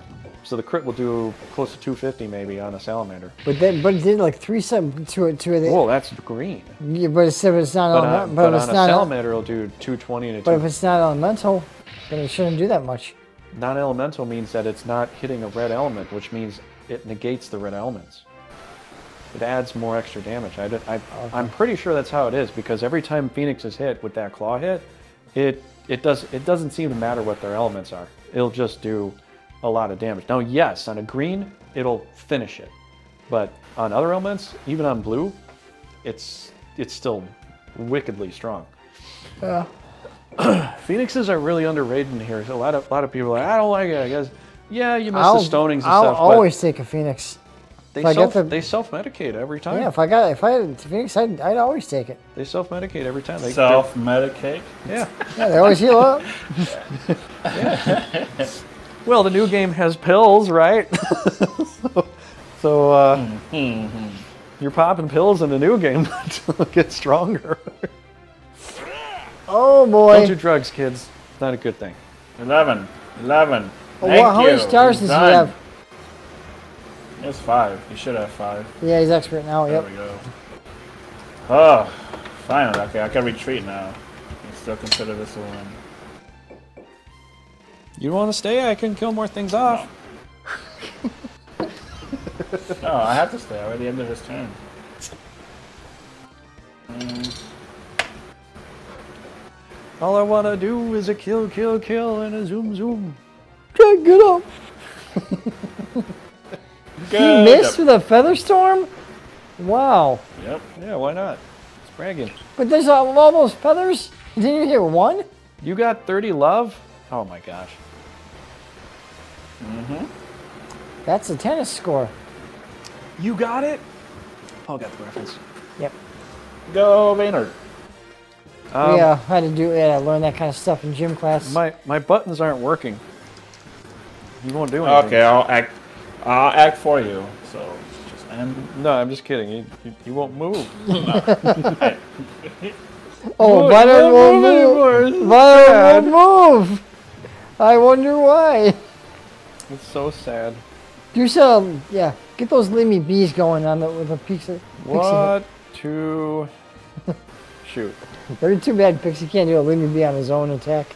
So the crit will do close to 250 maybe on a salamander. But then, but it did like three some two two. The, Whoa, that's green. yeah, but it's, if it's not But, uh, elemental, on, but, but it's on a not, salamander, it'll do 220 and but if it's not elemental, then it shouldn't do that much. non-elemental means that it's not hitting a red element, which means it negates the red elements. It adds more extra damage. I, I, I'm pretty sure that's how it is because every time Phoenix is hit with that claw hit, it it does it doesn't seem to matter what their elements are. It'll just do a lot of damage. Now, yes, on a green, it'll finish it, but on other elements, even on blue, it's it's still wickedly strong. Yeah. Phoenixes are really underrated in here. So a lot of a lot of people are like, I don't like it. I guess, yeah, you miss I'll, the stonings and I'll stuff, always take a Phoenix. but if they get self the- they self medicate every time. Yeah, if I got if I had a Phoenix, I'd, I'd always take it. They self medicate every time. They, Self medicate. Yeah. Yeah, they always heal up. Well, the new game has pills, right? so, so uh, Mm-hmm. you're popping pills in the new game to get stronger. Oh Don't boy. do drugs, kids. It's not a good thing. 11. 11. Oh, Thank wow, how you. many stars He's does he done. have? It's five. You should have five. Yeah, he's expert now. There Yep. we go. Oh, finally. Okay, I can retreat now. I still consider this a win. You want to stay? I can kill more things off. No, I have to stay. I already ended his turn. Mm, All I want to do is a kill, kill, kill, and a zoom, zoom. Good, get up. He missed with a feather storm. Wow. Yep. Yeah, why not? It's bragging. But there's all, all those feathers. Didn't you hit one? You got 30 love? Oh my gosh. Mhm. That's a tennis score. You got it? Paul got the reference. Yep. Go, Maynard. Um, yeah, I had to do. Yeah, I learned that kind of stuff in gym class. My my buttons aren't working. You won't do anything. Okay, I'll act. I'll act for you. So just end. No, I'm just kidding. You, you, you won't move. oh, Look, Violet you won't won't move move. anymore. This is Violet sad. won't move. I wonder why. It's so sad. Do some. Yeah, get those Lemmy bees going on the with a pixie. Pixie. What to shoot? Very too bad Pixie can't do a Lemmy bee on his own attack.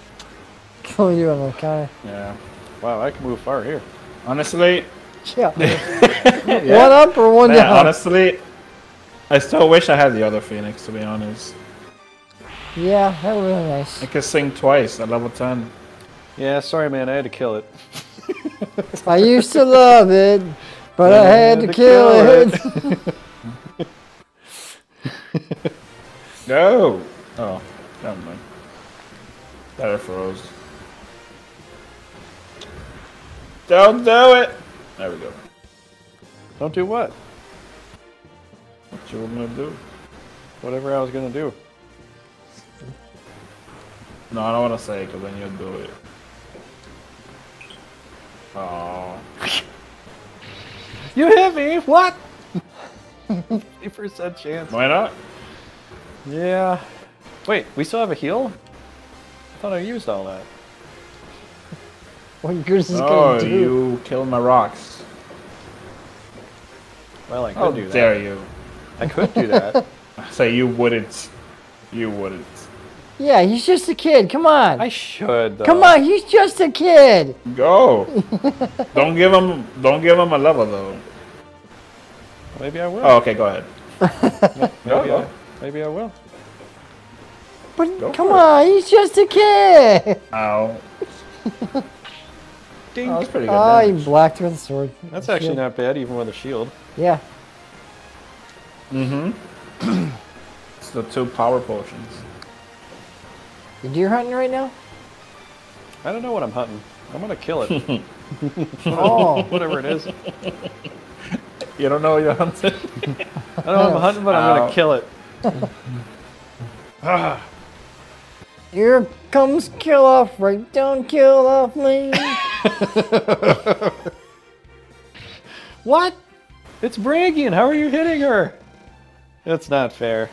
Can only do it on the counter. Yeah. Wow, I can move far here. Honestly, Yeah. One up or one man, down? honestly, I still wish I had the other Phoenix. To be honest, Yeah, that would be nice. I could sing twice at level ten. Yeah, sorry, man. I had to kill it. I used to love it, but I had to kill it. Go. Oh, never mind. Better froze. Don't do it. There we go. Don't do what? What you were gonna do? Whatever I was gonna do. No, I don't want to say because then you'll do it. Oh. You hit me. What? Fifty percent chance. Why not? Yeah. Wait, we still have a heal? I thought I used all that. What good is this Oh, gonna do? you killed my rocks. Well, I could How do that. dare you? I could do that. Say you wouldn't. You wouldn't. Yeah, he's just a kid. Come on. I should. Though. Come on, he's just a kid. Go. don't give him. Don't give him a level though. Maybe I will. Oh, okay. Go ahead. Go, Maybe, I, go. Maybe I will. But Go come for it. on, he's just a kid. Ow. Ding. Oh, that's pretty good. Oh, he blacked with a sword. That's actually not bad, even with a shield. Yeah. Mm-hmm. it's the two power potions. You deer hunting right now? I don't know what I'm hunting. I'm gonna kill it, Oh, whatever it is. You don't know what you're hunting? I don't know what I'm hunting, but I'm gonna kill it. here comes kill off right down kill off lane. What? It's Bragian. How are you hitting her? That's not fair.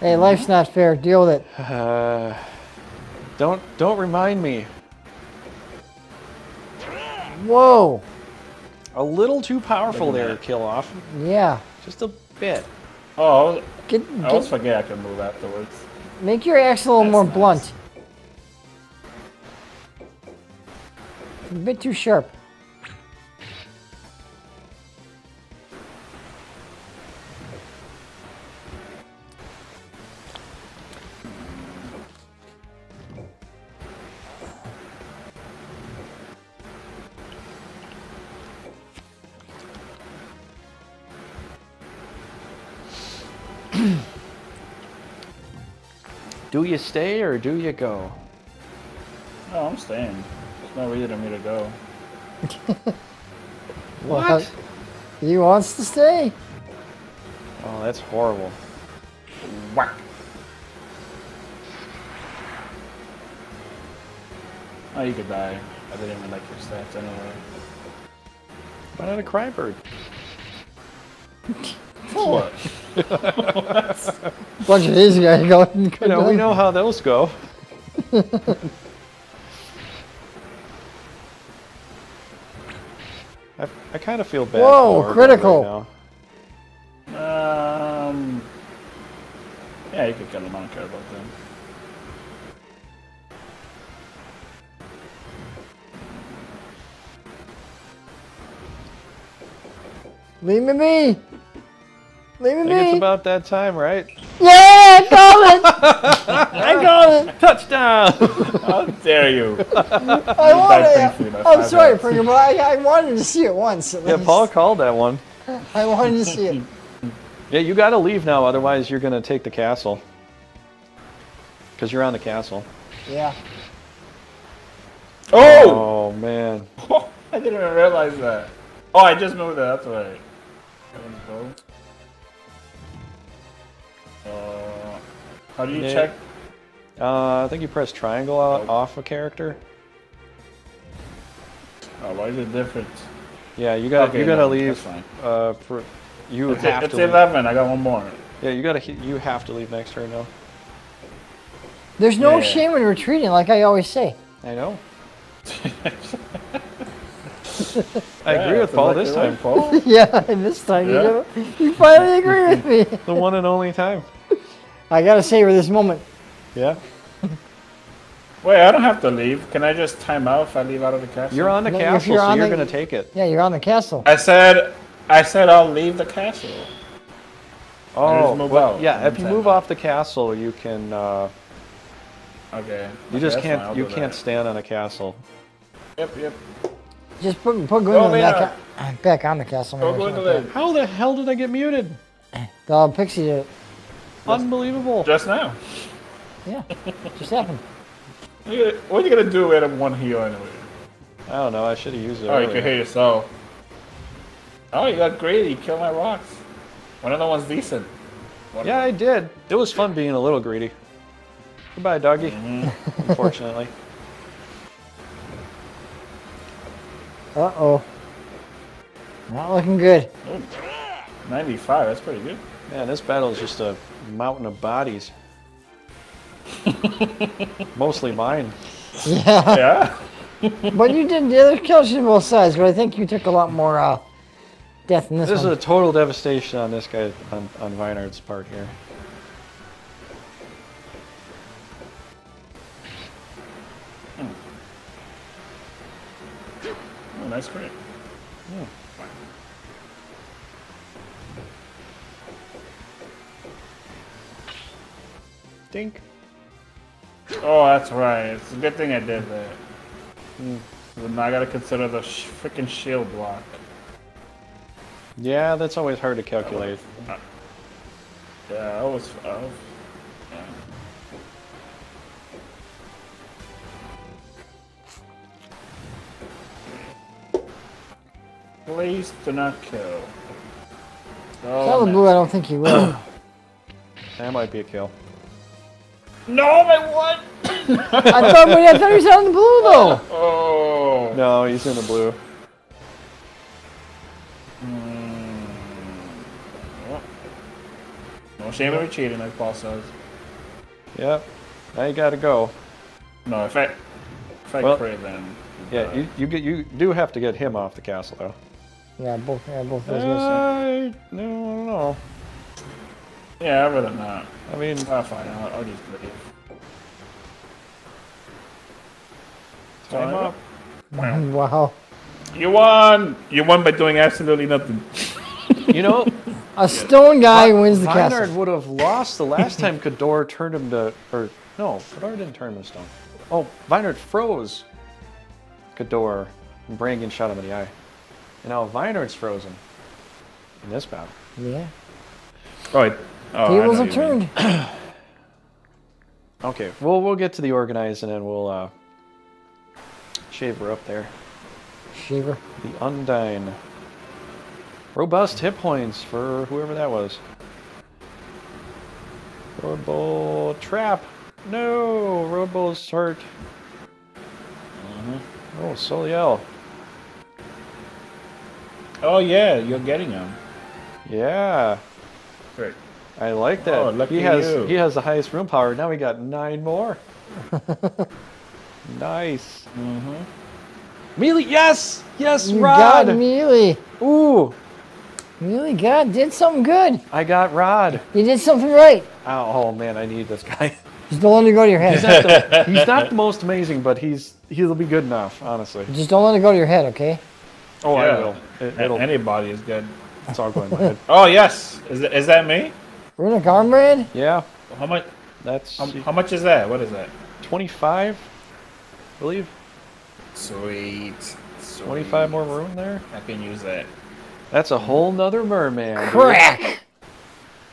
hey, life's not fair. Deal with it. Uh, don't don't remind me. Whoa. A little too powerful there, kill off. Yeah. Just a bit. Oh, Get, I always get forget I can move afterwards. make your axe a little That's more nice. blunt. A bit too sharp. Do you stay or do you go? No, I'm staying. There's no reason for me to go. What? He wants to stay. Oh, that's horrible. Whack. Oh, you could die. I didn't even like your stats anyway. Why not a crybird? What? Bunch of these guys going. You know, we know how those go. I, I kind of feel bad. Whoa, for critical. Right. Um. Yeah, you could kill him. I don't care about them. Leave me be. Leave I me it's about that time, right? Yeah, I called it. I called it. Touchdown! How dare you? I wanted. about I'm five sorry, minutes. Pringle, but I, I wanted to see it once. At yeah, least. Paul called that one. I wanted to see it. Yeah, you got to leave now, otherwise you're gonna take the castle. Because you're on the castle. Yeah. Oh! Oh, oh man. I didn't even realize that. Oh, I just moved that. That's right. Heaven's bow. Uh, how do you Yeah. check? Uh, I think you press triangle out, off a character. Oh, why is it different? Yeah, you got to Okay, you got to no, leave. that's fine. Uh, for, you It's, have it's to. Leave. 11. I got one more. Yeah, you got to you have to leave next turn now. There's no Yeah. shame in retreating, like I always say. I know. I Yeah, agree with Paul this right, time. Paul. yeah, and this time Yeah. you, you finally agree with me. The one and only time. I gotta savor this moment. Yeah. Wait, I don't have to leave. Can I just time out if I leave out of the castle? You're on the No, castle, you're so on you're the- gonna take it. Yeah, you're on the castle. I said, I said I'll leave the castle. Oh, well, out yeah. and If you move off the castle, you can. Uh, Okay. you Okay, just can't. You can't that. stand on a castle. Yep, yep. Just put put Go, Gwendolyn back, Maynard. on, back on the castle. Go, maybe or something Gwendolyn. How the hell did I get muted? that. The pixie did it. Unbelievable. Just now. Yeah, just happened. What are you gonna- what are you gonna do with a one heal anyway? I don't know. I should have used it. Oh, you can hear yourself. Oh, you got greedy. You killed my rocks. One of the one's decent. One Yeah, I did. It was fun being a little greedy. Goodbye, doggy. Mm-hmm. Unfortunately. Uh oh. Not looking good. 95. That's pretty good. Man, this battle is just a mountain of bodies. Mostly mine. Yeah, Yeah. but you did the other kills on both sides, but I think you took a lot more uh, death in this, This is a total devastation on this guy, on, on Vinard's part here. Oh, nice crit. Yeah. Dink. Oh, that's right. It's a good thing I did that. Mm. Now I gotta consider the sh freaking shield block. Yeah, that's always hard to calculate. Uh, yeah, I was. I was Please do not kill. Oh, Tell the no. blue I don't think he will. That might be a kill. No, my what? I thought, but I thought he was out in the blue though. Oh. No, he's in the blue. No shame in cheating, like Paul says. Yep. Now you gotta go. No, if I if I Well- crit, then Yeah, uh, you, you get you do have to get him off the castle though. Yeah, both. Yeah, both those guys. I no, I don't know. yeah, other than that, I mean, ah, fine. I'll, I'll just leave. time up. Wow. You won. You won by doing absolutely nothing. You know, A stone guy wins the Vinard castle. would have lost the last time Cador turned him to, or no, Cador didn't turn him to stone. Oh, Vinard froze Cador, and Brangan shot him in the eye. And now Vinard's frozen in this battle. Yeah. Oh, it, oh Tables have turned. Okay, well we'll get to the organize and then we'll uh, shave her up there. Shaver. The Undine. Robust hit points for whoever that was. Road Bull Trap. No, Road Bull's hurt. Oh, Soliel. Oh yeah, you're getting him. Yeah, Great. I like that. Oh, lucky he has you. he has the highest room power. Now we got nine more. nice. Mm-hmm. Melee, yes, yes, You Rod. got Mealy. Ooh, Mealy got did something good. I got Rod. You did something right. Oh, oh man, I need this guy. Just don't let it go to your head. He's not, the, he's not the most amazing, but he's he'll be good enough, honestly. Just don't let it go to your head, okay? Oh, I will. It, it'll. Anybody is good. It's all going in my head. Oh yes, is that, is that me? Runic armband? Yeah, How much? that's How, how much is that? What is that? 25, I believe. Sweet. 25 more room there. I can use that. That's a whole nother merman. Crack!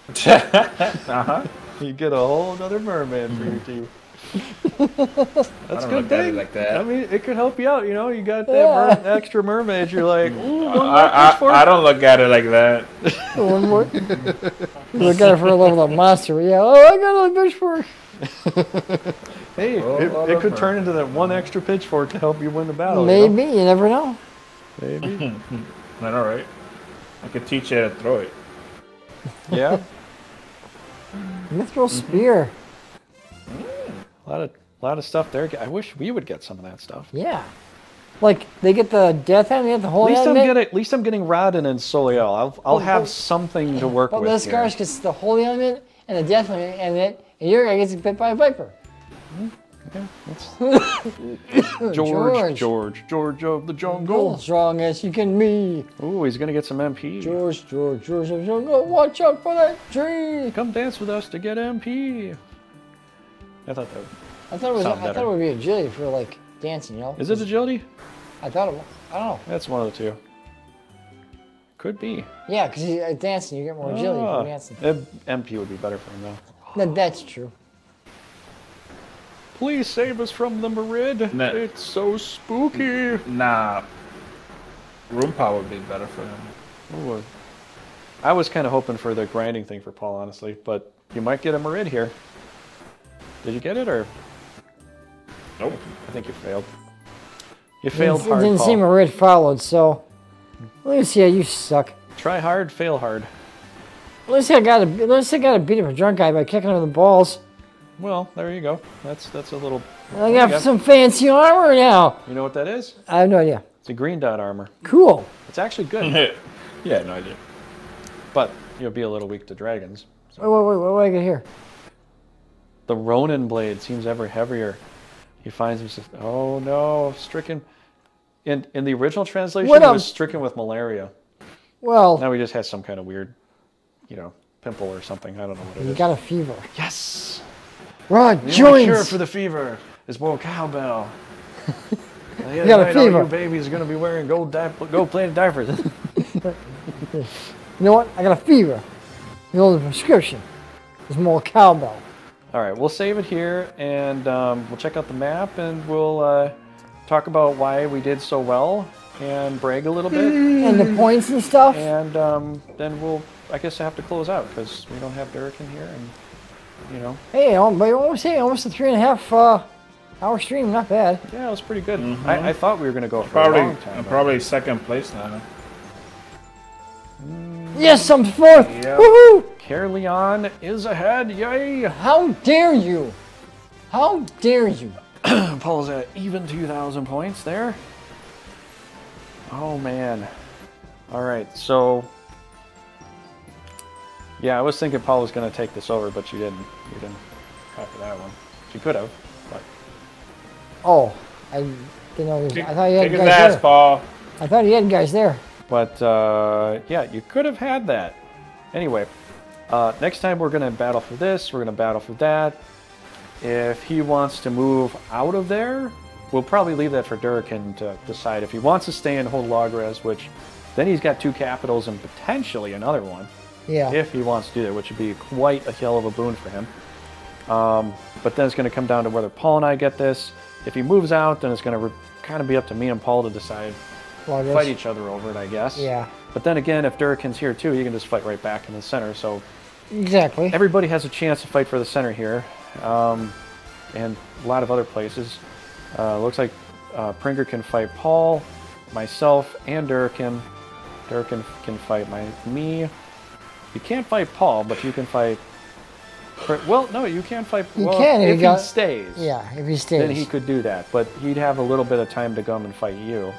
uh huh. You get a whole nother merman for your team. That's I a don't good look at it thing. like that. I mean, it could help you out. You know, you got that Yeah. mer- extra mermaid. You're like, ooh, one I, I. I don't look at it like that. One more. Look at it for a level up monster. Yeah, oh, I got another pitchfork. Hey, it, it could turn into that one extra pitchfork to help you win the battle. you Maybe, know? you never know. Maybe. Not all right. I could teach you how to throw it. yeah. Mithril spear. Mm-hmm. A lot of lot of stuff there. I wish we would get some of that stuff. Yeah. Like, they get the death hand, they get the At holy least I'm getting at least I'm getting Rodden and Soliel. I'll I'll But- have but- something to work But with. this here. Scars gets the holy element and the death element, and it, and your guy gets bit by a viper. Mm-hmm. George, George. George, George, of the jungle. strong as you can be. Ooh, he's gonna get some MP. George, George, George of the jungle, watch out for that tree. Come dance with us to get MP. I thought that. I thought it was. Sound I better. thought it would be agility for like dancing. You know? Is it agility? I thought it was. I don't know. That's one of the two. Could be. Yeah, because you uh, dancing, you get more agility Ah, from dancing. eh, MP would be better for him though. That, that's true. Please save us from the Marid. No. It's so spooky. Nah. Room power would be better for him. Ooh, uh, I was kind of hoping for the grinding thing for Paul, honestly, but you might get a Marid here. Did you get it, or Nope. I think you failed? You failed it hard, didn't Paul. seem a red followed, so. At least, yeah, you suck. Try hard, fail hard. At least I got to. At least I got to beat up a drunk guy by kicking him in the balls. Well, there you go. That's that's a little. I got Yeah. some fancy armor now. You know what that is? I have no idea. It's a green dot armor. Cool. It's actually good, yeah, no idea. but you'll be a little weak to dragons. Wait, wait, wait, what do I get here? The Ronin blade seems ever heavier. He finds himself. Oh no, stricken. In in the original translation, What he was stricken with malaria. Well, Now he just has some kind of weird, you know, pimple or something. I don't know what it you is. got a fever. Yes. Rod The only cure for the fever is more cowbell. Other got a night, all fever. you babies are gonna be wearing gold diaper, gold plated diapers. You know what? I got a fever. The old prescription is more cowbell. All right, we'll save it here, and um, we'll check out the map, and we'll uh, talk about why we did so well, and brag a little bit, And the points and stuff. and um, then we'll, I guess, I have to close out because we don't have Derek in here, and you know, Hey, al- but almost hey, almost a three and a half uh, hour stream. Not bad. yeah, it was pretty good. I, I thought we were gonna go for a long time. I'm probably second place now. Yes, I'm fourth. Yeah. Woohoo! Caerleon is ahead, yay! How dare you? How dare you? Paul's at even 2,000 points there. Oh man. All right, so yeah, I was thinking Paul was going to take this over, but you didn't. You didn't copy that one. She could have, but Oh, I didn't know. Was, I thought he had Kick his guys ass, there. Paul. I thought he had guys there. But uh, yeah, you could have had that. Anyway, uh, next time we're going to battle for this. We're going to battle for that. If he wants to move out of there, we'll probably leave that for Durriken to decide. If he wants to stay and hold Logres, which then he's got two capitals and potentially another one, Yeah. if he wants to do that, which would be quite a hell of a boon for him. Um, but then it's going to come down to whether Paul and I get this. If he moves out, then it's going to re- kind of be up to me and Paul to decide, Well, fight each other over it, I guess. Yeah. But then again, if Durriken's here too, you can just fight right back in the center. So Exactly. everybody has a chance to fight for the center here, um, and a lot of other places. Uh, looks like uh, Pringer can fight Paul, myself, and Durriken. Durriken can fight my me. You can't fight Paul, but you can fight. Well, no, you can't fight. You well, can if you he stays. yeah, if he stays. Then he could do that, but he'd have a little bit of time to come and fight you.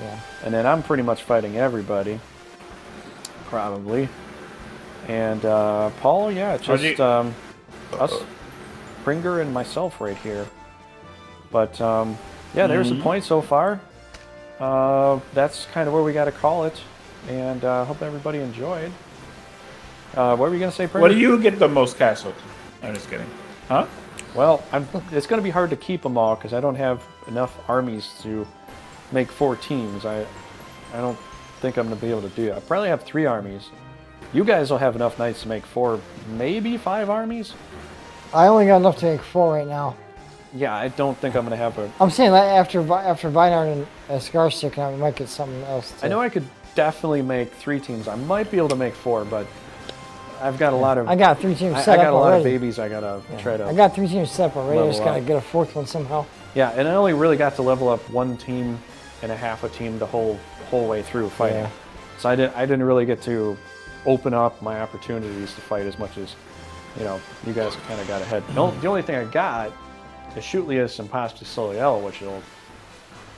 Yeah. And then I'm pretty much fighting everybody, probably. And uh, Paul, yeah, just you- um, us, Pringer, and myself right here. But um, yeah, there's Mm-hmm. the point so far. Uh, that's kind of where we got to call it. And uh, hope everybody enjoyed. Uh, what were you gonna say, Pringer? What do you get the most castles? I'm just kidding. Huh? Well, I'm, it's going to be hard to keep them all because I don't have enough armies to make four teams. I, I don't think I'm going to be able to do it. I probably have three armies. You guys will have enough knights to make four, maybe five armies. I only got enough to make four right now. Yeah, I don't think I'm going to have a. I'm saying like after after Vinard and uh, Scarstick, I might get something else. To, I know I could definitely make three teams. I might be able to make four, but I've got a lot of. I got three teams I, I got up a lot already. of babies. I gotta try to. I got three teams set up already. I just gotta up. get a fourth one somehow. Yeah, and I only really got to level up one team and a half a team the whole whole way through fighting. Yeah. So I didn't I didn't really get to open up my opportunities to fight as much as you know you guys kind of got ahead. The only, the only thing I got is Shootlius and Pasta Soliel, which will.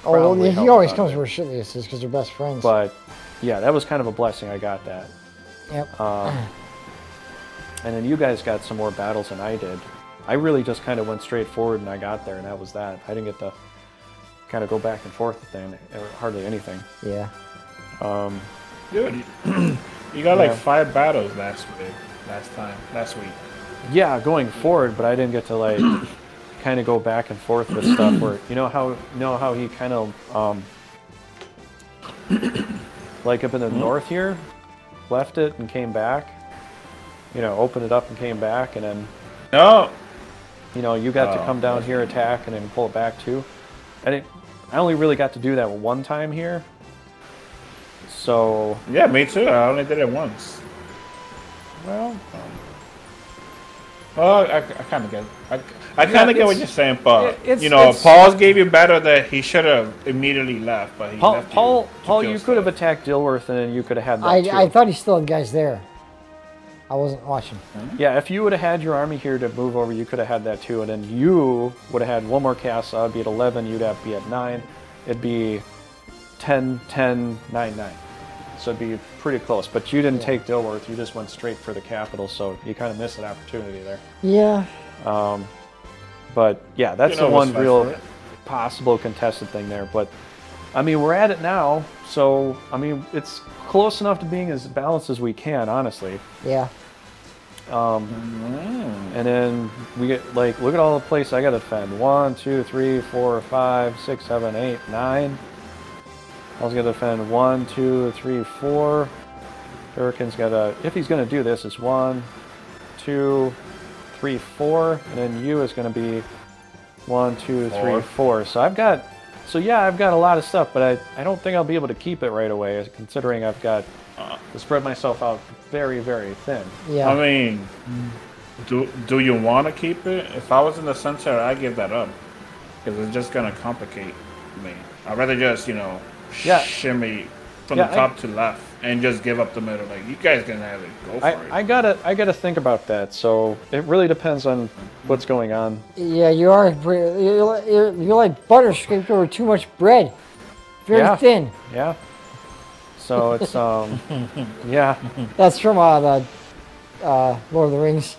Oh, well, Probably he always comes there. where Shitlius is because they're best friends. But yeah, that was kind of a blessing. I got that. yep. Um, and then you guys got some more battles than I did. I really just kind of went straight forward and I got there, and that was that. I didn't get to kind of go back and forth with thing, or hardly anything. yeah. Um, Dude, you got like Yeah. five battles last week. Last time, last week. yeah, going forward, but I didn't get to like kind of go back and forth with stuff. Where you know how you know how he kind of um, like up in the north here, left it and came back. You know, opened it up and came back, and then No, you know, you got to Oh, come down here, attack, and then pull it back too. And it, I only really got to do that one time here. So, yeah, me too. I only did it once. well, um, Well, I, I kind of get, I, I kind of get what you're saying, but it- it's- you know, it's- Paul's gave you better that he should have immediately left, but he Paul, left Paul, you Paul, you could have attacked Dilworth, and then you could have had that I, too. I thought he still had guys there. I wasn't watching. yeah, if you would have had your army here to move over, you could have had that too, and then you would have had one more castle. I'd be at 11. You'd have to be at nine. It'd be 10, 10, 9, 9. So it'd be pretty close. But you didn't take Dilworth. You just went straight for the capital. So you kind of missed an opportunity there. Yeah. Um, But yeah, that's You know the one real possible contested thing there. But I mean, we're at it now, so I mean, it's close enough to being as balanced as we can, honestly. Yeah. And And then we get like look at all the places I gotta defend. One, two, three, four, five, six, seven, eight, nine. I was gonna defend one, two, three, four. Hurricane's gotta if he's gonna do this, it's one, two, three, four, and then you is gonna be one, two, three, Four. four. So I've got so yeah, I've got a lot of stuff, but I, I don't think I'll be able to keep it right away, considering I've got to spread myself out very, very thin. Yeah. I mean, do do you want to keep it? If I was in the center, I'd give that up because it's just gonna complicate me. I'd rather just you know Yeah. shimmy from Yeah, the I- top to left and just give up the middle. Like you guys can have it. Go for I, it. I gotta I gotta think about that. So it really depends on what's going on. Yeah, you are. You're, you're, you're like butter scraped over too much bread. Very Yeah. thin. Yeah. So it's um yeah That's from uh, the uh, Lord of the Rings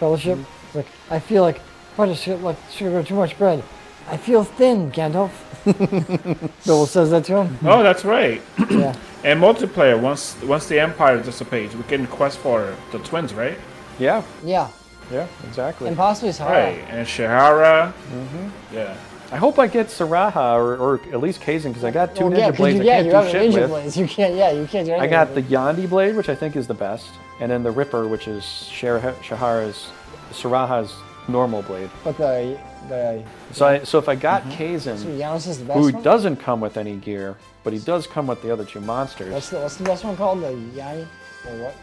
Fellowship. It's like I feel like butter scraped like scraped over too much bread. I feel thin, Gandalf. Bill says that to him. oh, that's right. Yeah. And multiplayer. Once once the Empire dissipates, we can quest for the twins, right? yeah Yeah. yeah exactly. And possibly Sahara. Right. And Shihara. Mm-hmm. Yeah. I hope I get Saraha or, or at least Kazin because I got two Well, ninja yeah, 'cause blades you, I yeah, can't you do have shit ninja with. blades. You can't. Yeah, you can't do I got the Yandi blade, which I think is the best, and then the Ripper, which is Shah- Shahara's Saraha's normal blade. But the the So I, so if I got so Kazin, Giannis is the best who one. doesn't come with any gear, but he does come with the other two monsters. What's the what's the best one called? The Yanni or what?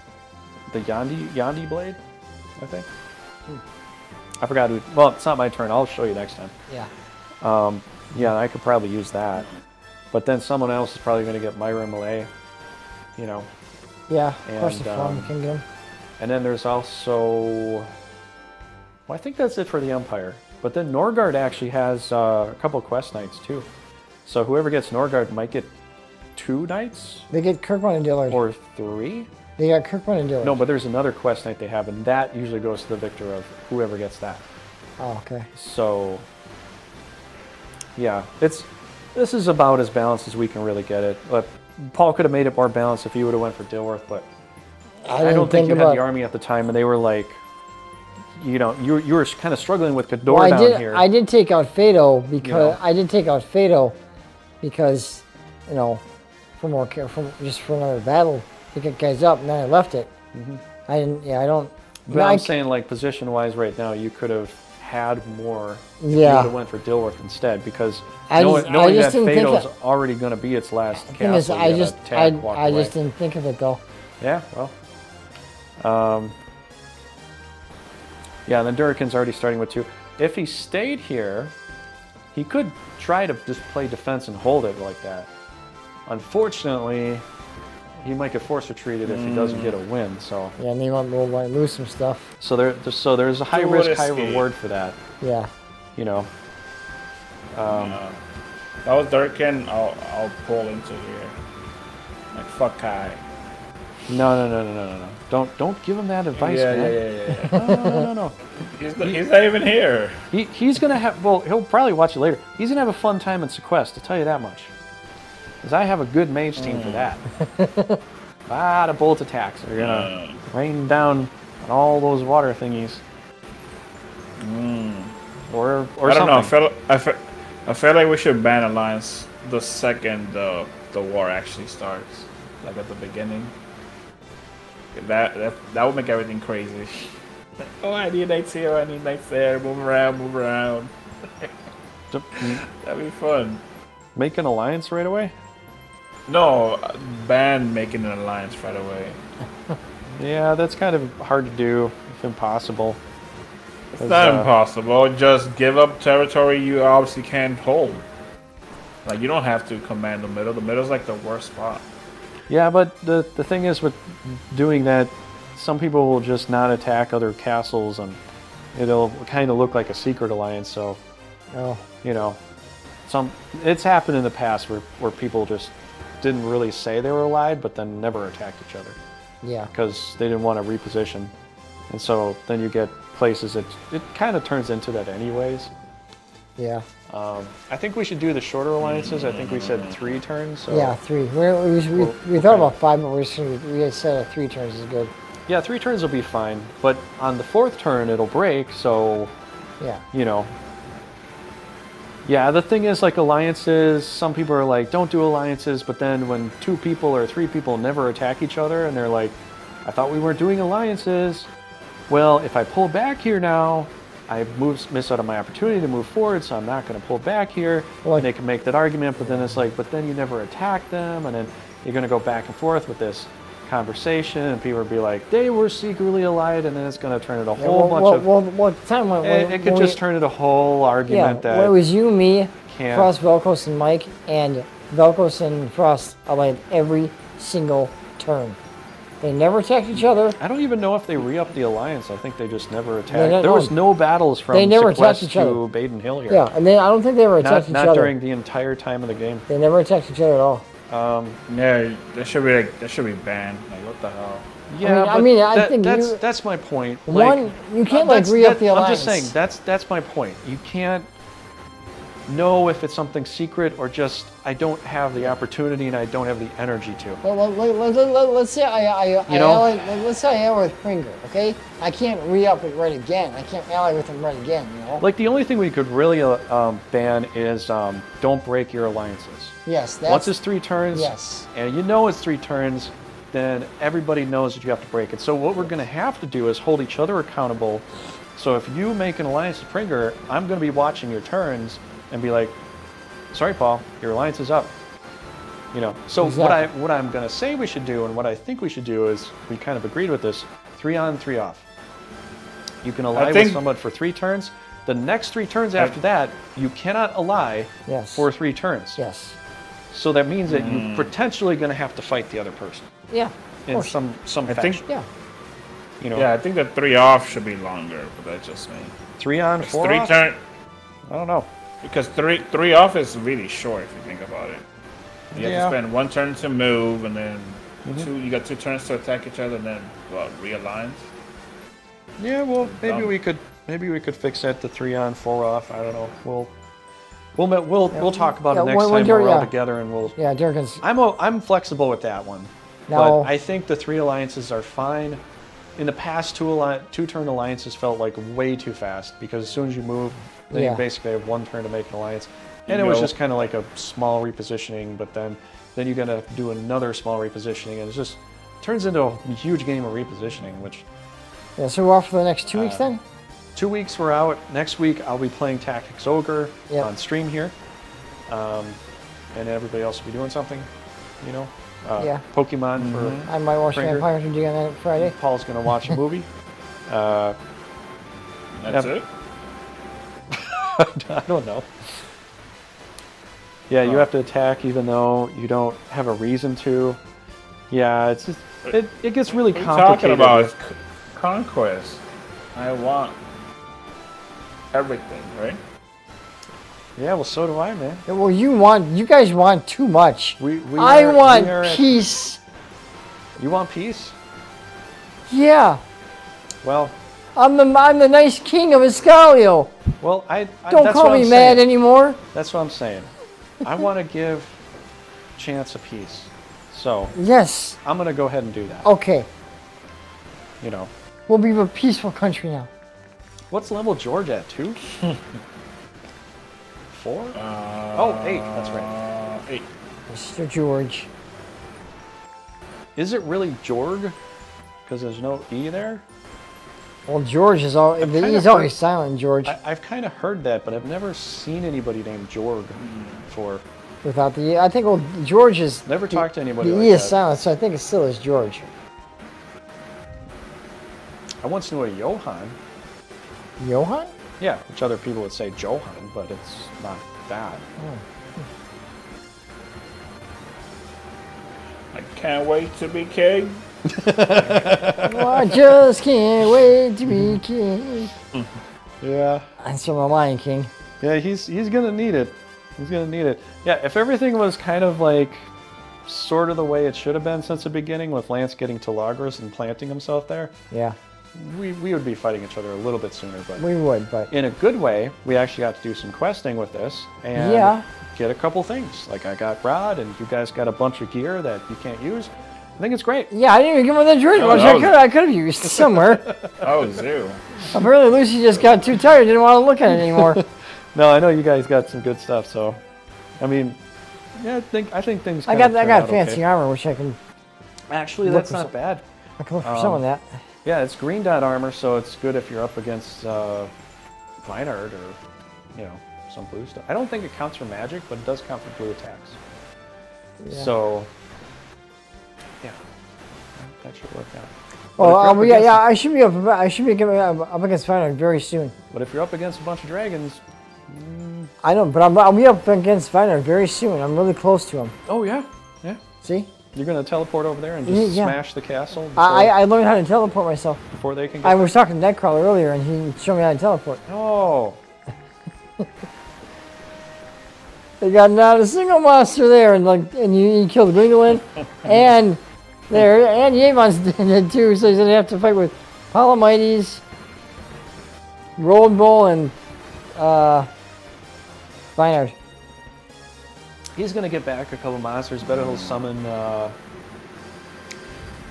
the Yandi Yandi blade, I think. I forgot who. Well, it's not my turn. I'll show you next time. Yeah. Um, yeah, I could probably use that, but then someone else is probably going to get Myra Malay. You know, Yeah. Of course, the farm um, 'em. and then there's also. Well, I think that's it for the Empire. But then Norgard actually has uh, a couple quest knights too. So whoever gets Norgard might get two knights They get Kirkman and Dillard. or three. they got Kirkman and Dillard. No, but there's another quest knight they have, and that usually goes to the victor of whoever gets that. Oh, okay. So, yeah, it's this is about as balanced as we can really get it. But Paul could have made it more balanced if he would have went for Dilworth, but I, I, don't think you about. had the army at the time, and they were like, you know, you you were kind of struggling with Ghidorah Well, I down did. here. I did take out Fado because. I did take out Fado because you know for more care from just for another battle to get guys up, and then I left it. I didn't. Yeah, I don't. but I I'm c- saying, like position wise, right now, you could have had more. Yeah. you would have went for Dilworth instead because I knowing, just- I just that Fado's that- already going to be its last castle, is, I just, I, I just didn't think of it though. Yeah, well. Um, yeah, and then Durriken's already starting with two. If he stayed here, he could try to just play defense and hold it like that. Unfortunately, he might get force retreated if he doesn't get a win. So, Yeah, and they might, will might lose some stuff. so there, there's- so there's a high Do risk, high reward for that. Yeah. You know. Um, Uh, that was Durkin. I'll I'll pull into here. Like fuck Kai. no, no, no, no, no, no, no. Don't, don't give him that advice, yeah, man. yeah, yeah, yeah, No, no, no, no, he's, not, he's not even here. He, he's gonna have. Well, he'll probably watch it later. He's gonna have a fun time in Sequest. I'll tell you that much. Because I have a good mage team for that. a lot of bolt attacks. They're gonna Uh, rain down on all those water thingies. Or or I don't know. I something. feel I feel, I feel like we should ban alliance the second the the war actually starts, like at the beginning. That that that would make everything crazy. oh, I need knights here. I need knights there. Move around. Move around. That'd be fun. Make an alliance right away. No, ban making an alliance right away. Yeah, that's kind of hard to do, if impossible. It's not uh, impossible. Just give up territory you obviously can't hold. Like you don't have to command the middle. The middle's like the worst spot. Yeah, but the the thing is with doing that, some people will just not attack other castles, and it'll kind of look like a secret alliance. So Oh. you know, some it's happened in the past where where people just didn't really say they were allied, but then never attacked each other Yeah. because they didn't want to reposition, and so then you get places that it kind of turns into that anyways. Yeah. Um, I think we should do the shorter alliances. I think we said three turns. So Yeah. Three. We're, we we, we Well, thought okay. about five, but we're just gonna, we said three turns is good. Yeah, three turns will be fine, but on the fourth turn it'll break. So Yeah. you know. Yeah, the thing is, like alliances, some people are like, don't do alliances, but then when two people or three people never attack each other and they're like, I thought we weren't doing alliances. Well, if I pull back here now, I miss out on my opportunity to move forward, so I'm not going to pull back here. Well, and they can make that argument, but then it's like, but then you never attack them, and then you're going to go back and forth with this conversation, and people will be like, they were secretly allied, and then it's going to turn into a Yeah, whole well, bunch well, of. well, well, time when, eh, It, it could just we, turn into a whole yeah, argument that well, it was you, me, can't. Frost, Velkos, and Mike, and Velkos and Frost allied every single turn. They never attacked each other. I don't even know if they re-upped the alliance. I think they just never attacked. no, there was no. no battles from They never attacked Sequest each other. to Baden Hill here. Yeah, and then I don't think they ever Not, attacked each not other. Not during the entire time of the game. They never attacked each other at all. Um, Yeah, that should be like that should be banned. Like what the hell? yeah, I but mean, I that- think that's you- that's my point. One, you can't uh, like that's- re-up that- the alliance. I'm just saying that's that's my point. You can't know if it's something secret or just I don't have the opportunity and I don't have the energy to. Well, let, let, let, let, let's say I, I, I You know? ally, let's say I ally with Pringer, okay? I can't re-up it right again. I can't ally with him right again, you know? Like the only thing we could really uh, um, ban is um, don't break your alliances. yes, that's Once it's three turns, yes. and you know it's three turns, then everybody knows that you have to break it. So what we're going to have to do is hold each other accountable. So if you make an alliance with Pringer, I'm going to be watching your turns and be like, "Sorry, Paul, your alliance is up." You know. So what I what I'm going to say we should do, and what I think we should do is we kind of agreed with this: three on, three off. You can ally with think- someone for three turns. The next three turns after that, you cannot ally Yes. for three turns. Yes. So that means that you're hmm. potentially going to have to fight the other person Yeah. in course. some some I think- fashion. Yeah. you know, Yeah, I think that three off should be longer, but that's just me. three on, It's four three off. turn I don't know. Because three three off is really short if you think about it. You have Yeah. to spend one turn to move, and then Mm-hmm. two. You got two turns to attack each other, and then what? Realigns. Yeah, well, maybe Dumb. we could maybe we could fix that to three on, four off. I don't know. We'll we'll we'll we'll talk about Yeah, it next when- when time you're- we're all yeah. together, and we'll. Yeah, Durkin's. I'm o- I'm flexible with that one, Now- but I think the three alliances are fine. In the past, two alli- two turn alliances felt like way too fast because as soon as you move, then Yeah. you basically have one turn to make an alliance, and it was just kind of like a small repositioning. But then then you got to do another small repositioning, and it just turns into a huge game of repositioning, which Yeah, so we're off for the next two weeks Uh, then? two weeks we're out. Next week I'll be playing Tactics Ogre Yep. on stream here, um, and everybody else will be doing something. You know, uh, Yeah. Pokemon I might watch Pringer. Vampire Hunter on Friday. Paul's gonna watch a movie. uh, That's Yep. it. I don't know. Yeah, you have to attack even though you don't have a reason to. Yeah, it's just it, it gets really What are you talking about? with- conquest. I want everything, right? Yeah, well, so do I, man. Yeah, Well, you want, you guys want too much. We, we I are- we want are at- peace. you want peace? Yeah. Well, I'm the, I'm the nice king of Iscalio. well, I, I Don't call me I'm mad saying. anymore. That's what I'm saying. I want to give chance a peace. So Yes. I'm gonna go ahead and do that. Okay. You know, We'll be a peaceful country now. what's level George at? Two? Four? Uh, Oh, eight, that's right. Eight. Mr. George. Is it really Jorg? Because there's no E there? Well, George is all, kinda he's always heard- silent, George, I, I've kind of heard that, but I've never seen anybody named Jorg before. without the E. I think, well, George is. Never talked to anybody The like E is that. silent, so I think it still is George. I once knew a Johann. Johann? Yeah, which other people would say Johann, but it's not that. Oh. I can't wait to be king. Oh, I just can't wait to be king. Yeah. That's from the Lion King. Yeah, he's he's gonna need it. He's gonna need it. Yeah, if everything was kind of like sort of the way it should have been since the beginning, with Lance getting to Logres and planting himself there, Yeah, we, we would be fighting each other a little bit sooner. But we would, but in a good way, we actually got to do some questing with this and Yeah. get a couple things. Like I got Rod, and you guys got a bunch of gear that you can't use. I think it's great. Yeah, I didn't even give him the drink, Oh, which I could I could have used somewhere. Oh, zero. Apparently, Lucy just got too tired, didn't want to look at it anymore. No, I know you guys got some good stuff. So, I mean, yeah, I think I think things. I got I got fancy okay. armor, which I can Actually, that's not some- bad. I can look for some Um, of that. Yeah, it's green dot armor, so it's good if you're up against uh, Vinard or you know some blue stuff. I don't think it counts for magic, but it does count for blue attacks. Yeah. So, yeah, that should work out. Oh, um, yeah, yeah. I should be up. I should be coming uh, up against Vinard very soon. But if you're up against a bunch of dragons, mm. I know, but I'm, I'll be up against Vinard very soon. I'm really close to him. oh yeah, yeah, See, you're gonna teleport over there and just mm, yeah. smash the castle I, I learned how to teleport myself. before they can get. I was talking to Nightcrawler earlier, and he showed me how to teleport. oh, They got not a single monster there, and like, and you, you killed Gwendolyn, and there, and Yavon's dead too. So he's gonna have to fight with Palomides, Road Bull, and uh, Vinard. he's gonna get back a couple monsters. Better he'll summon. Uh,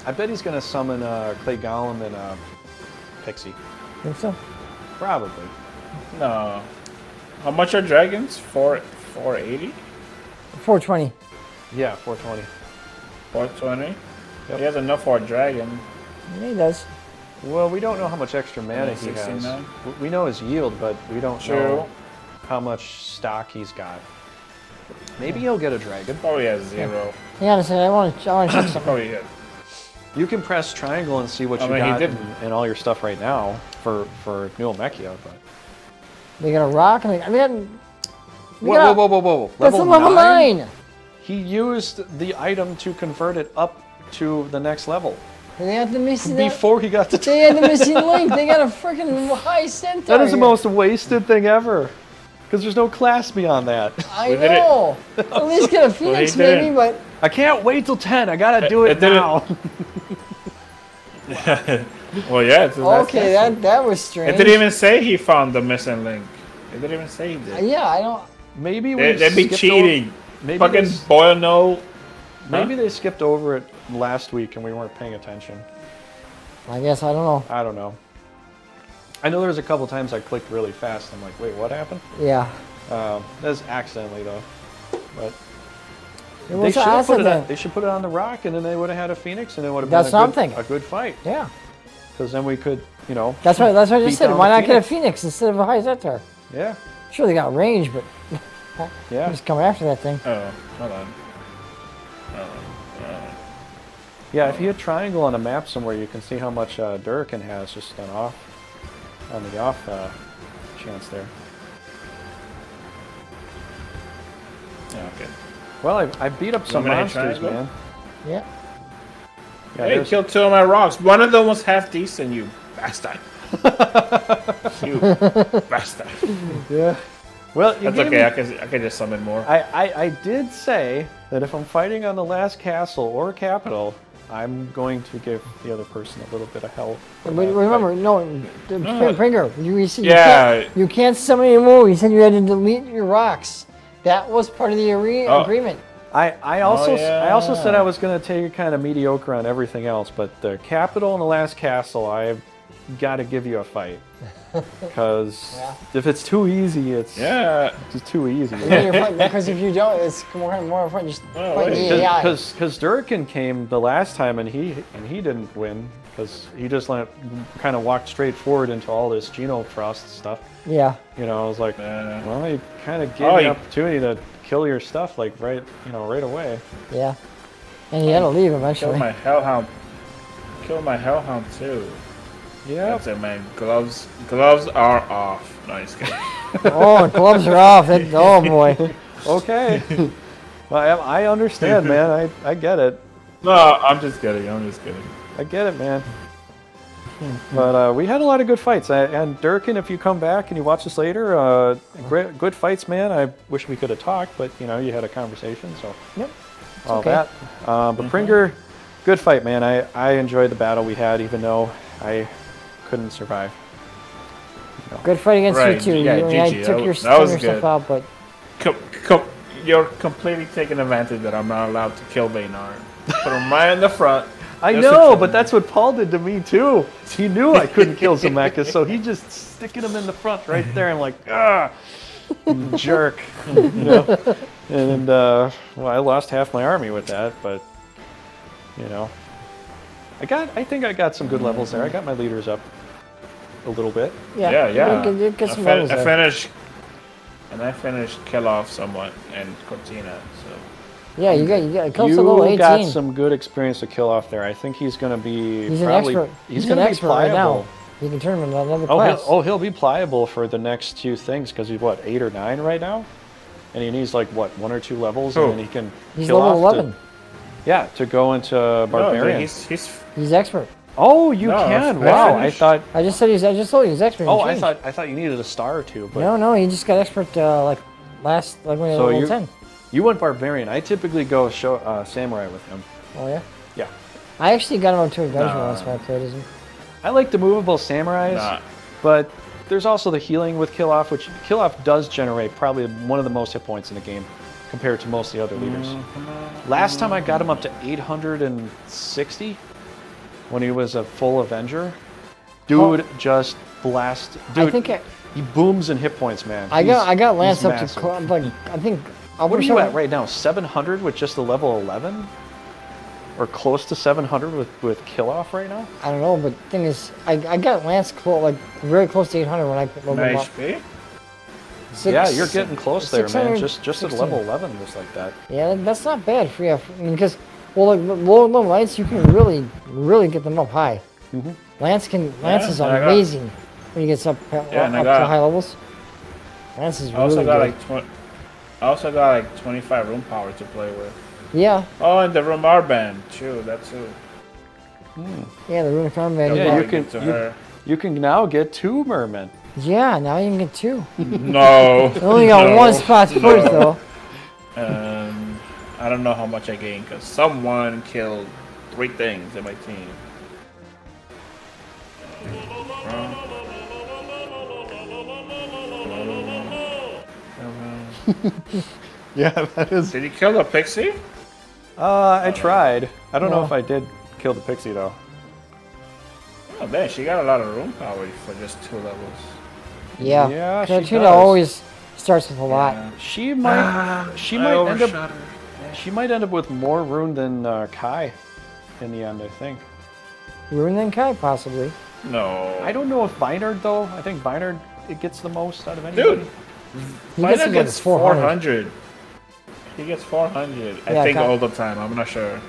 I bet he's gonna summon uh, Clay Golem and uh, Pixie. Think so? Probably. No. How much are dragons? Four, 480? 420. Yeah, 420. 420? Yep. He has enough for a dragon. Yeah, he does. Well, we don't know how much extra mana he has. 69? We know his yield, but we don't True. know how much stock he's got. Maybe he'll get a dragon. Oh, Probably has zero. Hang on a second. I want to. I want to check something. Oh, Probably has. You can press triangle and see what I you mean, got did- in, in all your stuff right now for for New Almekia, but They got a rock, and they, they got. they whoa, got- whoa, whoa, whoa, whoa! That's a level nine. He used the item to convert it up to the next level They had the missing. before he got to. They had the missing link. They got a freaking high centaur. that is the most wasted thing ever, because there's no class beyond that. I We know. At least get a phoenix, did maybe, but I can't wait till ten. I gotta do It- it, it now. Well, yeah. It's, okay, that that was strange. It didn't even say he found the missing link. It didn't even say he did. Yeah, I don't. Maybe we They, they'd be cheating. Over, maybe Fucking they, s- no. Maybe they skipped over it last week and we weren't paying attention. I guess I don't know. I don't know. I know there was a couple times I clicked really fast. I'm like, wait, what happened? Yeah. Um, was accidentally though. But they should put it. On, they should put it on the rock, and then they would have had a phoenix, and it would have That's been a I'm good, a good fight. Yeah. Because then we could, you know. That's what that's what I just said. Why not get a phoenix instead of a high centaur? Yeah. Sure, they got range, but Yeah. just come after that thing. Oh, hold on. Yeah. If you hit triangle on a map somewhere, you can see how much uh, Durkin has just on off, on the off uh, chance there. Yeah, okay. Well, I, I beat up some want me to hit monsters, man. Yeah. Yeah, Hey, killed two of my rocks. One of them was half decent, you bastard. you bastard. yeah. Well, you That's okay. me- I can I can just summon more. I, I, I did say that if I'm fighting on the last castle or capital, I'm going to give the other person a little bit of help. But remember, fight. no, the No. Pringer, you, you, said you Yeah. can't, you can't summon anymore. You said you had to delete your rocks. That was part of the are- Oh. agreement. I, I also s- I also said. I was going to take it kind of mediocre on everything else, but the capital and the last castle, I've got to give you a fight. Because Yeah. if it's too easy, it's Yeah. just too easy. Then you're because if you don't, it's more more fun just Oh, fighting wait. the AI. Because because Durkin came the last time and he and he didn't win because he just let kind of walked straight forward into all this Geno Frost stuff. Yeah. You know, I was like, Uh, well, he kind of gave Oh, you he- the opportunity to kill your stuff like right, you know, right away. Yeah. And he had to leave eventually. kill my hellhound. Kill my hellhound too. Yeah. That's it, man. Gloves gloves are off. No, just oh, gloves are off. That, oh boy. Okay. well, I, I understand, man. I, I get it. no, I'm just kidding. I'm just kidding. I get it, man. But uh, we had a lot of good fights. I, and Durkin, if you come back and you watch this later, uh, great, good fights, man. I wish we could have talked, but you know, you had a conversation, so Yep. all okay. that. Uh, but Pringer, good fight, man. I, I enjoyed the battle we had, even though I couldn't survive. Good fight against Right, you too. yeah, you, I GG, took that your, that was some good. out, but Com- com- you're completely taking advantage that I'm not allowed to kill Baynard. Put him right in the front. I Just know, but that's what Paul did to me too. He knew I couldn't kill Zemeckis, so he just sticking him in the front right there. I'm like, ah, jerk, you know. And uh, well, I lost half my army with that, but you know, I got. I think I got some good levels there. I got my leaders up a little bit. Yeah, Yeah, yeah. You can, you can I, fin- I finished, and I finished kill off somewhat and Cortina. So Yeah, you got you got you to level 18. got some good experience to kill off there. I think he's going to be. He's an expert. He's, He's, going an to be expert right now. pliable. You can turn him into another Oh, class. he'll, oh, he'll be pliable for the next few things because he's what eight or nine right now, and he needs like what one or two levels, Who? and then he can. He's kill level off to- 11. yeah, to go into no, barbarian. he's he's He's expert. Oh, you No, can. I wow, I thought. I just said he's. I just told you he's expert. Oh, I thought I thought you needed a star or two, but No, no, he just got expert uh, like last like when he was So level you- 10. you went barbarian. I typically go show uh, samurai with him. Oh yeah. Yeah, I actually got him up to adventure Nah. once when I played as him. I like the movable samurais, not. but there's also the healing with kill off, which kill off does generate probably one of the most hit points in the game compared to most of the other leaders. Mm-hmm. Last time I got him up to 860 when he was a full Avenger. Dude just blast. Dude, I think I, he booms in hit points, man. I got I got Lance up to massive. cl- like I think I What are you at right now? 700 with just the level 11? Or close to 700 with, with kill off right now? I don't know, but thing is, I, I got Lance close like very close to 800 when I leveled him up. HP. Six- yeah, you're getting close there, man. 600, Just just at level 11 just like that. Yeah, that's not bad for you. I mean, because well, like lower level Lance, you can really really get them up high. Mm-hmm. Lance can Lance Yeah, is and I got- amazing when he gets up uh, Yeah, and I up to high levels. Lance is I also got good. like twenty. I also got like 25 rune power to play with. yeah, Oh, and the room band too. That too. yeah, the room armband. Yeah, Yeah, you can- to you- her. You can now get two mermen. yeah, now you can get two. No. You only got no, one spot to put it though. Um, I don't know how much I gained because someone killed three things in my team. Yeah, that is. Did he kill the pixie? Uh, I tried. I don't know if I did kill the pixie though. Oh, man, she got a lot of rune power for just two levels. Yeah, Yeah, she does. always starts with a lot. She might. she might end up. overshot her. She might end up with more rune than uh, Kai, in the end. I think. Rune than Kai possibly. No. I don't know if Vinard though. I think Vinard it gets the most out of anybody. Dude, He gets, gets 400. 400. He gets 400. I Yeah, think Kai- all the time. I'm not sure.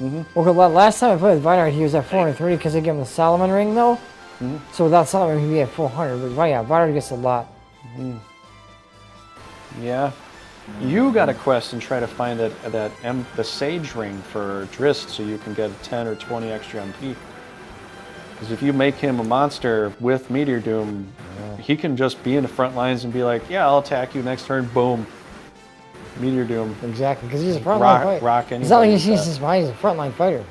Well, 'cause la- last time I played with Vinard, he was at 430 because they gave him the Solomon ring though. Mm-hmm. So without Solomon, he'd be at 400. But right, yeah, Vinard gets a lot. Yeah. You got a quest and try to find that that M, the Sage ring for Dryst, so you can get 10 or 20 extra MP. Because if you make him a monster with Meteor Doom, he can just be in the front lines and be like, "Yeah, I'll attack you next turn." Boom. Meteor Doom. Exactly, because he's a frontline Rock- fighter. rock It's not like he's with changed his mind. He's a frontline fighter.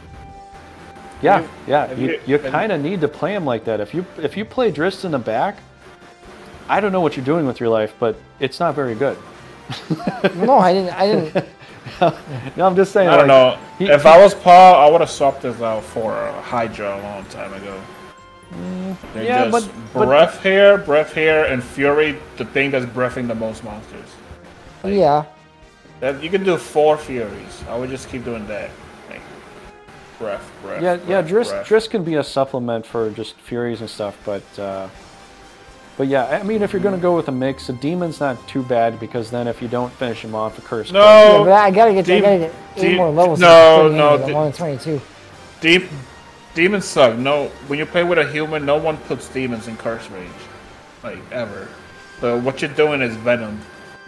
Yeah, you- yeah. You, you- you you- kind of need to play him like that. If you if you play Dryst in the back, I don't know what you're doing with your life, but it's not very good. No, I didn't. I didn't. No, I'm just saying. I don't like, know. he- if I was Paul, I would have swapped this out for a Hydra a long time ago. They're Mm, yeah, just but- but- breath here, breath here, and Fury, the thing that's breathing the most monsters. yeah, That you can do four Furies. I would just keep doing that. Like breath, breath. Yeah, yeah. breath, Dryst, breath. Dryst can be a supplement for just Furies and stuff, but uh, but yeah, I mean, if you're gonna go with a mix, a demon's not too bad because then if you don't finish him off, a curse. No, yeah, but I gotta get. I Dem- gotta get eight Dem- more levels. no, to put no, in. I'm de- only 22. Deep, demons suck. No, when you play with a human, no one puts demons in curse range, like ever. So what you're doing is venom,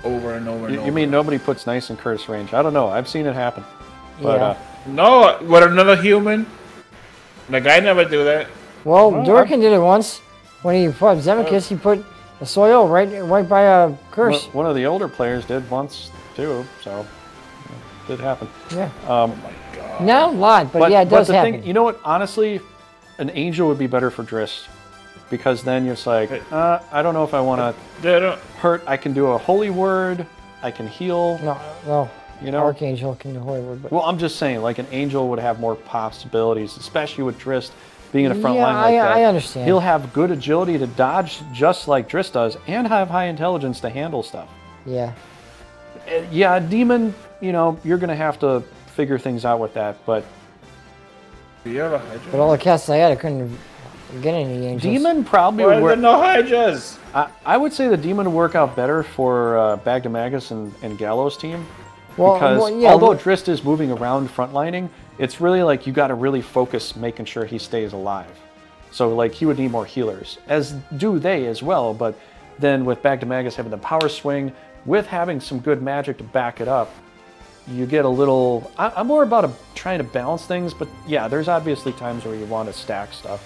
over and over and You, over. you mean nobody puts nice in curse range? I don't know. I've seen it happen, but Yeah. uh, no with another human? Like I never do that. Well, Well, Durkin did it once when he fought Zemeckis. he put a soil right, right by a curse. one of the older players did once too, so it did happen. Yeah, Oh my god. not a lot, but, yeah, it does the happen. Thing, you know what? Honestly, an angel would be better for Dryst because then you're just like, uh, I don't know if I want to hurt. I can do a holy word. I can heal. no, no. You know, Archangel can do holy word, but well, I'm just saying, like an angel would have more possibilities, especially with Dryst being in a front Yeah, line like I- that. I understand. He'll have good agility to dodge, just like Dryst does, and have high intelligence to handle stuff. yeah. Uh, Yeah, demon. You know, you're gonna have to figure things out with that, but Do you have a Hydra? But all the casts I had, I couldn't get any angels. demon probably Why would work. no Hydras? I, I would say the demon would work out better for uh, Bagdemagus and, and Gallows team. Well, because well, yeah, although well- Dryst is moving around frontlining, it's really like you got to really focus making sure he stays alive. So like he would need more healers, as do they as well. But then with Bagdemagus having the power swing, with having some good magic to back it up, you get a little. I, I'm more about a, trying to balance things, but yeah, there's obviously times where you want to stack stuff,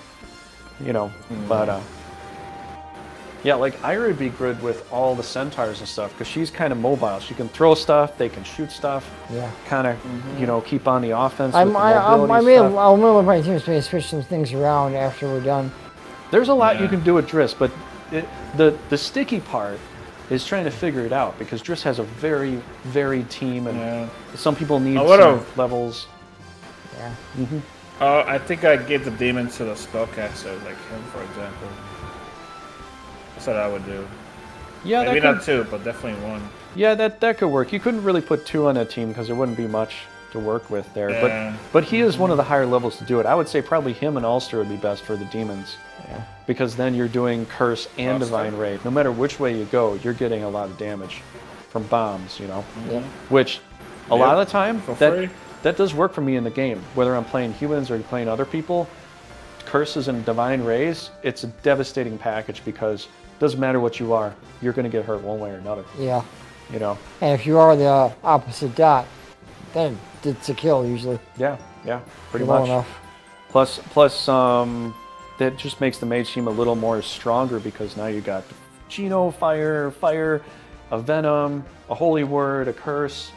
you know. But uh, yeah, like Ira would be good with all the centaurs and stuff because she's kind of mobile. She can throw stuff, they can shoot stuff. Yeah. Kind of, you know, keep on the offense. I'm, with the I, I, mobility I may, stuff. I'll move my teams to switch some things around after we're done. There's a lot you can do with Dryst, but it, the the sticky part is trying to figure it out because Dryst has a very varied team, and Yeah. some people need I some would've- levels. Yeah. Uh, I think I give the demons to the spellcaster, like him, for example. That's what I would do. Yeah, Maybe that could, not two, but definitely one. yeah, that that could work. You couldn't really put two on that team because there wouldn't be much to work with there. Yeah. But but he is one of the higher levels to do it. I would say probably him and Ulster would be best for the demons. Yeah. Because then you're doing curse and Ulster. divine ray. No matter which way you go, you're getting a lot of damage from bombs. You know. Yep. which a lot of the time for that free. that does work for me in the game whether i'm playing humans or playing other people curses and divine rays it's a devastating package because it doesn't matter what you are you're going to get hurt one way or another Yeah. you know And if you are the uh, opposite dot, then it's a kill usually. yeah yeah pretty Low much enough. plus plus um that just makes the mage team a little more stronger because now you got Geno fire fire a venom a holy word a curse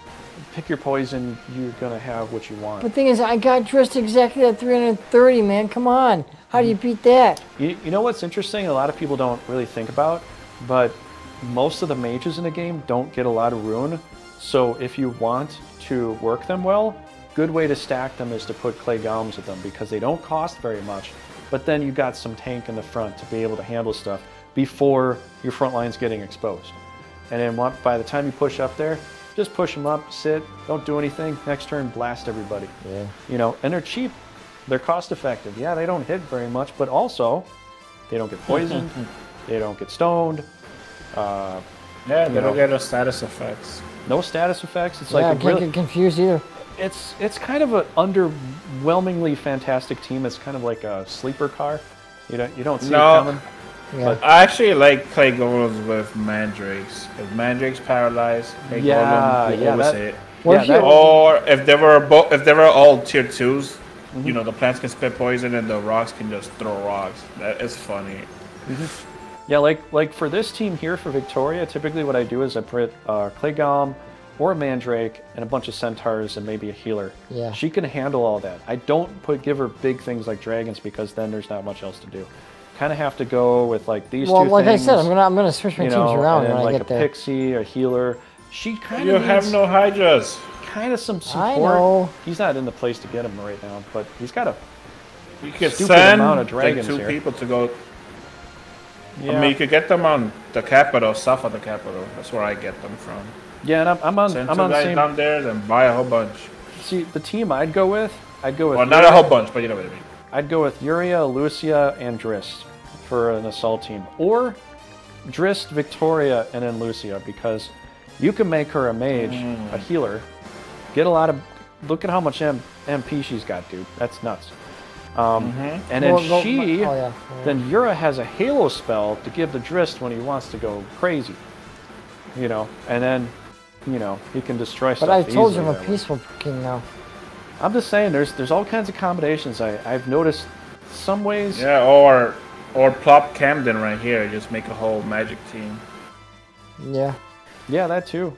pick your poison you're going to have what you want But the thing is, I got Dryst exactly at 330, man. Come on. How do you beat that? You, you know what's interesting? A lot of people don't really think about, but most of the mages in the game don't get a lot of rune. So if you want to work them well, good way to stack them is to put clay golems with them because they don't cost very much. But then you got some tank in the front to be able to handle stuff before your front line's getting exposed. And then what- by the time you push up there, just push them up, sit, don't do anything. Next turn, blast everybody. Yeah. You know, and they're cheap. They're cost effective. Yeah, they don't hit very much, but also they don't get poisoned. they don't get stoned. Uh, Yeah, they don't know. get no status effects. no status effects. It's yeah, I like a can't really, get confused either. it's it's kind of an underwhelmingly fantastic team. It's kind of like a sleeper car. You don't you don't see No. it coming. Yeah. I actually like clay golems with mandrakes. If mandrake's paralyzed, clay Yeah, golem will yeah, always that- hit. Yeah, that- Or if they were bo- if they were all tier 2s Mm-hmm. you know the plants can spit poison and the rocks can just throw rocks. That is funny. Yeah, like like for this team here for Victoria, typically what I do is I put uh, Clay Golem or a Mandrake and a bunch of Centaurs and maybe a healer. Yeah. She can handle all that. I don't put give her big things like dragons because then there's not much else to do. Kind of have to go with like these well, two like things. I said, I'm gonna I'm gonna switch my you teams know, around and then when I like get a there. pixie, a healer. She kind of. You of have no hydras. Kind of some support. I know. He's not in the place to get him right now, but he's got a You could Stupid send amount of like dragons two here. people to go. yeah. I mean, you could get them on the capital, south of the capital. That's where I get them from. yeah, and I'm, I'm on Send I'm two on guys same. down there, then buy a whole bunch. See, the team I'd go with, I'd go with. Well, not a whole bunch, but you know what I mean. I'd go with Uria, Lucia, and Dryst for an assault team. Or Dryst, Victoria, and then Lucia because you can make her a mage, Mm. a healer, get a lot of. Look at how much M- MP she's got, dude. That's nuts. Um, And then Well, go- she, oh, yeah, yeah. then Yura has a Halo spell to give the Dryst when he wants to go crazy. You know, and then, you know, he can destroy stuff. But I told you I'm a that way. peaceful king now. I'm just saying, there's there's all kinds of combinations. I I've noticed some ways. Yeah, or or plop Camden right here. Just make a whole magic team. Yeah. Yeah, that too.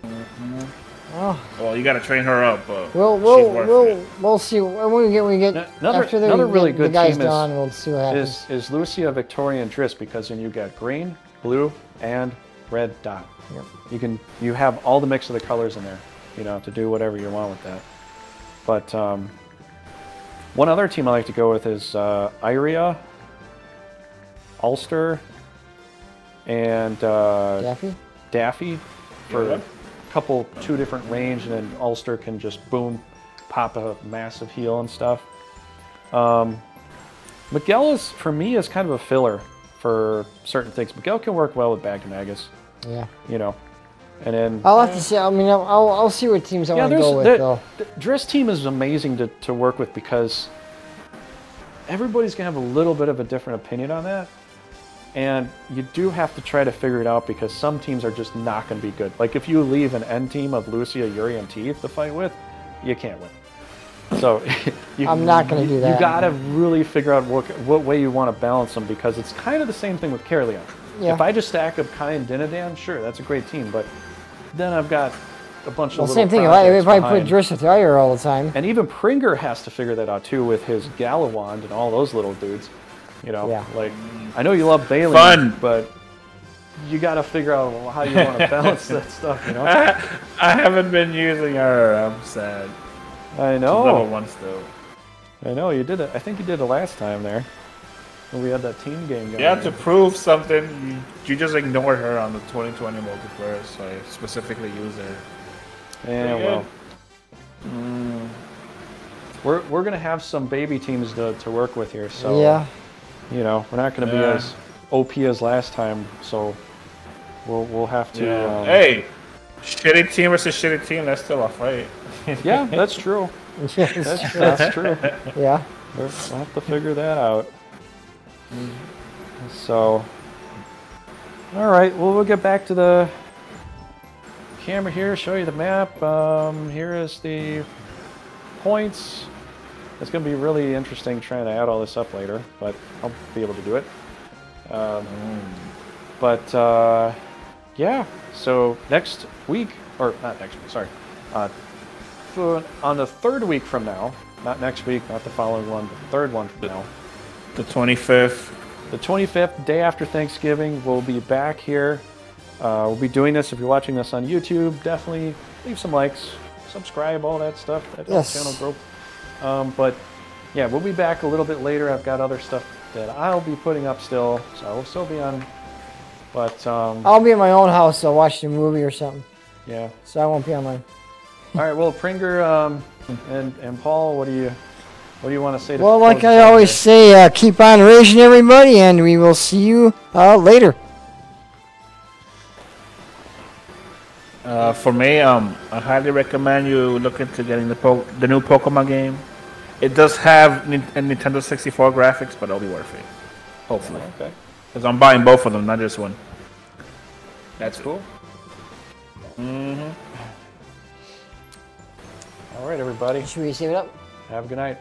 Oh, Well, you gotta train her up, but we'll we'll worth we'll it. we'll see when we get we get Another- after the, another we really get good the guys team is- done. We'll see what happens. Is is Lucia, Victoria, and Dryst because then you got green, blue, and red dot. Yep. You can you have all the mix of the colors in there. you know, to do whatever you want with that. But um, one other team I like to go with is uh, Iria, Ulster, and uh, Daffy? Daffy for Yeah. Couple, two different range, and then Ulster can just boom, pop a massive heal and stuff. Um, Miguel is, for me, is kind of a filler for certain things. Miguel can work well with Bagdemagus, Yeah. you know. And then I'll have to see. I mean, I'll, I'll, see what teams I yeah, want to go with, the, though. the Dryst team is amazing to, to work with because everybody's gonna have a little bit of a different opinion on that, and you do have to try to figure it out because some teams are just not gonna be good. Like if you leave an end team of Lucia, Yuri, and Teeth to fight with, you can't win. So you, I'm not gonna do that. You gotta really figure out what what way you want to balance them because it's kind of the same thing with Caerleon. Yeah. If I just stack up Kai and Dinadan, sure, that's a great team, but then I've got a bunch of Well, same thing. If I, if I put behind. Dryst with Iyer all the time. And even Pringer has to figure that out too with his Galawand and all those little dudes. You know, Yeah. like I know you love Bailey, Fun. but you got to figure out how you want to balance that stuff. You know, I haven't been using her. I'm sad. I know. Level know, one still. I know you did it. I think you did it last time there when we had that team game going. You have to prove something. You, you just ignored her on the 2020 multiplayer, so I specifically used her. Yeah, Pretty well, mm, we're we're gonna have some baby teams to, to work with here, so yeah. You know we're not gonna be as OP as last time, so we'll we'll have to. Yeah. um, hey, shitty team versus shitty team. That's still a fight. Yeah, that's true. Yes. That's, that's true. yeah. We'll we'll have to figure that out. So, all right. Well, we'll get back to the camera here. Show you the map. Um, here is the points. It's going to be really interesting trying to add all this up later, but I'll be able to do it. Um, but uh, yeah. So next week, or not next week. Sorry. Uh, so on the third week from now, not next week, not the following one, but the third one from now, The 25th. the 25th, day after Thanksgiving, we'll be back here. Uh, we'll be doing this. If you're watching this on YouTube, definitely leave some likes, subscribe, all that stuff. That helps Yes. channel grow. Um, but yeah, we'll be back a little bit later. I've got other stuff that I'll be putting up still, so I will still be on. But um, I'll be in my own house. I'll watch the movie or something. yeah. So I won't be online. All right. Well, Pringer um, and and Paul, what do you what do you want to say? To Well, like I always say, uh, keep on raging, everybody, and we will see you uh, later. Uh, for me, um, I highly recommend you look into getting the po- the new Pokemon game. It does have Nin- a Nintendo 64 graphics, but it'll be worth it. Hopefully, Okay. because I'm buying both of them, not just one. That's cool. Mm-hmm. All right, everybody. Should we save it up? Have a good night.